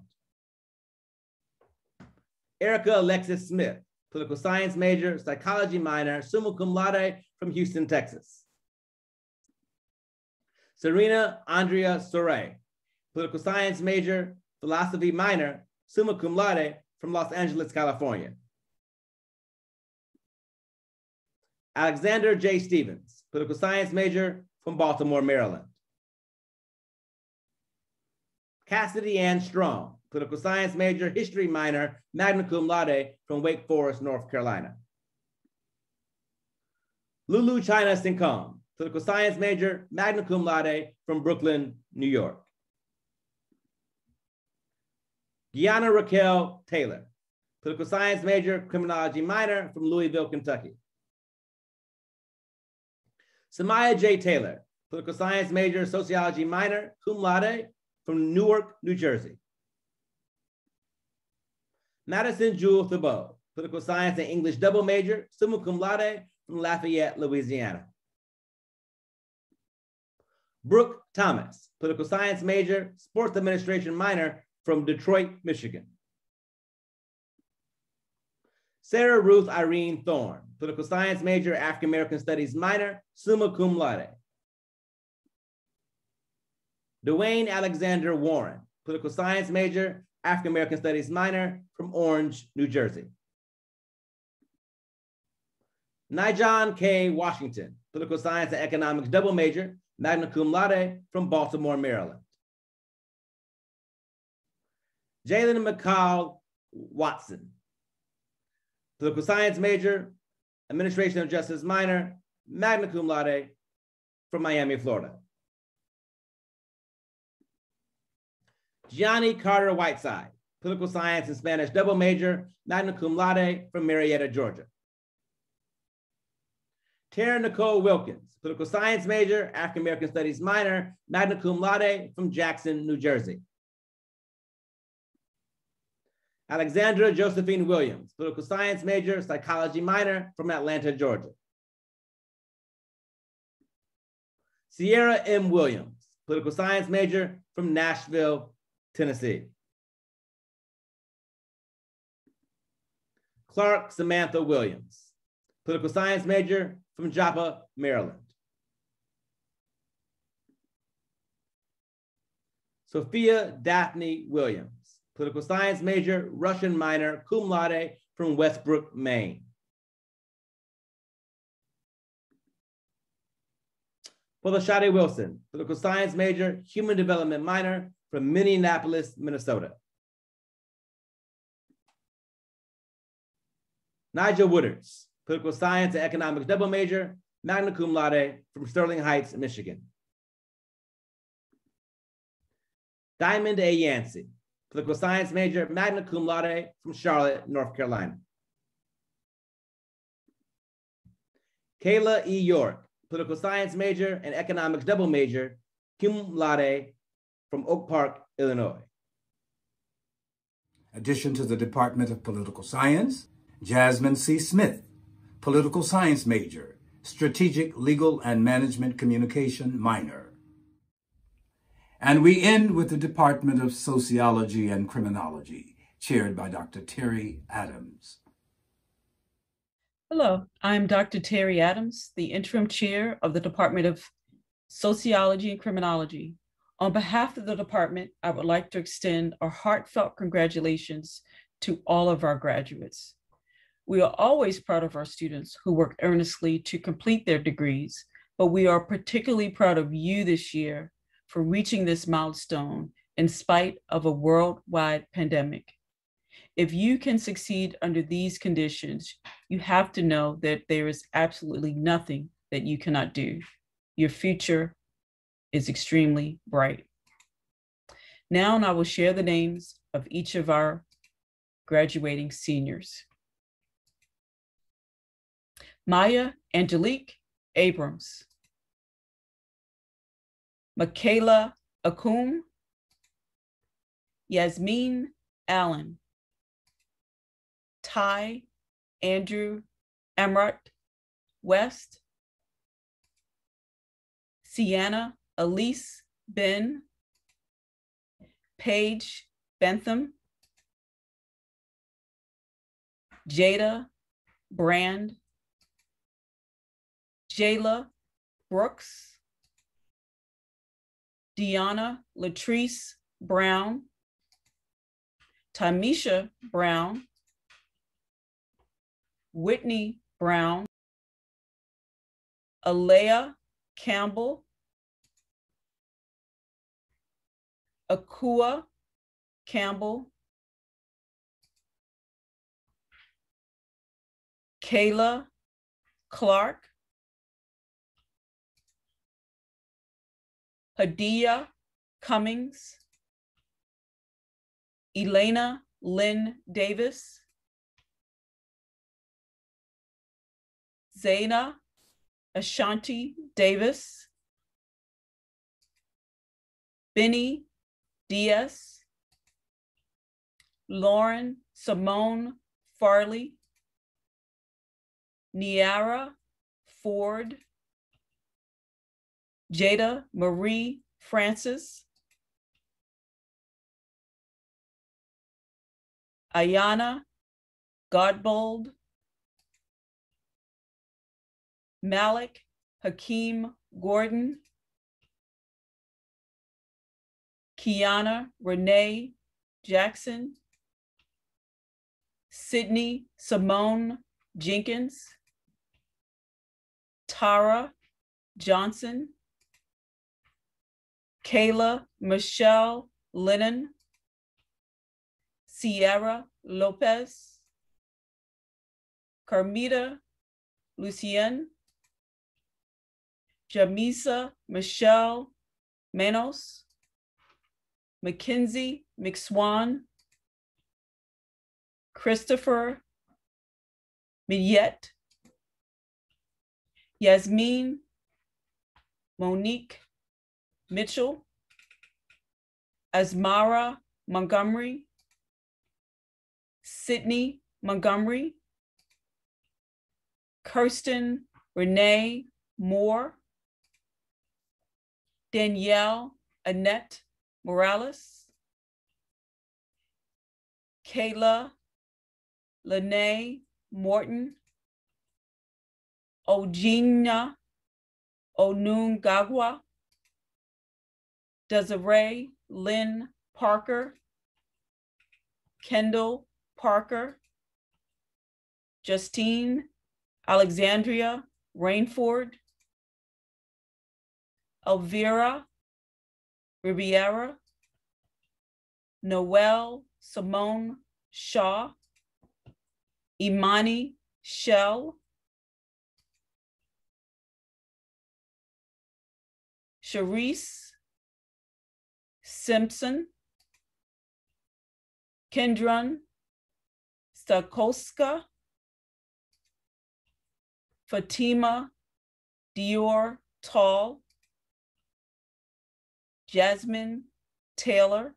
Erica Alexis Smith, political science major, psychology minor, summa cum laude from Houston, Texas. Serena Andrea Soray, political science major, philosophy minor, summa cum laude from Los Angeles, California. Alexander J. Stevens, political science major from Baltimore, Maryland. Cassidy Ann Strong, political science major, history minor, magna cum laude from Wake Forest, North Carolina. Lulu China Sinkong, political science major, magna cum laude from Brooklyn, New York. Gianna Raquel Taylor, political science major, criminology minor from Louisville, Kentucky. Samaya J. Taylor, political science major, sociology minor, cum laude from Newark, New Jersey. Madison Jewel Thibault, political science and English double major, summa cum laude from Lafayette, Louisiana. Brooke Thomas, political science major, sports administration minor from Detroit, Michigan. Sarah Ruth Irene Thorne, political science major, African American studies minor, summa cum laude. Dwayne Alexander Warren, political science major, African American studies minor from Orange, New Jersey. Nijon K. Washington, political science and economics double major, magna cum laude from Baltimore, Maryland. Jalen McCall Watson, political science major, administration of justice minor, magna cum laude from Miami, Florida. Gianni Carter Whiteside, political science and Spanish double major, magna cum laude from Marietta, Georgia. Tara Nicole Wilkins, political science major, African American studies minor, magna cum laude from Jackson, New Jersey. Alexandra Josephine Williams, political science major, psychology minor from Atlanta, Georgia. Sierra M. Williams, political science major from Nashville, Tennessee. Clark Samantha Williams, political science major from Joppa, Maryland. Sophia Daphne Williams, political science major, Russian minor, cum laude from Westbrook, Maine. Shade Wilson, political science major, human development minor from Minneapolis, Minnesota. Nigel Wooders, political science and economics double major, magna cum laude from Sterling Heights, Michigan. Diamond A. Yancey, political science major, magna cum laude from Charlotte, North Carolina. Kayla E. York, political science major and economics double major, cum laude from Oak Park, Illinois. Addition to the Department of Political Science, Jasmine C. Smith, political science major, strategic legal and management communication minor. And we end with the Department of Sociology and Criminology, chaired by Dr. Terry Adams. Hello, I'm Dr. Terry Adams, the interim chair of the Department of Sociology and Criminology. On behalf of the department, I would like to extend our heartfelt congratulations to all of our graduates. We are always proud of our students who work earnestly to complete their degrees, but we are particularly proud of you this year for reaching this milestone in spite of a worldwide pandemic. If you can succeed under these conditions, you have to know that there is absolutely nothing that you cannot do. Your future is extremely bright. Now and I will share the names of each of our graduating seniors. Maya Angelique Abrams. Michaela Akum. Yasmin Allen. Ty Andrew Emrat West. Sienna Elise Ben. Paige Bentham. Jada Brand. Jayla Brooks. Deanna Latrice Brown. Tamisha Brown. Whitney Brown. Alea Campbell. Akua Campbell. Kayla Clark. Hadia Cummings. Elena Lynn Davis. Zaina Ashanti Davis. Benny Diaz. Lauren Simone Farley. Niara Ford. Jada Marie Francis. Ayana Godbold. Malik Hakeem Gordon. Kiana Renee Jackson. Sydney Simone Jenkins. Tara Johnson. Kayla Michelle Lennon. Sierra Lopez. Carmita Lucien. Jamisa Michelle Manos. Mackenzie McSwan. Christopher Miette. Yasmin Monique Mitchell. Asmara Montgomery. Sydney Montgomery. Kirsten Renee Moore. Danielle Annette Morales. Kayla Lene Morton. Ojina Onungagwa. Desiree Lynn Parker. Kendall Parker. Justine Alexandria Rainford. Elvira Riviera. Noel Simone Shaw. Imani Shell. Sharice Simpson. Kendron Stakowska. Fatima Dior Tall. Jasmine Taylor.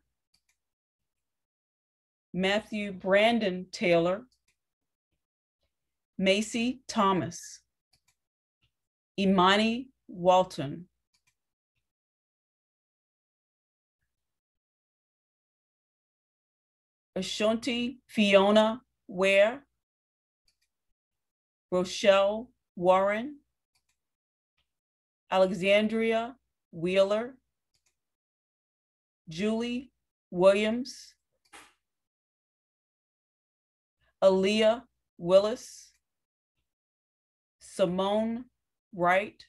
Matthew Brandon Taylor. Macy Thomas. Imani Walton. Ashanti Fiona Ware. Rochelle Warren. Alexandria Wheeler. Julie Williams. Aaliyah Willis. Simone Wright.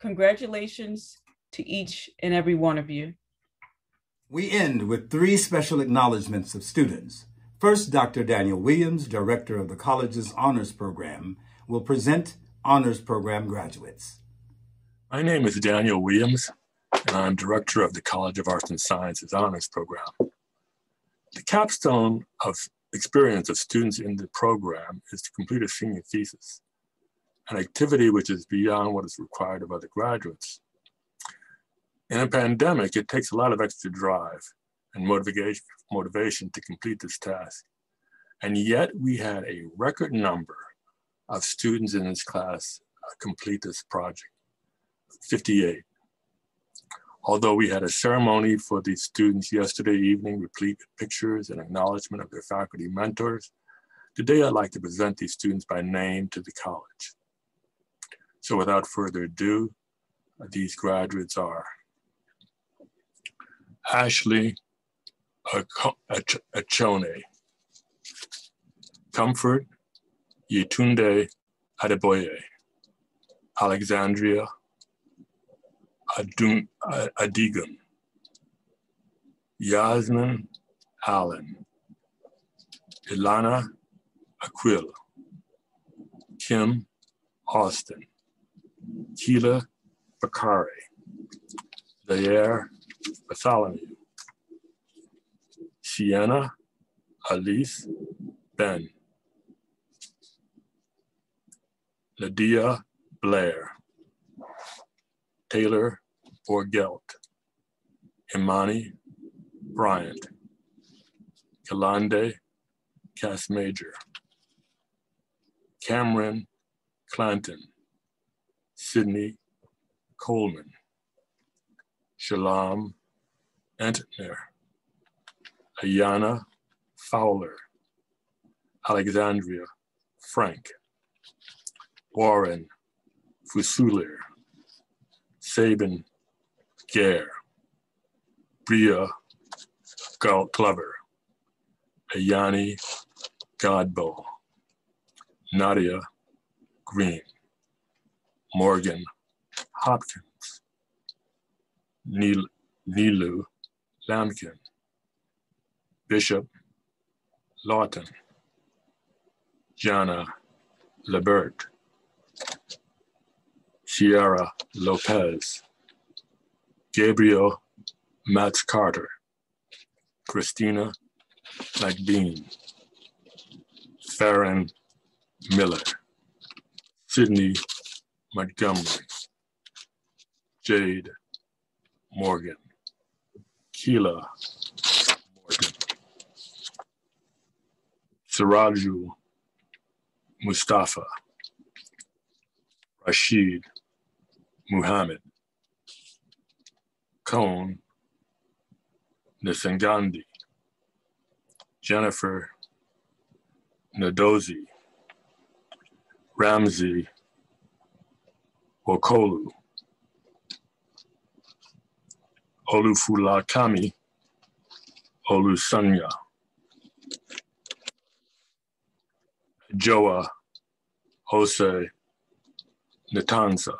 Congratulations to each and every one of you. We end with three special acknowledgments of students. First, Dr. Daniel Williams, Director of the college's Honors Program, will present Honors Program graduates. My name is Daniel Williams, and I'm director of the College of Arts and Sciences Honors Program. The capstone of experience of students in the program is to complete a senior thesis, an activity which is beyond what is required of other graduates. In a pandemic, it takes a lot of extra drive and motivation, to complete this task. And yet we had a record number of students in this class uh, complete this project, 58. Although we had a ceremony for the students yesterday evening, replete with pictures and acknowledgement of their faculty mentors, today I'd like to present these students by name to the college. So without further ado, these graduates are Ashley Achone, Comfort Yetunde Adeboye, Alexandria Adun, Adigun, Yasmin Allen, Ilana Aquil, Kim Austin, Keela Bakari, Zaire Bartholomew, Sienna Alice Ben, Lydia Blair, Taylor Borgelt, Imani Bryant, Kalande Cass Major, Cameron Clanton, Sydney Coleman, Shalom Antner, Ayana Fowler, Alexandria Frank, Warren Fusulir, Sabin Gare, Bria Clever, Ayani Godbow, Nadia Green, Morgan Hopkins, Neil, Nilu Lamkin, Bishop Lawton, Jana Lebert, Sierra Lopez, Gabriel Matz Carter, Christina McBean, Farron Miller, Sydney Montgomery, Jade Morgan, Keela Morgan, Siraju Mustafa, Rashid Muhammad, Cone Nisangandi, Jennifer Nadozi, Ramsey Wakolu, Olufulakami Olusanya, Joa Jose Natanza,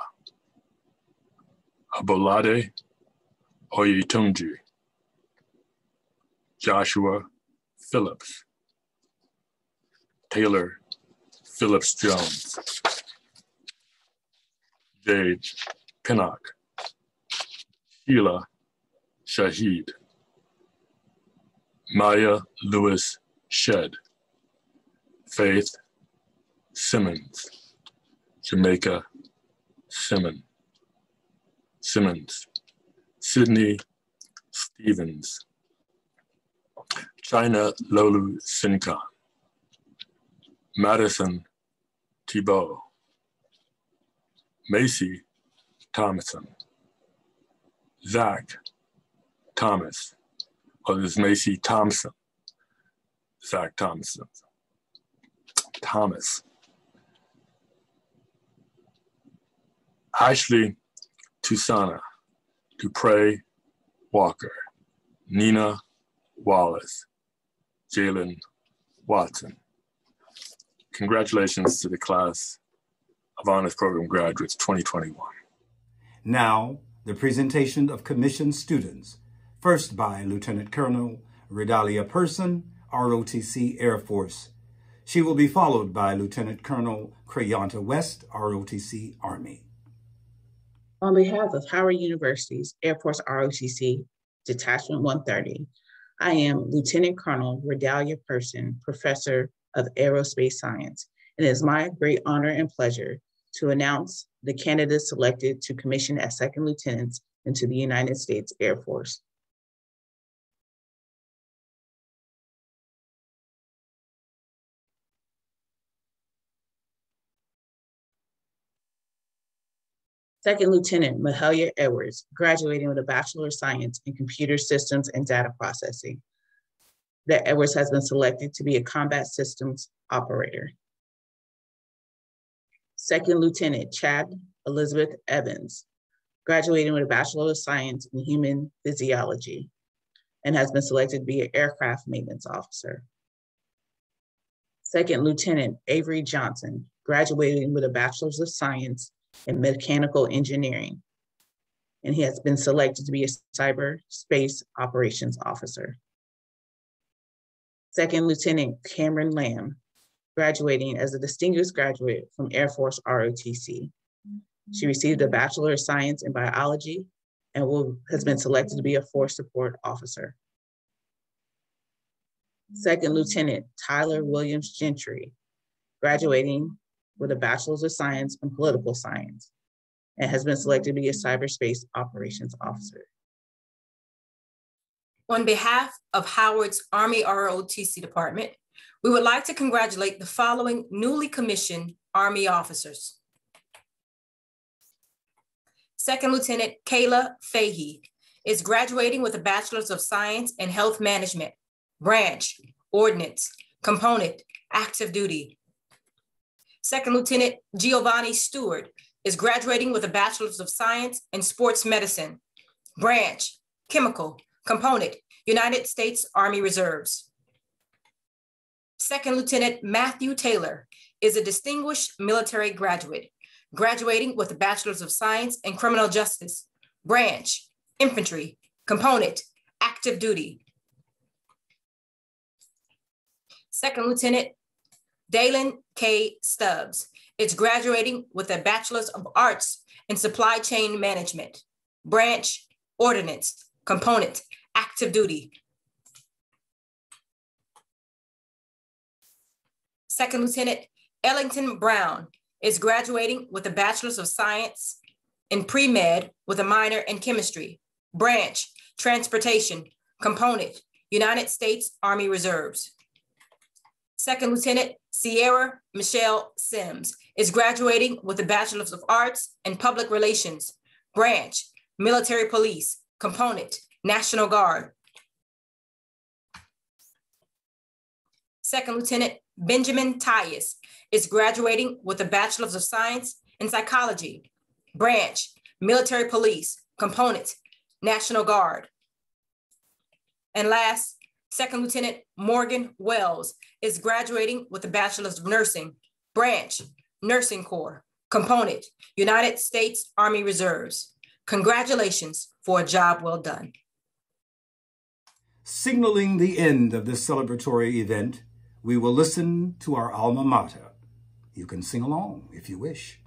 Abolade Oyetunji, Joshua Phillips, Taylor Phillips Jones, Jade Pinnock, Sheila Shahid, Maya Lewis Shed, Faith Simmons, Jamaica Simmons, Simmons, Sydney Stevens, China Lolu Sinkan, Madison Thibault, Macy Thomason, Zach Thomas, or this Macy Thompson, Zach Thompson, Thomas, Ashley Tusana, Dupre Walker, Nina Wallace, Jalen Watson. Congratulations to the class of Honors Program graduates 2021. Now, the presentation of commissioned students, first by Lieutenant Colonel Redalia Person, ROTC Air Force. She will be followed by Lieutenant Colonel Crayonta West, ROTC Army. On behalf of Howard University's Air Force ROTC Detachment 130, I am Lieutenant Colonel Redalia Person, Professor of Aerospace Science. And it is my great honor and pleasure to announce the candidates selected to commission as second lieutenants into the United States Air Force. Second Lieutenant Mahalia Edwards, graduating with a Bachelor of Science in Computer Systems and Data Processing. That Edwards has been selected to be a combat systems operator. Second Lieutenant Chad Elizabeth Evans, graduating with a Bachelor of Science in Human Physiology and has been selected to be an aircraft maintenance officer. Second Lieutenant Avery Johnson, graduating with a Bachelor's of Science in mechanical engineering. And he has been selected to be a cyberspace operations officer. Second Lieutenant Cameron Lamb, graduating as a distinguished graduate from Air Force ROTC. She received a Bachelor of Science in Biology and will, has been selected to be a Force Support Officer. Second Lieutenant Tyler Williams Gentry, graduating with a Bachelor's of Science in Political Science and has been selected to be a Cyberspace Operations Officer. On behalf of Howard's Army ROTC Department, we would like to congratulate the following newly commissioned Army officers. Second Lieutenant Kayla Fahey is graduating with a Bachelor's of Science in Health Management, Branch, Ordnance, Component, Active Duty, Second Lieutenant Giovanni Stewart is graduating with a Bachelor's of Science in Sports Medicine, Branch, Chemical, Component, United States Army Reserves. Second Lieutenant Matthew Taylor is a distinguished military graduate, graduating with a Bachelor's of Science in Criminal Justice, Branch, Infantry, Component, Active Duty. Second Lieutenant Dalen K. Stubbs is graduating with a Bachelor's of Arts in Supply Chain Management, Branch, Ordnance, Component, Active Duty. Second Lieutenant Ellington Brown is graduating with a Bachelor's of Science in Pre-Med with a minor in Chemistry, Branch, Transportation, Component, United States Army Reserves. Second Lieutenant Sierra Michelle Sims is graduating with a Bachelor's of Arts in Public Relations, Branch, Military Police, Component, National Guard. Second Lieutenant Benjamin Tyus is graduating with a Bachelor's of Science in Psychology, Branch, Military Police, Component, National Guard. And last, Second Lieutenant Morgan Wells is graduating with a Bachelor's of Nursing, Branch, Nursing Corps, Component, United States Army Reserves. Congratulations for a job well done. Signaling the end of this celebratory event, we will listen to our alma mater. You can sing along if you wish.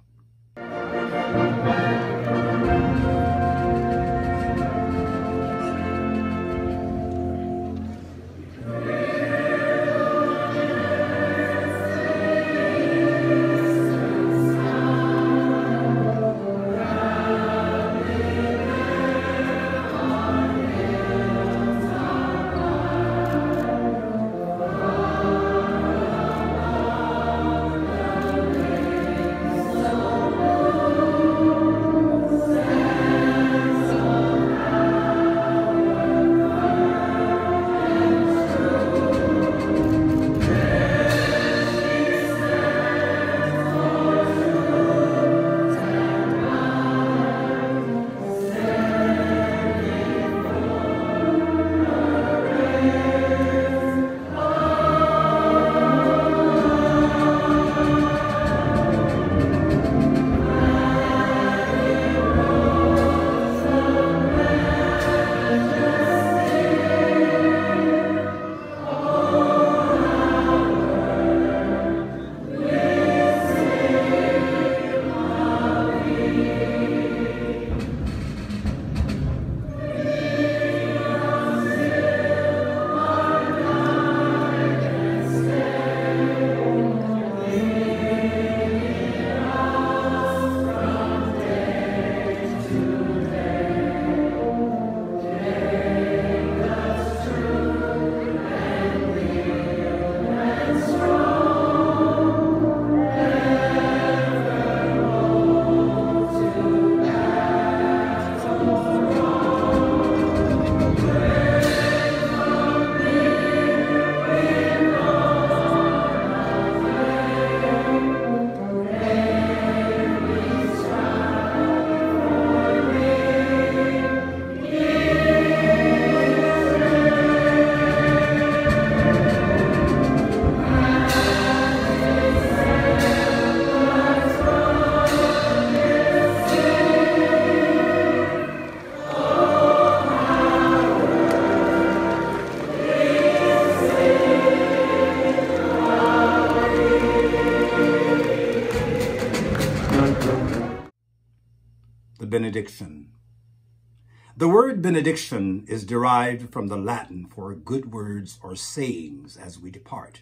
Benediction is derived from the Latin for good words or sayings as we depart.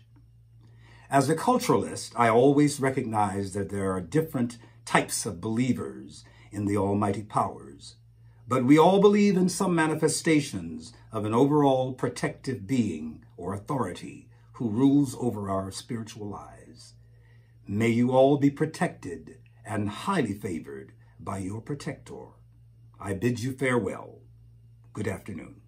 As a culturalist, I always recognize that there are different types of believers in the almighty powers, but we all believe in some manifestations of an overall protective being or authority who rules over our spiritual lives. May you all be protected and highly favored by your protector. I bid you farewell. Good afternoon.